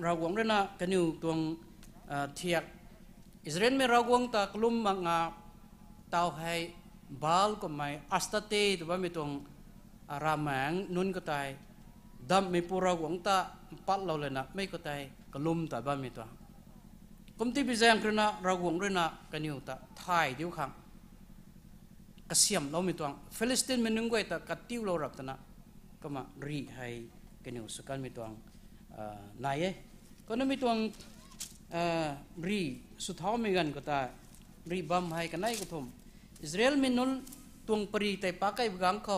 เราหวังเรื่องนะกันอยู่ตรงเทียกอิสราเอลไม่เราหวังตากลุ่มมังอาเตาให้บาลก็ไม่อัสตเตตัวว่ามีตรงรามแงนุนก็ตาย ดำไม่ปูรากวงตาปัดเราเลยนะไม่ก็ใจกลุ่มต่บ้ามีตัวกุมที่พิจารณาเราหวงด้วยนะกันอยู่แต่ทายเดียวขังกษียมเรามีตัวฟิลิสตินมันนึงไว้แต่กัดติวเรารับตนะก็มารีให้กันอยู่สุกันมีตัวนายเอก็นั่นมีตัวรีสุดท้ายมีกันก็ตารีบัมให้กันนายก็ทมอิสราเอลมีนุลตัวปรีแต่ปากไก่กังเขา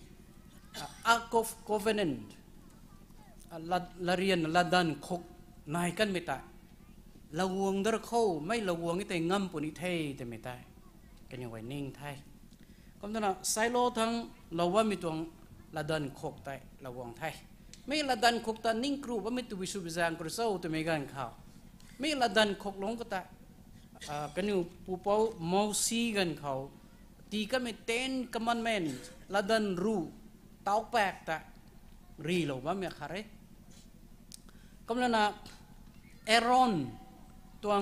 เวนนต์ลาลาเรียนลาดันคกนายกันไม่ตายละวงดรเข้าไม่ละวงนี่แต่งัมปุนิเทแต่ไม่ตายกันยังไว้นิ่งไทยก็ตอนนั้นไซโลทั้งเราว่ามีตัวละดันคกไตละวงไทยไม่ละดันคกตานิ่งครูว่าไม่ตัววิสุบิจางกระเซาตัวไม่กันข่าวไม่ละดันคกลงก็ตายกันอยู่ปูเป้ามอซีกันเขาตีกันไม่เต้นกัมมันแมนละดันรู้ เต้าแปกตารีเราว่ามีอะไรก็แล้วนะเอรอนตัว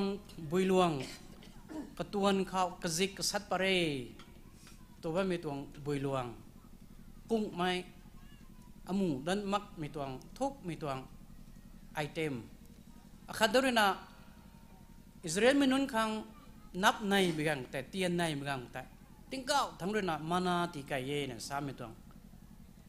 บุยลวง katuan kau kezik kesat pare tu ba mi tuang bui luang kung mai amu dan mak mi tuang thuk mi tuang item akhadorina Israel minun khang nap nai bigang te tian nai bigang ta tingkau thangrina mana ti kai ye na sa mi tuang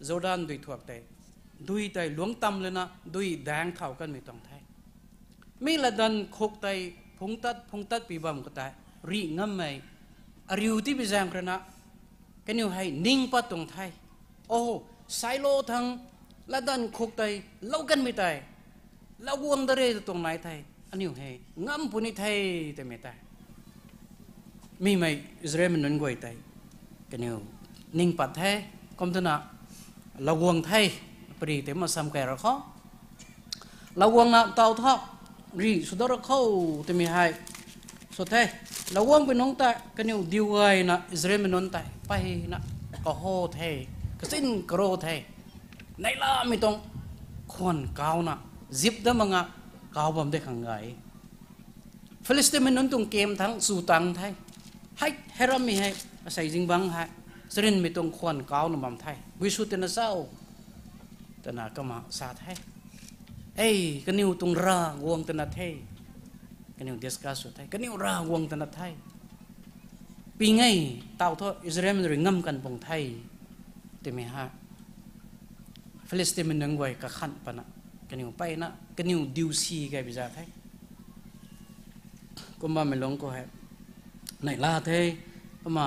ไม่กันเขารีงำรักรีงำรักแต่ไม่ตรงไทยโจดานด้วยทัวการนี่ไม่กันเขาอมูนุนเลยนะไม่ติปวดเลยนะปวดไม่นุนก็ให้ตายดุยไก่นะบ้าไม่กันก็ตายโจดานด้วยทัวแต่ดุยแต่หลวงตำเลยนะดุยแดงเข่ากันไม่ตรงไทยไม่ละดันคกไตพงตัดพงตัดปีบามก็ตายรีงำไม่อริวที่ไปแจงกระนะกันอยู่ให้นิ่งปัดตรงไทยโอ้ไซโลทั้งละดันคุกไตเล่ากันไม่ตายเล่าวงดเรตรงไหนไทยอันนี้ให้งำปุนิไทยแต่ไม่ตายมีไหมอิสราเอลมันนั่งกวยไตกันอยู่นิ่งปัดไทยคมตนะ เราวงไทยปรีเต็มาซ้ำแก่เราเขาเราวงน่เตาทอกรีสุดาเราเข้าจะมีให้สุดท้ายเราวงเป็นน้องตากันอยู่ดีไว้นะอิสราเอลมันนนตาไปนะก็โหเทก็สิ้นกรเทในลาไม่ต้องคนเก่าน่ะจิบได้มังอะเก่าบ่มได้ขังไงฟิลิสเตีนมันนนตรงเกมทั้งสู่ตังไทยให้ให้รามีให้ใส่จิงบังให้ heram mi hai sai jing bang hai srin mi tong khon kau na bam thai wi su te na sao ta na ka ma sa thai เอ้กนิวตรงราวงตนาไทยกนิวเดสกาสุไทยกนิวราวงตนาไทยปีไงเต่าทออิสราเอลมันรงำกันปงไทยเต็มฮะฟิลิสเตีนมันนึงไว้กับขันปนะกนนิวไปนะกนนิวดิวซีแกบิจาไทยก็มาไม่ลงก็ให้ในลาไทยก็มา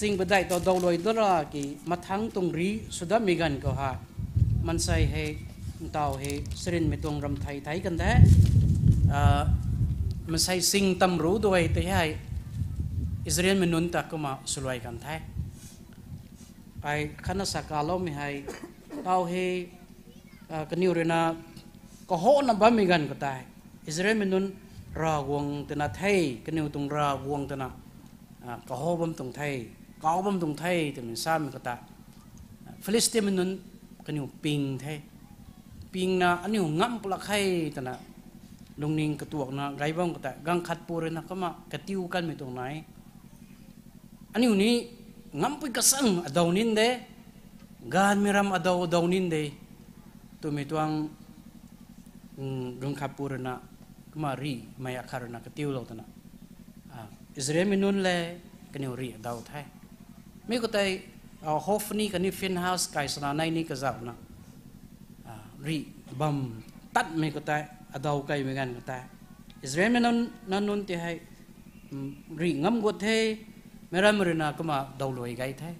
สิ่งบดได้ต่อดาวลอยดรากีมาทั้งตรงรีสุดามีกันก็ฮะมันใส่ให้ตาวให้สรินไม่ตรงรำไทยไทยกันแท้มันใส่สิ่งตำรู้ด้วยแต่ให้อิสราเอลมนุนตะก็มาสลวยกันแท้ไอ้ขณะสักกาลไม่ให้ตาวให้กนิวเรนาก็โหนับมีกันก็ได้อิสราเอลมนุนราวงตนะไทยกนิวตรงราวงตนะ maya karuna ketiu lo tana Israel minun le kani ri dau thai mi ko tai hof ni kani fin house kai sana nai ni ka zau na ri bam tat mi ko tai adau kai mi gan ko tai Israel minun nanun ti hai ri ngam go the meram rina kama dau loi gai thai man sai sing tam ru duai ti hai mi nung ti me ka tai dau loi the na dau loi le na mấy อิสราเอลมินุนเลยกันอยู่รียดาวไทยไม่ก็แต่เอาฮอฟนี่กันนี่ฟินฮาสไกสนาในนี่ก็จะนะรีบัมตัดไม่ก็แต่ดาวไกเหมือนกันก็แต่อิสราเอลมินุนนันนุนที่ให้รีงำกดเทไม่รัมรนาก็มาดาวลอยไก่ไท้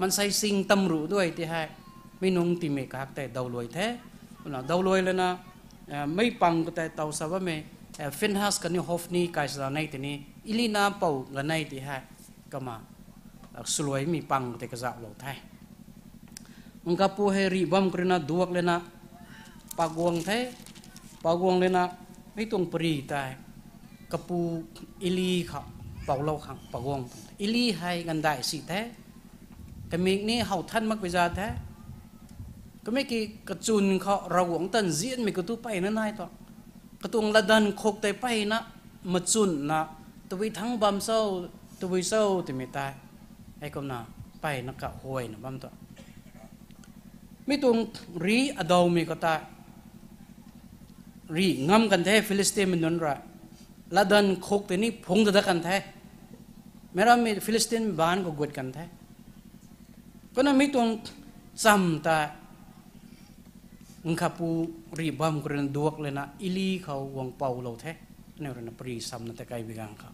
มันใส่สิงตำรู้ด้วยที่ให้ไม่นุ่งตีเมกักแต่ดาวลอยแท้นะดาวลอยแล้วนะไม่ปังก็แต่เตาสาวเมฟินฮาสกันนี่ฮอฟนี่ไกสนาในที่นี้ อิลีนาเป่ากันในที่ให้ก็มาสลวยมีปังแต่กระจาเราไทยมันก็พูดให้รีบมกรนาดวกเลยนะปากวงไทยปากวงเลยนะไม่ต้องปรีตายกระปูอิลีเขาเป่าเราขังปากวงอิลีให้กันได้สิแท้ก็มีนี่เฮาท่านมักไปจาแท้ก็ไม่กี่กระจุนเขาเราหวงตันเสียนไม่กระตุ้ไปนั่นนายตัวกระตุงละดันโคกแต่ไปนะมาจุนนะ ตัววิทั้งบำเศร้าตัววิเศร้าติไม่ตายไอ้กบนาไปนักกะหวยนะบํมตัวไม่ต้องรีอดาวมีก็ตารีงำกันแท้ฟิลิสเตียนมันนนระละดันโคกตัวนี้พงตะกันแท้เม้เรามีฟิลิสเตียนบ้านก็กวดกันแท้ก็นั่นไม่ต้องซ้ำตาอุงคาปูรีบบํกรนดวกเลยนะอิลีเขาวงเป่าเราแท้ในรนปรีซ้ำนั่ต่ไกลไปกังเขา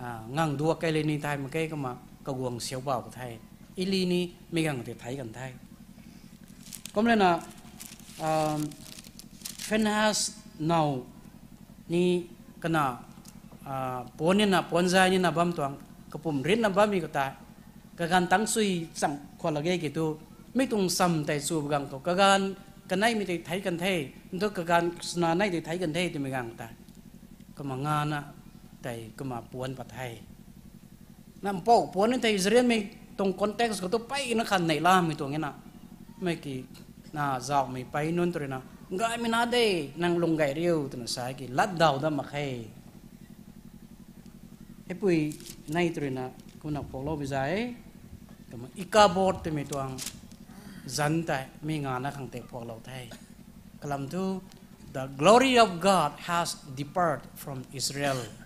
ยก็มาอีกาบอดตัวไม่ตัว dân tại mi ngà na khang te phok lo thai kalam tu the glory of God has departed from Israel Israel mi nun pang rena rau gong tung him tai rau gong tung zai lo mi tai rau gong ngam tai tapakan thai sa lo mi tung ba bal bam thai ก็มาให้ตรงดักก็ให้ตาวให้ละดันค บไปละวงดักกรำเท Philistine men nun gore na kaniu ram thang ta lo me gan ka ta kaniu ra asdot ta ba mi pu rama dang kau ladan khok ta lawang lau ta na ไม่ละดันคกตรงงำเลยนะตรอข้อไม่อัสดอตว่าไม่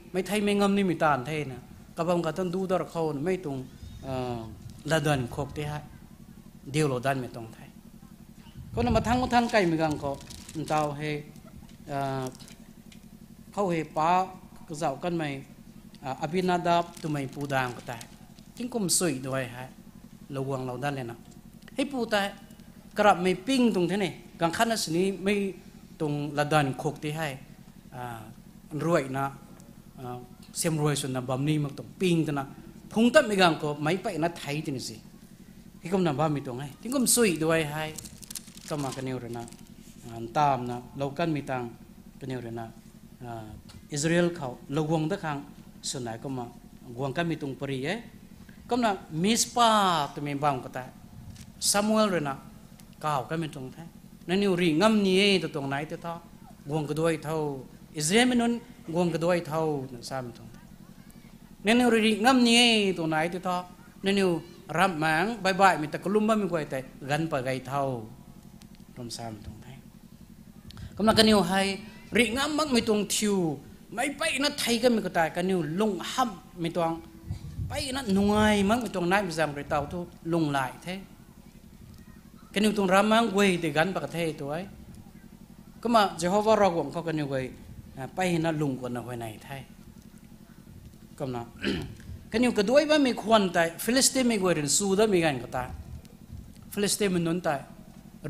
ไม่ไทยไม่งำนี่มีตานเทนะกระบำกระตันดูดอรเขาไม่ตรงละดันคกที่ให้เดียวเราดันไม่ตรงไทยก็นำมาทั้งทั้งไก่มีกังเขาเตาให้เขาเฮป้ากระเจ้ากันไม่อภินาดับตัวไม่ปูดางก็ได้จึงกุมสวยด้วยฮะระวังเราด้านเลยนะให้ปูแต่กระไม่ปิ้งตรงที่นี่กังขันนัสนี้ไม่ตรงละดันคกที่ให้รวยนะ เสียมรวยส่วนนะบำนี้มันต้องปิ้งตัวนะพุงตั้มไม่กังก็ไม่ไปนะไทยตัวนี้สิที่ก็นำบ้ามีตรงไงจึงกุมสวยด้วยให้ก็มากันเนียวเลยนะตามนะเรา อิสราเอลเขาระวังตะคังส่วนไหนก็มาวังกันมีตรงปรีเอก็นะมิสปาตัวมีบางมันนั่นง่วงก็ด้วยเท่าสามันนั้นวงก็ด้วยเนนสามตรงนั่นนี่รีงำนี้ตัวไหนตัวท่านั่นนี่รับมังบายบายมีแต่กลุ่มบ้ามีกวยแต่กันไปไกเท่ารวมสามตรงแท้ก็มากันนี่ให้รีงำมักมีตรงทิวไม่ไปนัดไทยกันมีก็ตายกันนิวลงห้ำมีตวงไปนัดหน่วยมั้งมีตวงนายมีจำไรเต่าทุลงหลายเท่กันนิวตวงรามังเวทีกันปกติตัวไอ้ก็มาเจ้าฮาวารอกวงเขากันนิวเว ไปนลุงกวนหอยไหนไทยก็นะกันอยู่กระด้วยว่ามีควรแต่ฟิลิสเตียม่กวยเรื่องสู้ได้มีกันก็ตาฟิลิสเตียมันนนแต่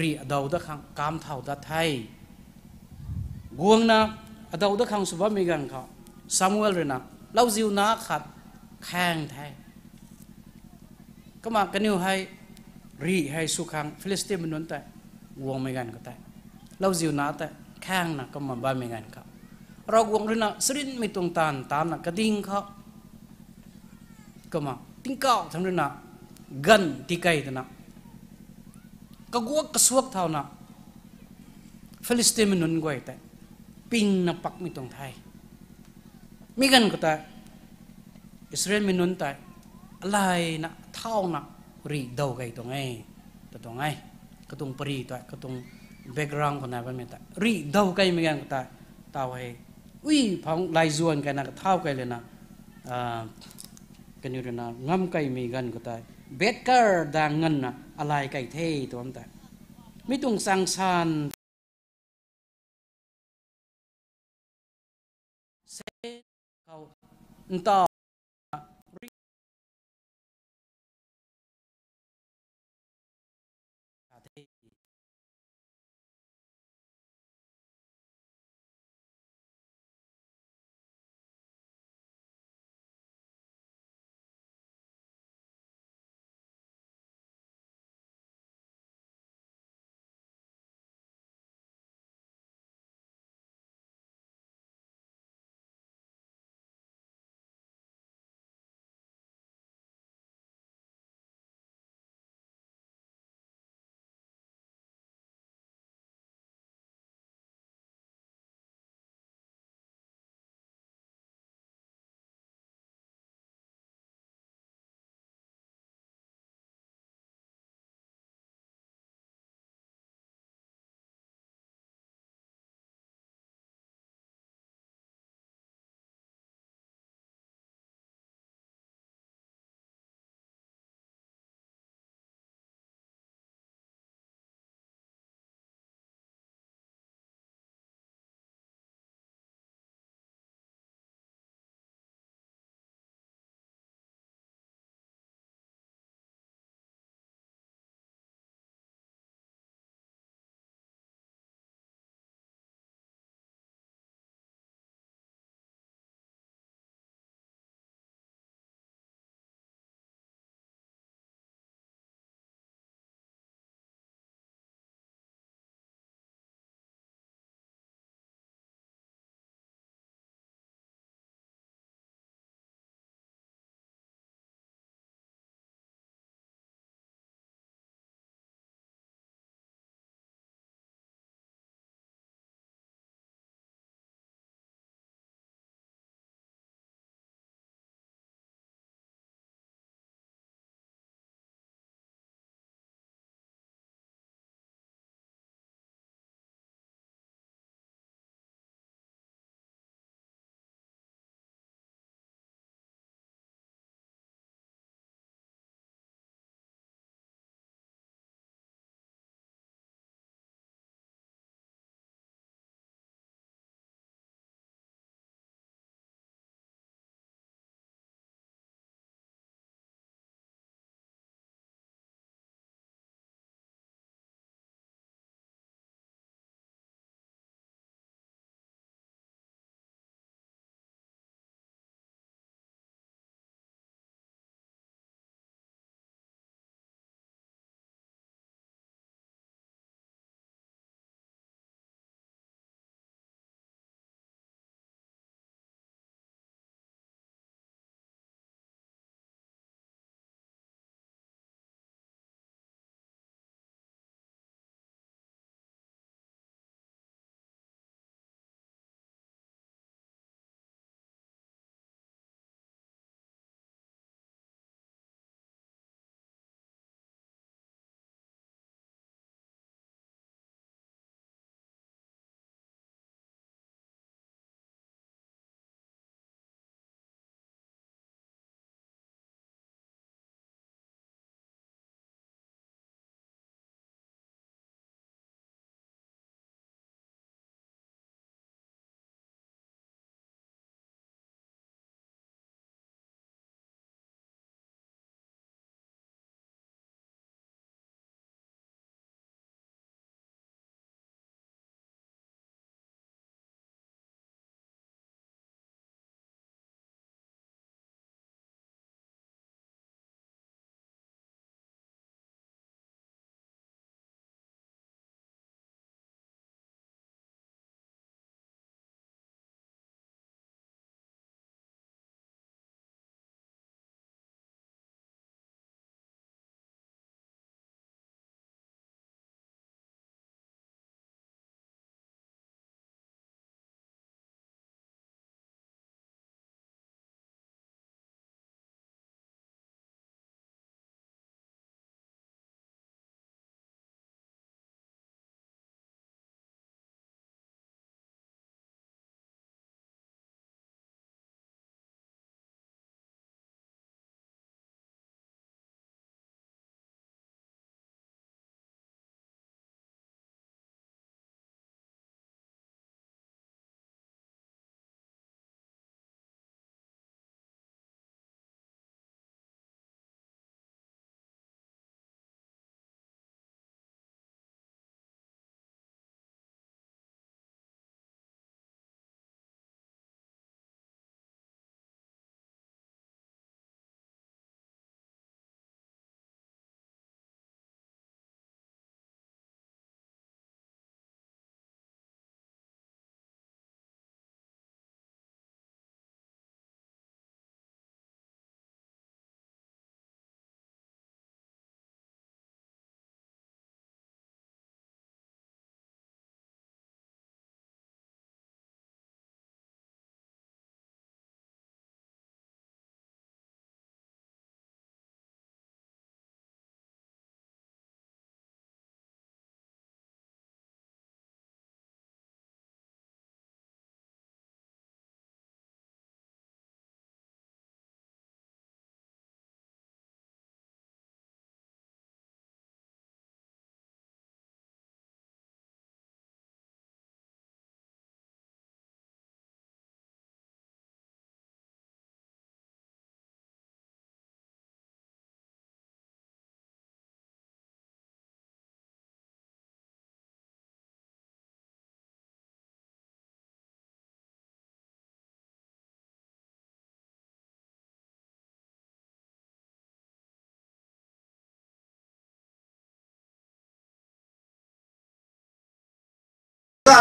รีดาวดะขังกามเท่าดะไทยกวงนะดาวดะขังสุบะมีกันเขาซามูเอลเรนะเล่าจิวนาขัดแข้งไทยก็มากันอยู่ให้รีให้สุขังฟิลิสเตียมันนนแต่วงไม่กันก็แต่เล่าจิวนาแต่แข้งนะก็มาบ้าไม่กันเขา mi ta ri dau kai mi gan ko ta tao hai ui phang lai zuan kai na ka thao kai le na a kan yu na ngam kai mi gan ko ta bet kar da ngan na alai kai the to am ta mi tung sang san sẽ cầu tao sa sa me he so to dai ba sa to ang member ka de ni wai na ko mani lo ko อุ้ยพองลายจวนกันนะเท่ากันเลยนะกันอยู่นะงำไก่มีเงินก็ตายเบดเกอร์ดังเงินนะอะไรไก่เท่ตัวมันแต่ไม่ต้องสังสารเซเขาต่อ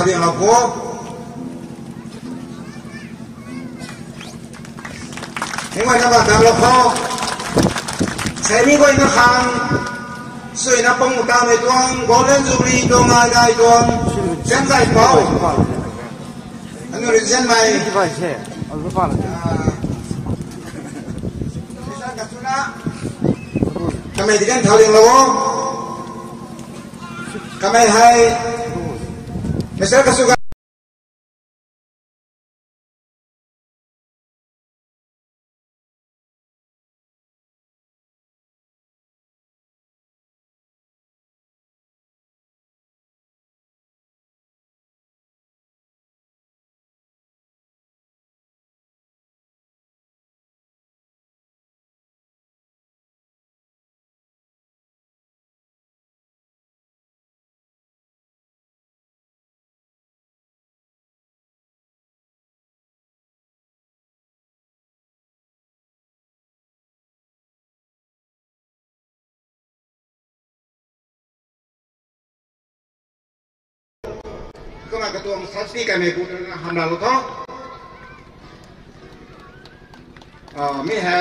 าเรียงเราทำไมให้ไม่ใช่กระสุนก็มากระตัวมันซัดซีกันในกูทำ เราท้ออ๋อไม่ให้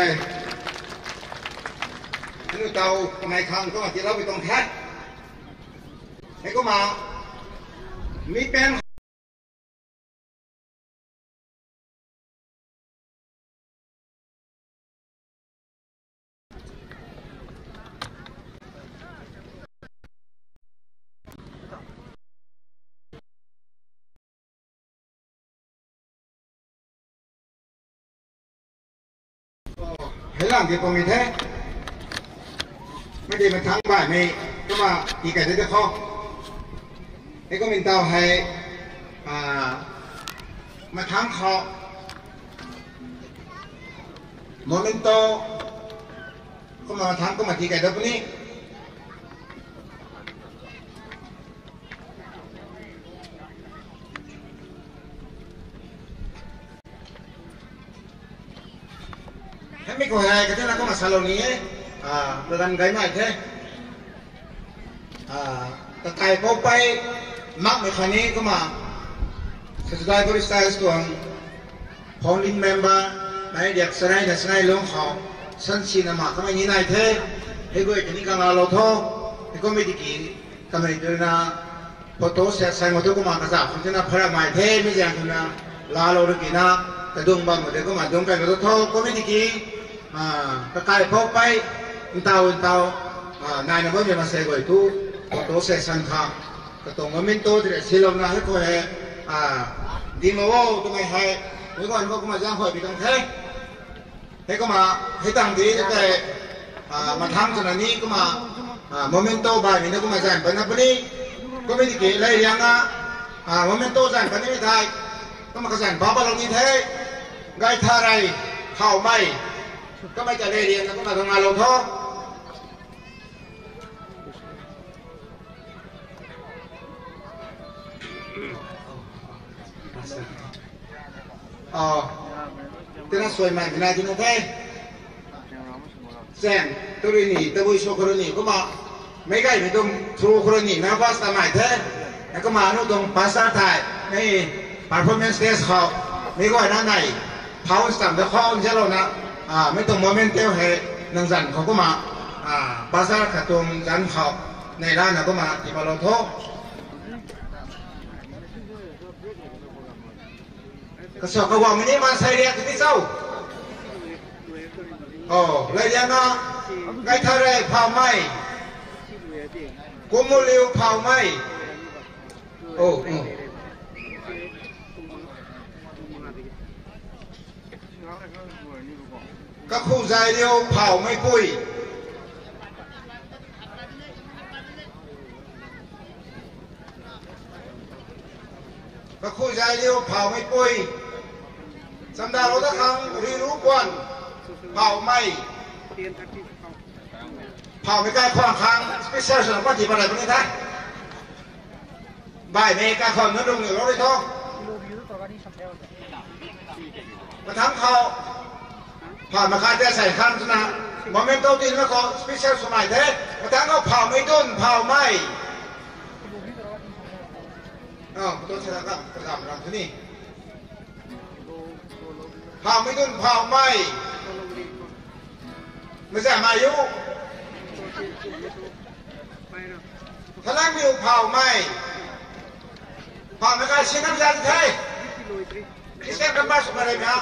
นี่เตาทำไมคังก็มาที่เราไปตรงแค่ไอ้ก็มา มีเป็น hay làm việc của mình thế mấy gì mà thắng bài mày ก็มาอีกไก่จะข้อไอ้ก็มินเตาให้อ่ามาทั้งค อโมเมนโตก็มาทั้งก็มาทีไก่เด็กนี้ให้ไม่ก็ให้ก็จะนั่งก็มาซาโลนี้อ่าประกันไก่ไม่ใช่ตะไคร้พบไปมักในครั้นี้ก็มาสุดท้ายบริษัทตัวงพอลิงเมมเบอร์ในเด็กสไนเด็กสไนลงเขาสันชินามาก็ไม่ยินายเทให้กูเอ็นี่ก็มาโลโทให้กูไม่ดีกี่ก็ไม่ดูนะพอโตเสร็จใส่หมดทุกมากระซับคุณจะน่าพระมาเทไม่ใช่คุณนะลาโลรุกินะแต่ดวงบางหมดก็มาดวงไปหมดทุกก็ไม่ดีกี่ อ่าตะไคร้พบไปอินเตาอินเตาอ่านายนบมีมาเสกไว้ทุก to se san kha to to momento de silom na he ko he a di mo wo to mai hai we ko ko ma jang hoi bi tong the he ko ma he tang di te a ma thang chana ni ko ma a momento ba mi ne ko ma jan pa na pa ni ko mi di ke lai yang a a momento jan pa ni mi thai ko ma ka jan ba ba lo ni the gai tha rai khao mai ก็ไม่จะได้เรียนก็มาทำงานลงโท้อ๋อแต่น่าสวยมากนะจริงไหมแซงตัวนี้ตัววิชวกรนีก็มาไม่ใกล้ไม่ต้องทรูครณีนะภาษาใหม่แท้แล้วก็มาโน่ตรงภาษาไทยนี่ performance test เขาไม่ก็นั่นไหนเขาสั่งจะข้องใช่หรอนะ bùi ก็คุยใจเดียวเผาไม่ปุยสัมดาเราตะครั้งรีรู้กวนเผาไม่เผาไม่ใกล้ข้างค้างส các khu dài điêu phảo mây cùi. Các khu dài điêu phảo mây cùi. Sắm đào lô tắc hăng ri rú quan phảo mây. Phảo mây cái khoang khang special sản phẩm gì mà lại vấn đề thế bài mê cai khoang nó đông người đó đấy thôi. Mà thắng khao ผ่านมาคาแต่ใส่คันนะโมเมนต์ตัวจริงแล้วก็สเปเชียลสมัยเท่มาทั้งเขาเผาไม่ต้นเผาไม่อ๋อตัวเชลกับกระดำรำที่นี่เผาไม่ต้นเผาไหมไม่ใช่มายุพลังมิวเผาไหมเผาไม่กล้าชิงน้ำยาไทยคิดแค่กันบ้าสมัยไหมครับ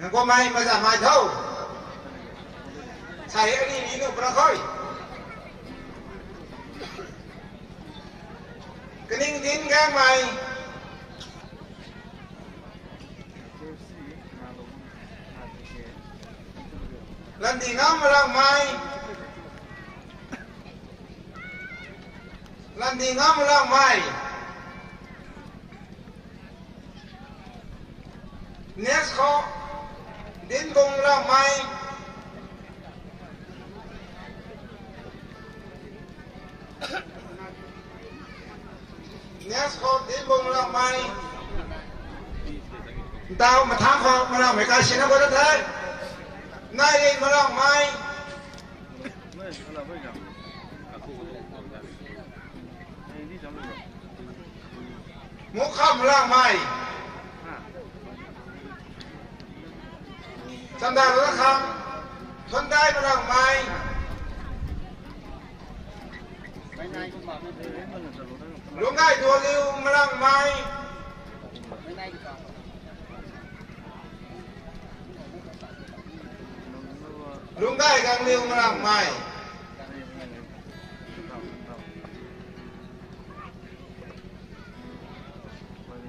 ยังก็ไม่มาจากไม่เท่าใส่อันนี้นี่นุประค่อยกระ นิ่งดิ้นแกงใหม่ lần thì ngắm mà lang mai lần thì ngắm mà lang mai next khó đến cùng lang mai next khó đến cùng lang mai tao mà tháng khó mà làm mấy cái xin nó có đất thế nay đi mà lòng mai muốn không lòng mai chân đà nó không thuần đai mà lòng mai lúc ngay đùa lưu mà lòng mai luôn đây càng liêu mà làm mày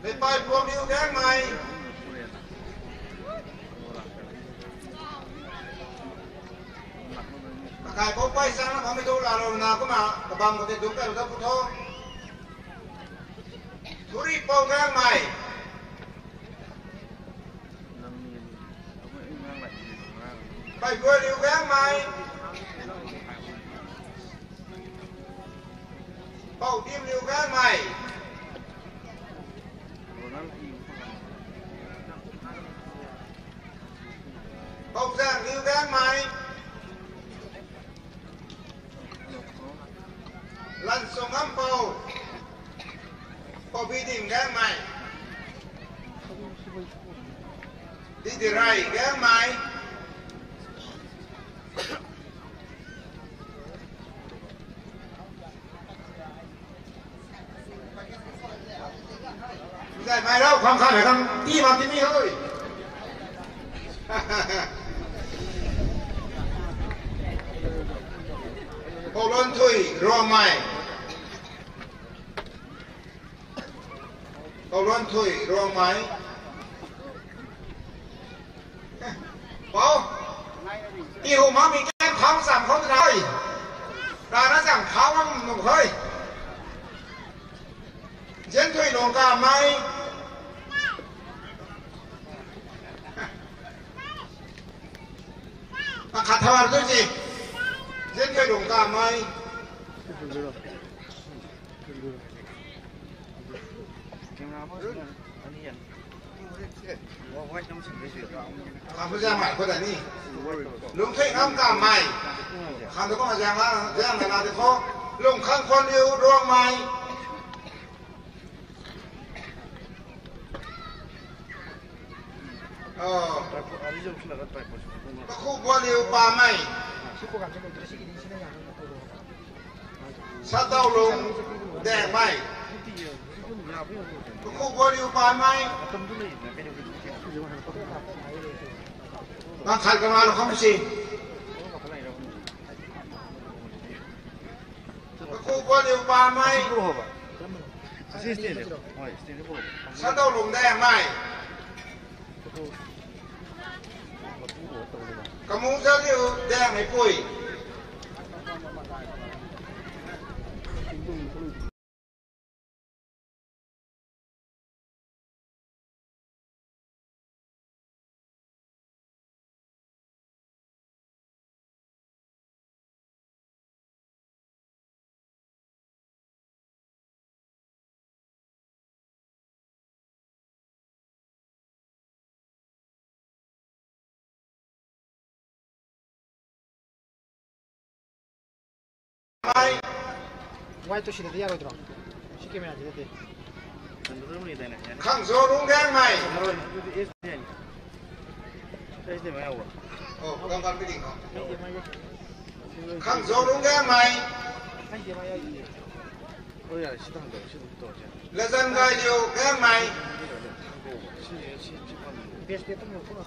để bài buông liêu gác mày Kai ko pai sang na kami tu la lo na ko ma ka bang ko te du ka da pu tho Turi pau gang mai Bài vừa liều gán mày Bầu tiêm liều gán mày Bầu giang liều gán mày langsung ampau kopidim gamai didirai gamai Đây mai đâu, không không phải không, đi vào cái mi thôi. Hồ Luân Thủy, Rô Mai. Hồ Luân Thủy, Rô Mai. Bố, yêu mà mình cái không giảm không thôi. Ra nó giảm không không một hơi. Dân Thủy Lồng Cà Mai. Mà khát thở rồi gì? เย็ดไปดงกาไหมทำเพื่อแจ้งใหม่คนไหนนี่ลุงเท่งน้ำกาใหม่คำตะก้าแจ้งแล้วแจ้งในลาตะก้อลุงข้างคนอยู่ดวงไหม่ก็คู่บอลอยู่ป่าไ Sát tao lũng đẻ mày. Có khu qua liều bà mày. Bang khal kamal không si. Khu qua liều bà mày. Sát tao lũng đẻ mày. Kamu sa liều đẻ mày bùi. Mai. Why to shit the yellow drop? She came out today. Khang zo đúng đen mày. Ồ, con con cái đỉnh không? Khang zo đúng đen mày. Là dân gai điều đen mày.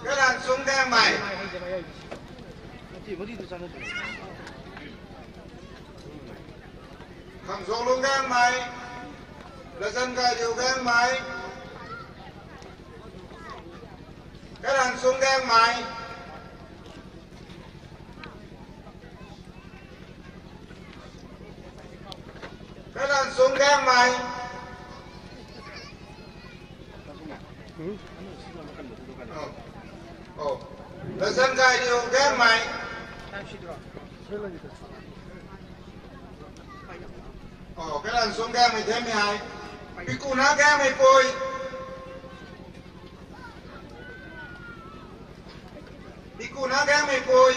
Cái đàn súng đen mày. Khang zo đúng đen mày. Là dân gai điều đen mày. Cái đàn súng đen mày. Cái đàn súng đen mày. Ồ. Ồ. Là dân gai điều đen mày. Ồ, cái lần xuống ghe mày thêm mày hai. Cái cụ ná ghe mày coi Đi cụ ná ghe mày coi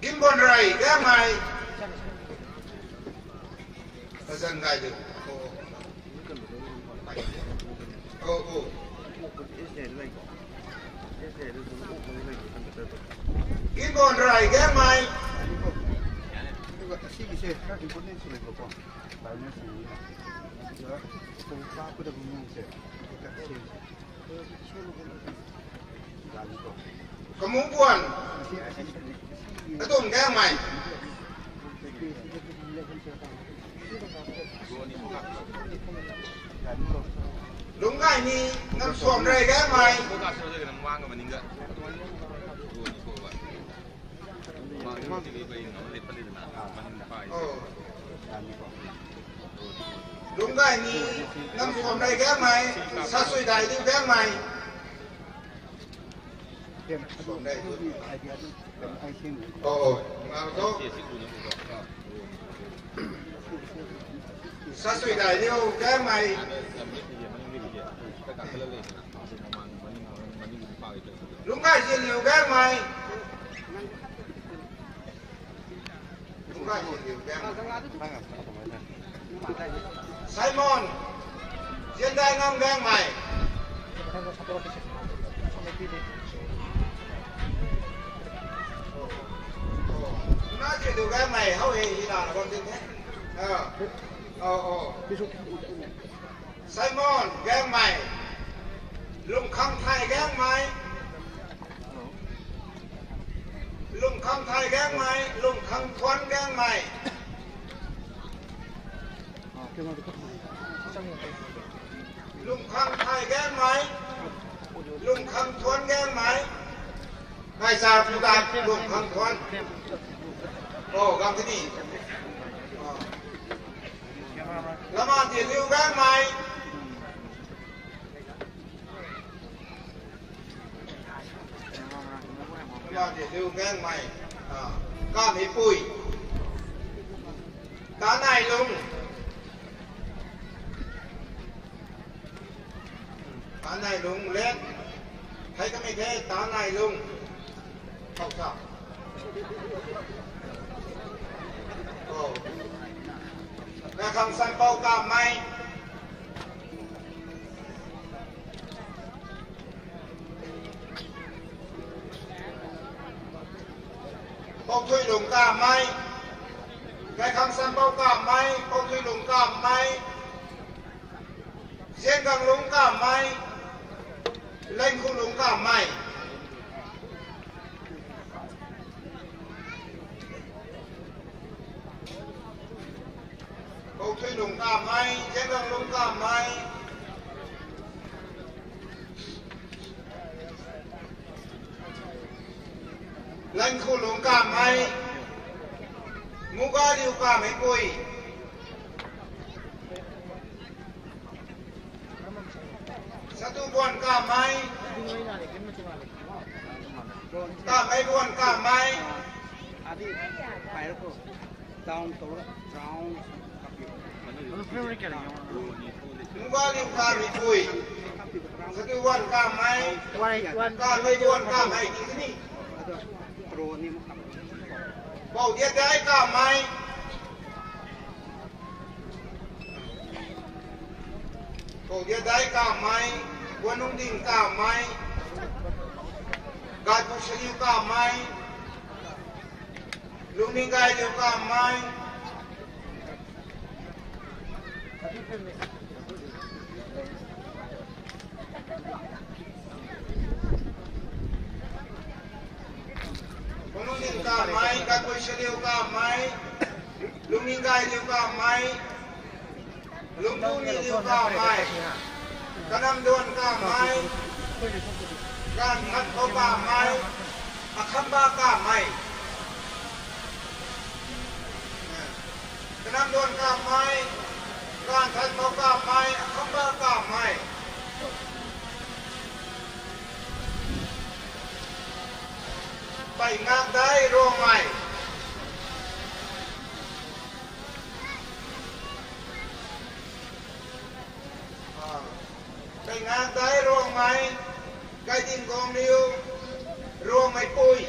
Kim con rầy ghe mày. Ta dân gai được. Ồ. Kim con rầy ghe mày. Kamu buồn. Cái tùm đen mày. Đúng cái ni ngâm xuồng rầy đen mày. Ồ. Đúng cái ni ngâm xuồng rầy đen mày. Sa suy đại đi đen mày. Xuồng đây. Ồ, ồ. Mà tốt. Sa suy đại liêu đen mày. Đúng cái gì liều đen mày. Đúng cái gì liều đen mày. Simon, hiện đại ngâm ngang mày. nó chỉ được cái mày hấu hề gì nào là con tin thế? Ờ ờ ờ. Simon gang mày lùng khăng thay gang mày ลุงคำไทยแกงไม้ลุงคำควันแกงไม้ลุงคำไทยแกงไม้ลุงคำทวนแกงไม้ไม่ทราบผู้การลุงคำทวนโอ้กำที่นี่ละมาเดียวแกงไม้ ăn tiền lưu gang mày à, cam hí bùi tá này lùng tá này lùng lên thấy cái mấy thế tá này lùng không sao ồ ra không sang bao cả mày bao thuê lùng cả mày cái không sang bao cả mày bao thuê lùng cả mày riêng gang lùng cả mày lên khu lùng cả mày Bầu thuê lùng cả mày, riêng gang lùng cả mày Lên khu lùng cả mày Ngũ ga điều cả mấy cùi Satu buwan ka may Ka may buwan ka may Adi, bayar ko. Down to down. Ngũ ga điều ka mấy cùi Satu buwan ka may Ka may buwan ka may Di sini Pro ni mo kap. Bầu dia dai ka may Bầu dia dai ka may Buwan ding ka may Gad mo siya yung ka may Lumingay yung ลุงหนิงก้ามายก้ากูเชื่อเดียวก้าไม่ลุงมิงก้าเดียวก้าไม่ลุงบุ๋นก้าเดียวก้าไม่การดำเนินก้าไม่การทันต์ก้าไม่อาคัมบ้าก้าไม่การดำเนินก้าไม่การทันต์ก้าไม่อาคัมบ้าก้าไม่ may. Bảy ngang đây rô mày Bảy ngang đây rô mày Cái tin con điêu Rô mày bùi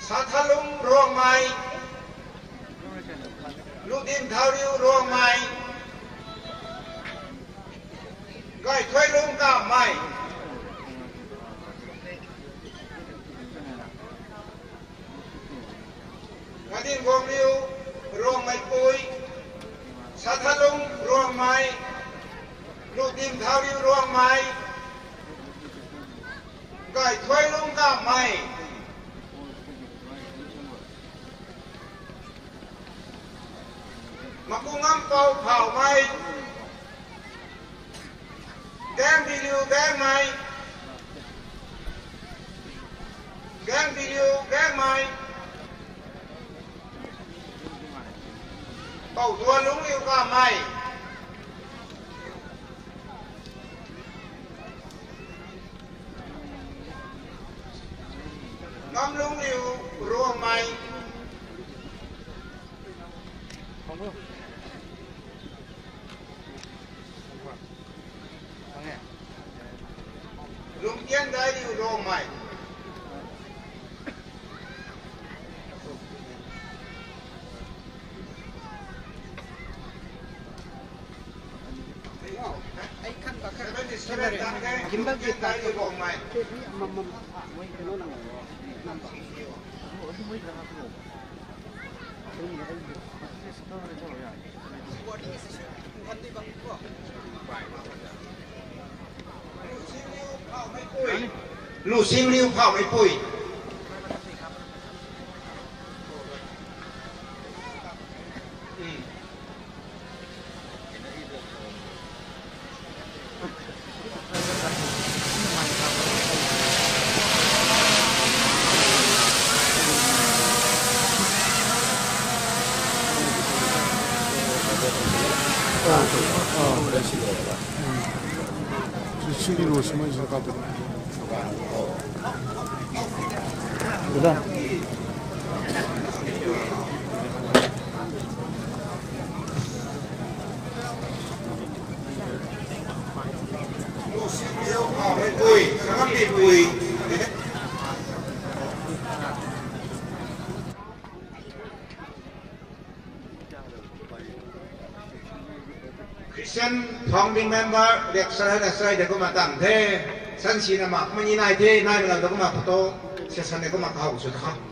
Sa thalung rô mày Lu tin thao điêu rô mày Gọi thuê luôn cả mày Nga din gom liu Ruang may puy Sa thalong ruang may Lu din thao liu ruang may Gọi thuê luôn cả mày Mà cũng ngắm câu phảo mày gang video gang mai gang video gang mai bầu tua lúng liu cả mày ngắm lúng liu ruộng mày lúng tiên đây liu ruộng mày ลูกซิงริวเข้าไม่ปุ้ย dek sarai na sarai dek kuma tam de san si na ma mani na ite na na dek kuma pato sesan dek kuma kau sudah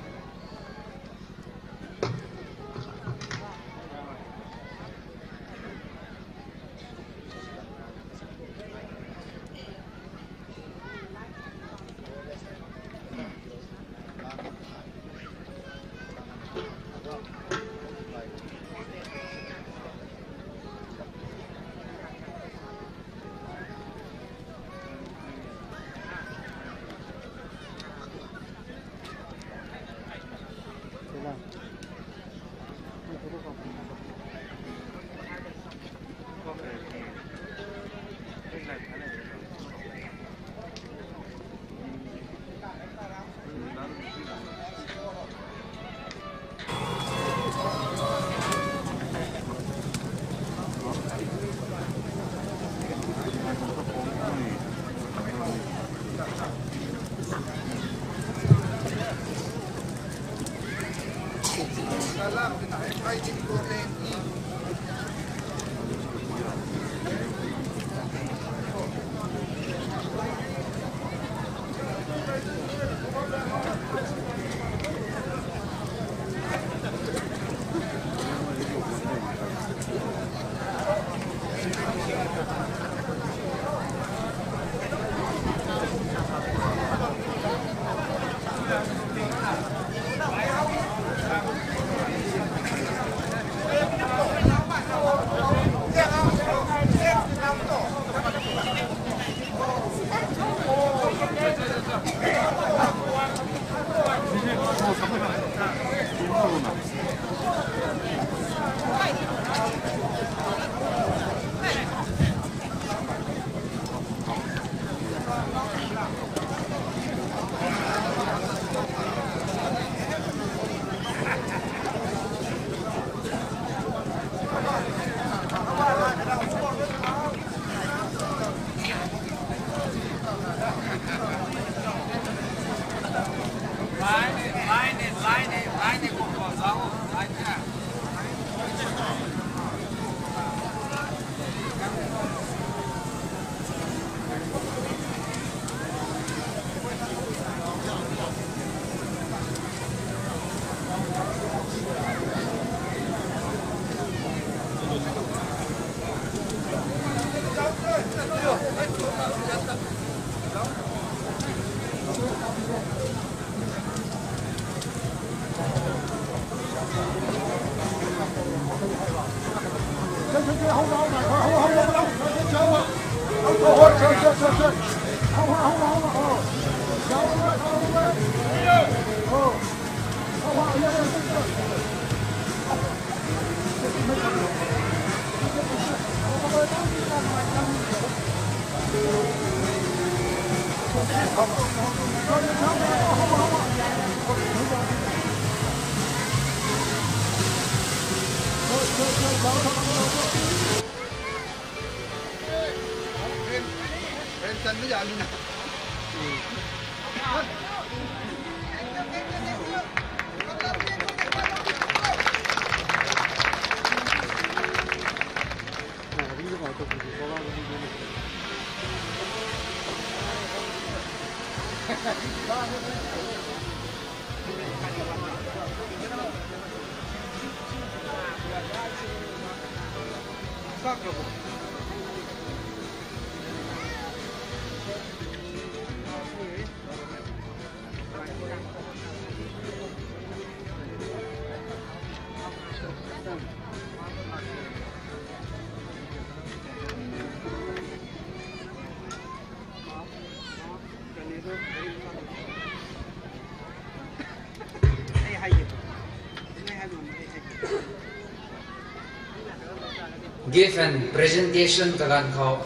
give and presentation ka gan kho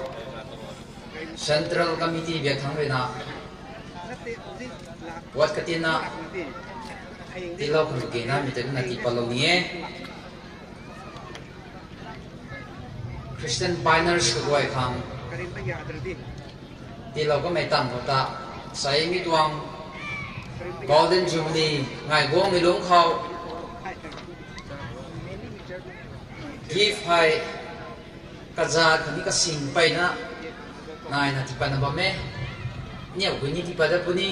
central committee biak thang na wat katina tilaw kan ke na mi na ti palo ni Christian Pioneers ko goy khang tilaw ko may tam ko ta sai mi tuang Golden Jubilee ngai gong กรจาดคนนี้ก็สิงไปนะนายนาทีปันบะเมเนี่ยวันนี้ที่ปัดปุ่นี้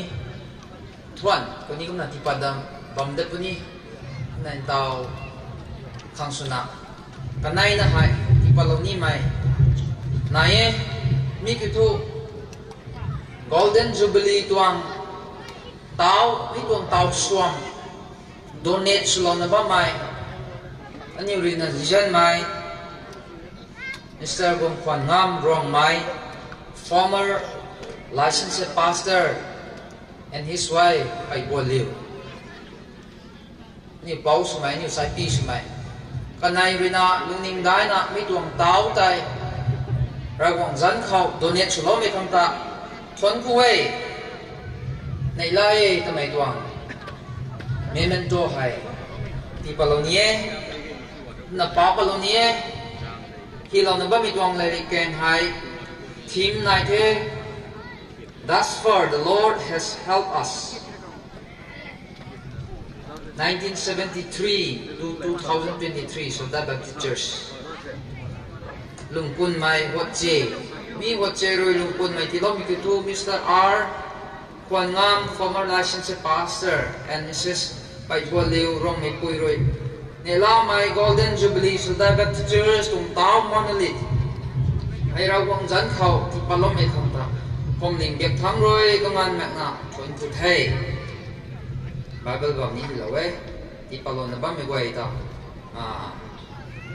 ทวนคนนี้ก็นาทีปัดบมเดปุ่นี่นายดาวขังสุนัขกันนายนะไหที่ปัดลงนี่ไหมนายมีคือทุก Golden Jubilee ตัวนึ tao ni tuang tao suang donate sulon na ba mai ani rin na jan mai Mr. Gong Kwan Ngam Rong Mai, former licensed pastor, and his wife, Ai Bo Liu. Ni bao sumai, ni sai pi sumai. Kanai rina lung ning dai na mi tuang tao tai. Ra gong zan khao donate chulo mi kang ta. Thon ku wei. Nei lai ta mai tuang. Memento hai. Ti palonie. Na pa palonie. Team thế thus far the Lord has helped us 1973 to 2023 so that Baptist Church lungpun mai che mi what che roi lungpun mai ti mi tu Mr. R Kwan Ngam former licensed pastor and Mrs. Pai Chua Liu Rong Mai Pui Roi nila mai golden jubilee so da Baptist Church tung tao monolith ai rau quang dẫn khẩu thì palom mai không ta hôm ninh biệt thắng rồi công an mẹ na thuần phụ thầy Bible vào ní là vậy thì palom na ba mai quay ta à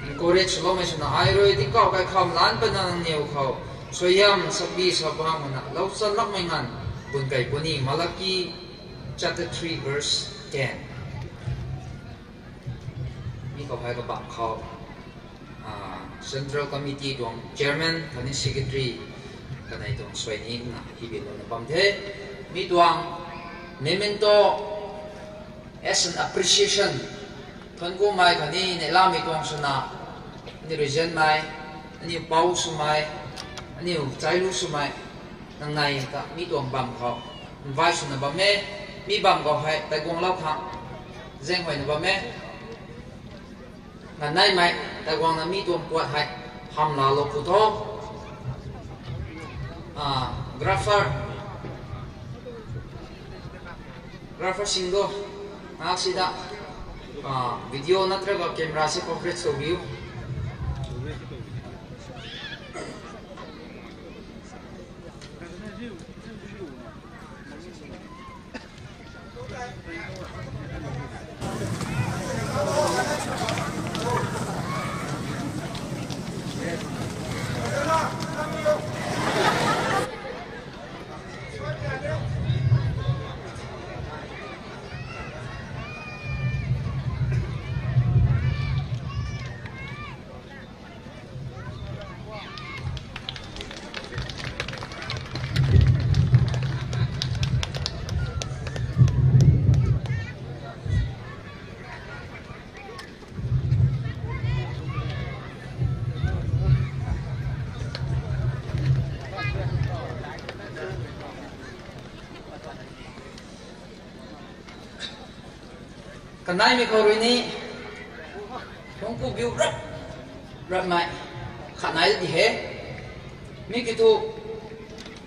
encourage lo mai suna ai rồi thì cao cái khom lan bên năng nhiều khẩu so yam sabi sa bang na lau sa lak mai ngan bun kai puni Malaki chapter 3 verse 10 mi ko hai ka bang khao Central Committee tuang Chairman kani Secretary kanai tuang swai ni na hibil na pam the mi tuang memento as an appreciation kan ko mai kani ne la mi tuang suna ni region mai ni pau su mai ni u chai lu su mai nang nai ta mi tuang bam kho vai su na bam me mi bam go hai tai gong lau kha zeng hoi na bam me ngày nay mày tại quang là mi tuồng quạt hạch hầm là lục phụ thô à grapher grapher singo à sida à video na traga camera se complete so view cái này mi khâu rồi ni không có biểu rất rất mạnh khả năng gì hết mi cái tu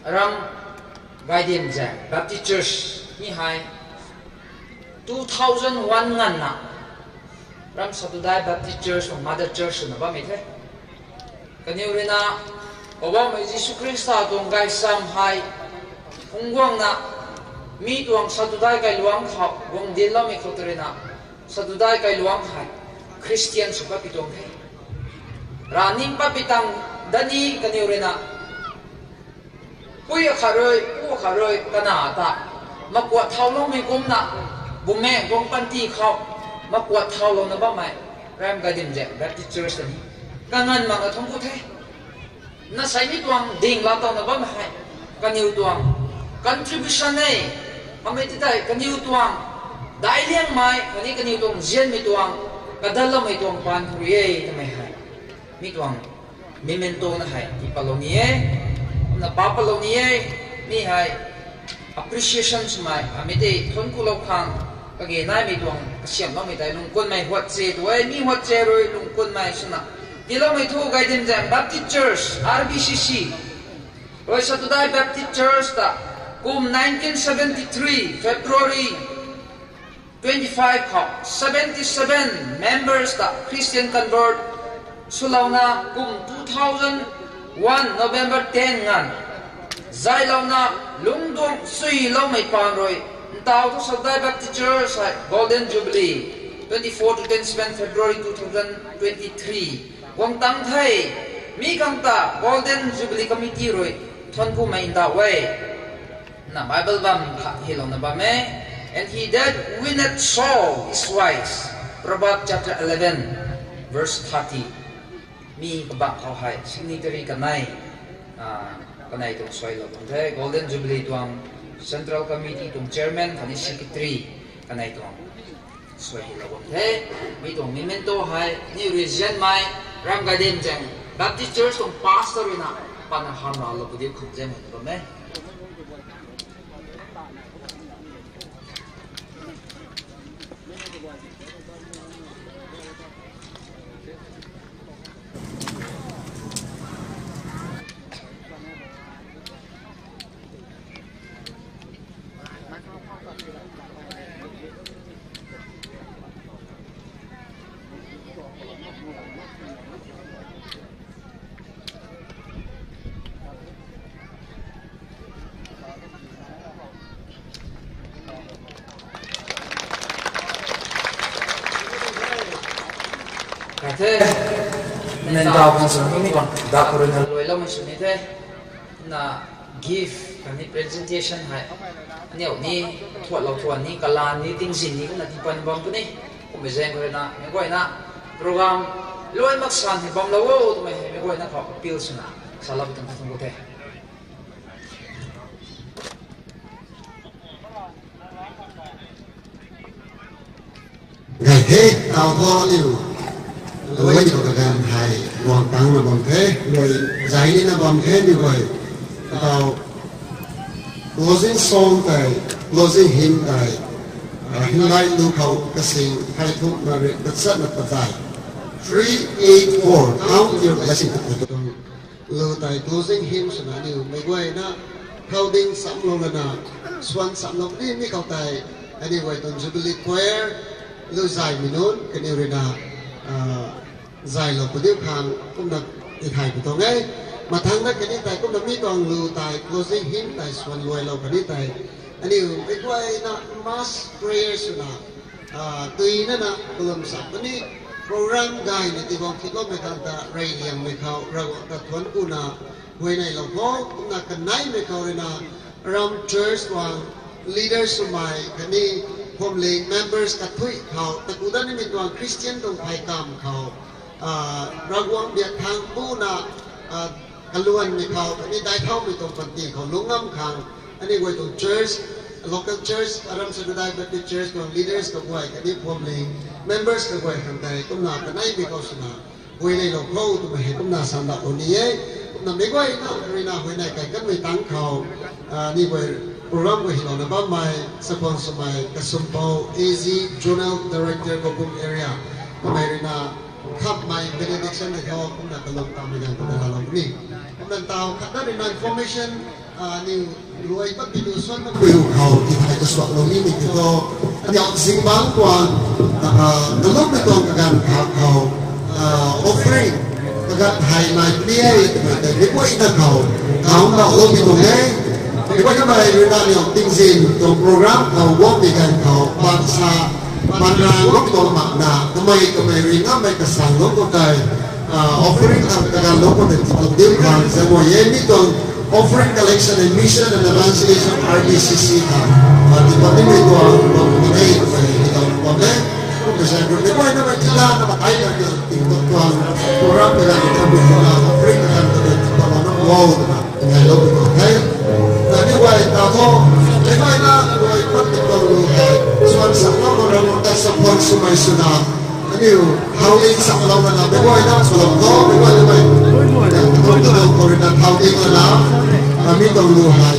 ram guardian ja baptist church ni hai 2001 ngan na ram satudai baptist church or mother church na ba me the kaniu rina oba mai jisu krista dong gai sam hai hungwang na mi tuang satudai kai luang kha wong din la sadudai kai luang hai christian suka pitong the raning pa pitang dani kaniu rina puya kharoi pu kharoi kana ta makwa thawlong mi kum bume gong panti khaw makwa thawlong na ba mai ram gadim je baptist church ni kangan ma ga thong ko the na sai mi tuang ding la ta na ba mai kaniu tuang contribution nei amai ti dai kaniu tuang ได้เลี้ยงไม้วันนี้ก็นอตรงเจียมีตัวงกระดัลละมีตัวปานทุเรยทำไมหายมีตัวมีเมนโตนะหายที่ปลงนี้นะป้าปลงนี้มีหาย appreciation สมัยอเมติทุนกุลคังก็เกนายมีตัวงเสียมนมีแต่ลุงคนไม่หัวใจด้วยมีหัวใจรวยลุงคนไม่ชนะที่เราไม่ถูกใจด์เต็มใ Baptist Church RBCC โดยสัตวได้ Baptist Church ตั้งกุม1973 February 25 kho 77 members ta christian convert sulauna kum 2000 1 November 10 ngan. Zai lo na, lung dong sui lo mai pan roi tao to sadai baptist church golden jubilee 24 to 27 February 2023 wang tang thai, mi kang ta, golden jubilee committee roi, thon ku mai da wei. Na bible bam kha hi na ba me. And he that winneth soul is wise Proverbs chapter 11 verse 30 mi ba khao hai signatory kanai a kanai tong soi lo tong the golden jubilee tuang central committee tong chairman khani secretary kanai tong soi lo tong the mi tong memento hai ni region mai ram garden jang baptist church tong pastor ina pana ham na lo budi khuk jeng lo me thế nên đào con sống như con đã có rồi lối lâu mình sống như thế na give cái này presentation hay nhiều ni thuận lâu thuận ni kala ni tinh gì ni cũng là đi pan bom cái này cũng bị giang rồi na mình gọi na program lối mặc san thì bom lâu tụi mình mình gọi na họ pills na salah betul betul có thể ngày thế tao có liều với cho các em hay hoàn tăng là bằng thế rồi giải đi là bằng thế như vậy tao closing song tại closing hymn tại hình lại lưu khẩu cái sinh hay thuốc mà việc đất rất là bất tài 384 count your blessing lưu tại closing hymn sẽ là điều mấy quay na khâu đinh sắm luôn là na xuân sắm luôn đi mấy khâu tại anyway tuần jubilee choir lưu dài minun cái điều này là dài lộc của điêu khang cũng được thì thầy của tôi มาทางนักกันนี่แต่ก็มันมีตองลูตายก็สิหินแต่ส่วนรวยเรากันนี่แต่อันนี้เป็นว่านะ mass prayers นะาตีนั่นนะกลุ่มสับอันนี้ program ได้ในที่บางทีก็ไม่ทันแต่เรียงไม่เข้าเราตัดทวนกูนะหวยในเราก็นักกันไหนไม่เข้าเลยนะรัมเชิร์ชวางลีดเดอร์สมัยกันนี่ผมเลยมเบอร์สกัดทุยเขาแต่กูด้านนี้มีตัวคริสเตียนตรงไทยกรรมเขาอ่รางวัลเบียดทางกูนะ kaluan ni khao ani dai khao mi tong pan ti khao. Lungam khang, ani wai tong church, local church, aram sa dai baptist church ng leaders ka buai ka di pom le, members ka buai hang dai, tum na ka nai bi ko suna buai nei lo khao tu he, tum na sam da oni ye. Tum na me buai na ri na buai nai kai kan mi tang khao. Ni buai program ko hilo na ba mai sa pon sa mai AZ Journal Director ko area. Mai na ขับไม่เป็นดิคชันในเขาคุณนักลงตามในการคุณนักลงนี้คุณนักตาวขัดได้ในอินโฟเมชันอ่นิวรวยปั๊บปีดูส่วนมันคุยเขาที่ไทยก็สวัสลงนี่นี่คือก็ยันนี้สิงบางกว่าอ่านลงในตรงกันเขาเขาอ่า offering ก็ไทยมาเปลี่ยนแต่ไม่ว่าอีกเขาเขาเราลงที่ตรงนี้ไม่ว่าจะไปเรื่องราวของติงซินตรงโปรแกรมเขาวอกในการเขาปั๊งซา mày cái mày ring á mày cái sang gốc cái offering ang Tagalog ko ng Dilhan sa Moyemi itong offering collection and mission and evangelism RBCC ka. At ipati mo ito ang pagpunay sa itong pame. Kung kasi ang grupo ay naman sila na makaya ng TikTok ko ang program na lang kami ko na offering na lang ng pamanong wow na Tagalog ko. Okay? Naniway ako, Limay na, Suwan sa ako, ramon tayo sa pag sumaysunod. Ano yung howling sa kalaw na nabi ko ay nang sulam ko, may wala may kung tuloy ko rin ang howling na na, kami itong luhay.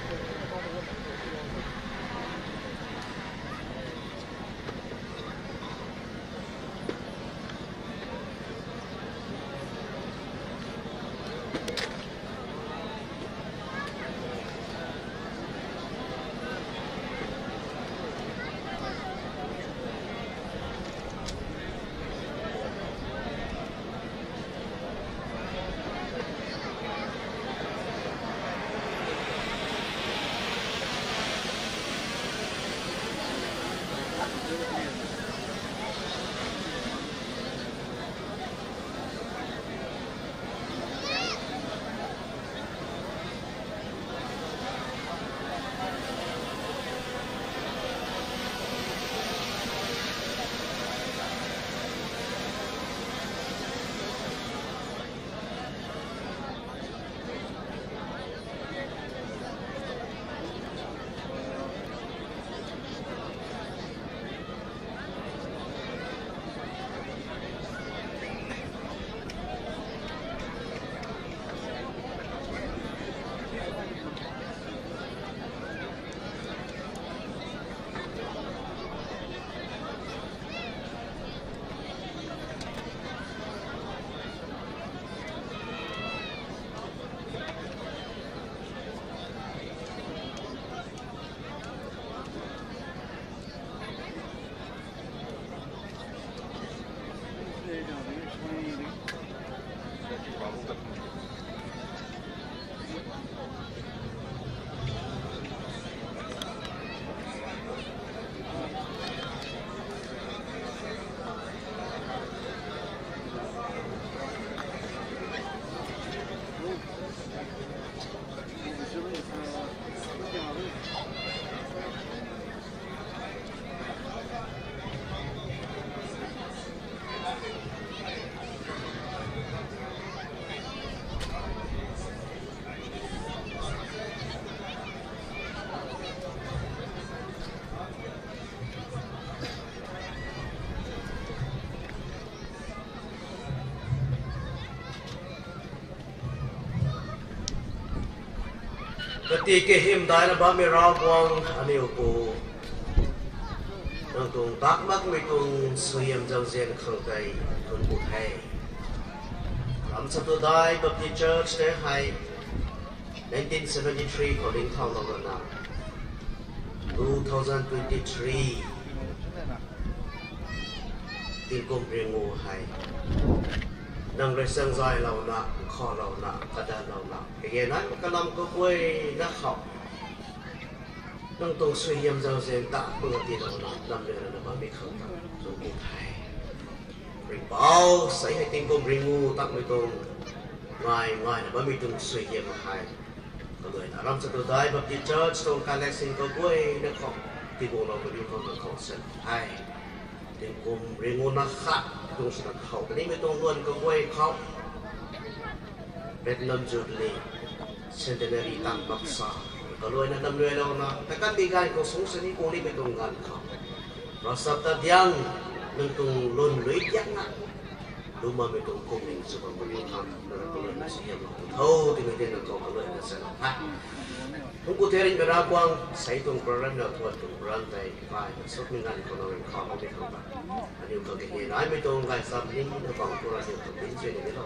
Kati ke him dai na ba mi rao kwang ani upo. Nang tung tak mak mi tung suyam jang zen khang kai tun bu hai. Ram sa tu dai Baptist Church te hai 1973 calling town of na 2023 tin kum ringu hai nang re sang zai lau na kho lau na kada lau na ke ye na ka lam ko kwe na khao nang tong sui yam zau zen ta pu ti lau na lam le na ba mi khao ta so ku thai ring bao sai hai tin kum ringu tak mi tong ngai ngai na ba mi tung sui yam hai ko le na ram sa tu dai ba ti church tong ka le sing ko kwe na khao ti bo lo ko di ko ko sen hai tin kum ringu na kha ตรงสนับเขาแต่นี่ไม่ต้ bedlon jurli centenary tan baksa kaloi na nam lue lo na takan di gai ko sung sani ko li betung gan ka rasapta diang mentung lon lue diang na luma betung ko ning su bang bang na ra ko na si ya ko thau ti ngai na to kaloi na sa ha Hong ku therin bera kwang sai tung program na thua tung program dai pai sok ni ngan ko no ka ma be ko ba ani ko ke ni ai me tong gai sam ni ko bang ko ra ni ko bin je ni lo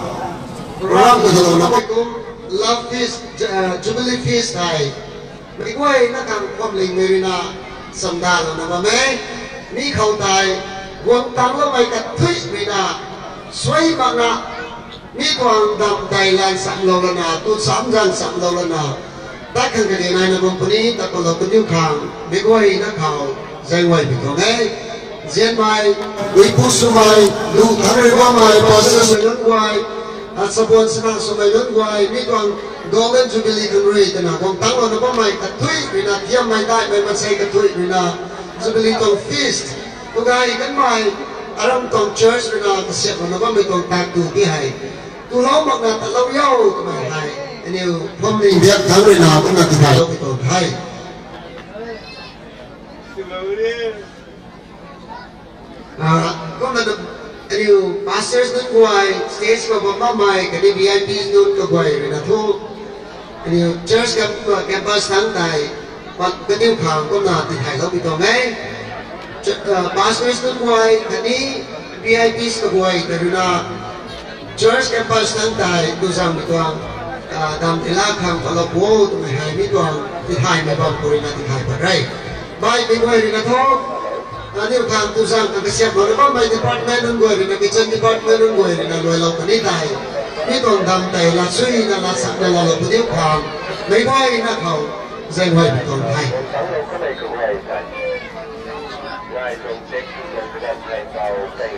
Rang zolo na ko love feast à, jubilee feast này. Mấy quay nó càng quan linh người na sầm đà là nó mẹ mi khâu tài quân tăng lo mày cắt thuế người na xoay bằng na mi toàn đầm tài lan sạm lâu là na tu sám răng sạm lâu là na ta khăn cái này là bông puni ta còn là puni khang mấy quay nó khâu dây ngoài bình thường ấy. Diễn mai quý phú su mai lu thắng mai pastor mai. Bỏ sơ sơ lớn ngoài à sắp buồn sơ năng số mai lớn ngoài mi toàn golden jubilee kan ri ta na kong tang lo na ba mai ka thui ri na thiam mai dai mai ma sai ka thui ri na jubilee tong feast ko gai kan mai aram tong church ri na ka siap na ba mai tong tak tu ti hai tu lo mak na ta lo yo ka mai hai อันนี้ผมมีเรียกทั้ Aliu, pastors nun guay, stage ko pamamay, kani VIP nun ko guay, rinato. Aliu, church kam ko campus thang tay, pag kaniu khang ko na titay ko bito ngay. Pastors ờ, nun guay, kani VIPs ko guay, karuna church campus thang tay, kusang bito ang ờ, dam tila khang palabo, tumihay mito ang titay na bang ko rin na titay pa ray. Bye, big way rinato. Tho na ni khang tu sang ka siap lo ba mai department nun goi na kitchen department nun goi na loi lo ka ni tai ni tong dam tai la sui na la sak na la lo pu diu khang mai ngoi na khau zai ngoi bi tong hai ngay trong tết trong cái đêm này vào cây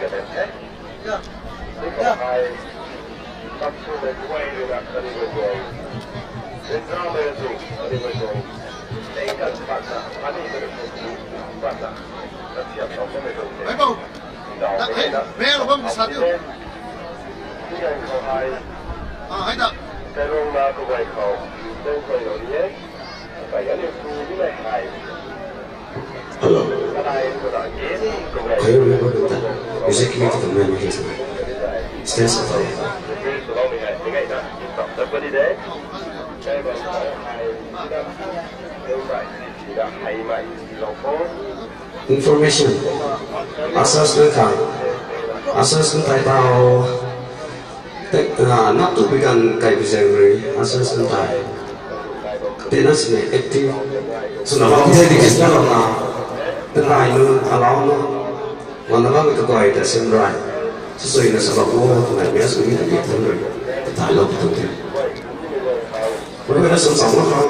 là đêm tết. Yeah. Absolut quay là cần người người. Đến ra về rồi, đi về rồi. Đấy cần bạn là bạn đi về rồi. Bạn là là thiệp trong cái này rồi. Đấy không? Đã thấy, bé là không sao chứ. Cái này không hay. À, hay đó. Cái rong là của vậy không. Đâu phải rồi nhé. Phải cái điều thu cái này hay. Hello. Cái này của đó nhé. Kayo rin ako dito. Music committee ng mga mga Stand sa tayo. tập cái đi đấy cái bằng hai nếu vậy thì là hay mày lòng phố Information. Asas ng kang. Asas ng tayo tao. Na not to begin kay Bizengri. Asas ng tayo. Tinas ni active. So na bang hindi kis na lang na. Tenay nun alaw no. Wala bang ito ko ay tasim right. Susoy na sa bako. Tunay biya sa mga dito rin. Tayo ito din. Wala na sa sama ka.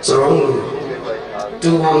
Sa wrong two one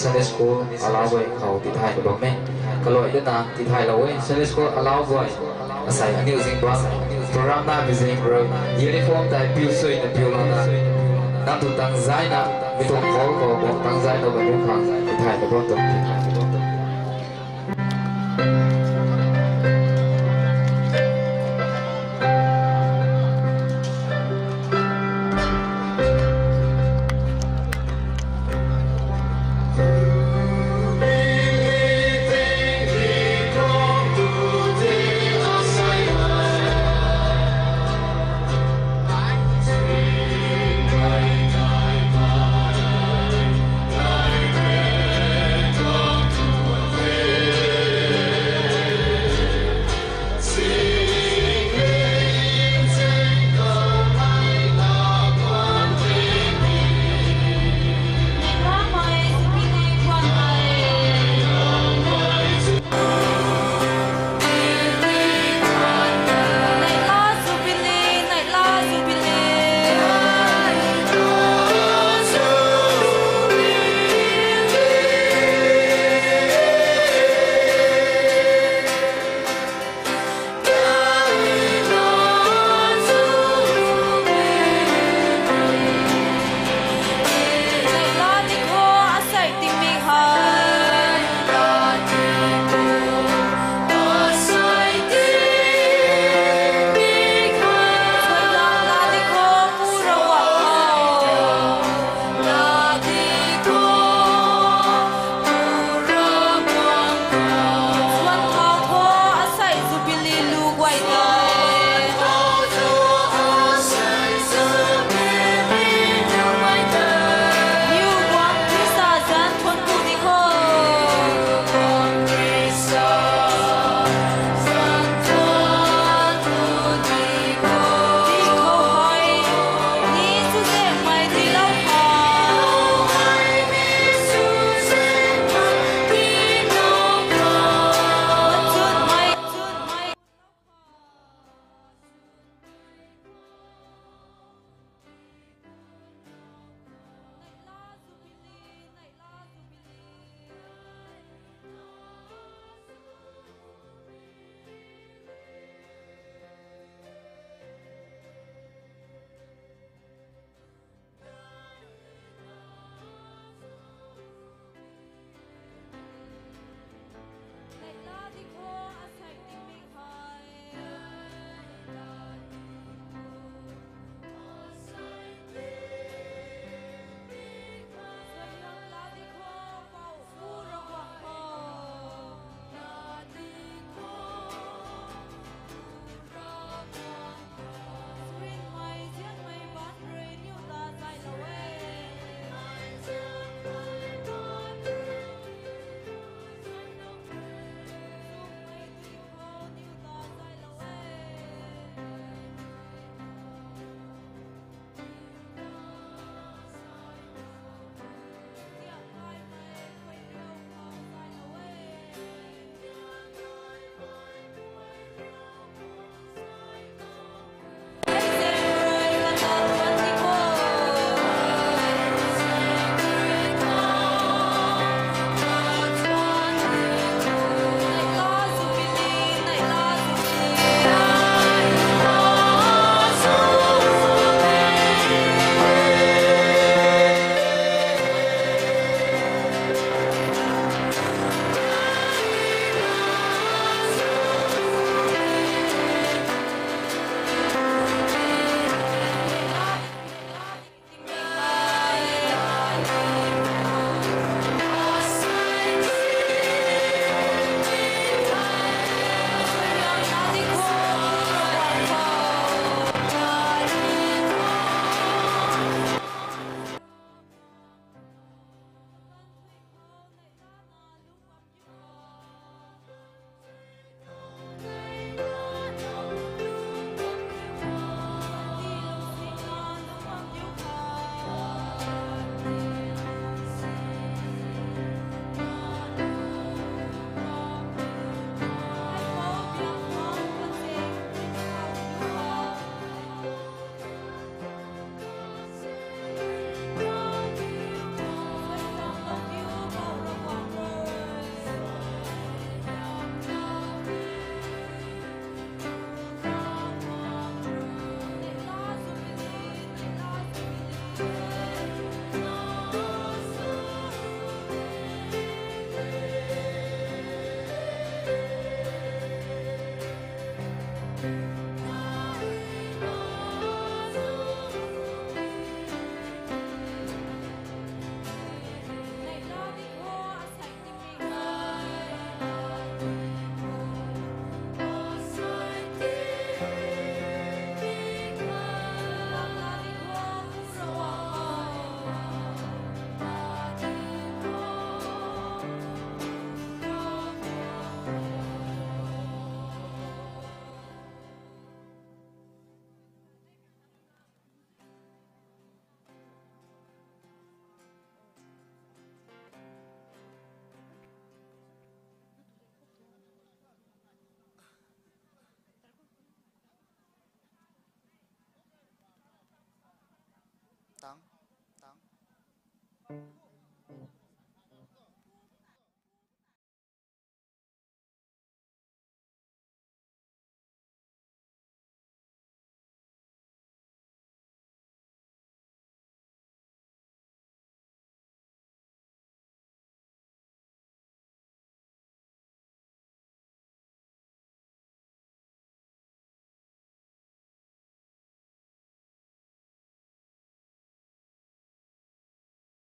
คันนี้เซนสคูลอาลาเวยเขาที่ไทยบอกแม่ก็ลอยด้วยนะที่ไทยเราเว้ยเซนสคูลอาลาเวยอาศัยอันนี้จริงบ้าง program na bizing bro uniform tai piu sui na piu na na tu tang zai na mi tu khol ko bo tang zai no ba du khang thai ba bo to Thank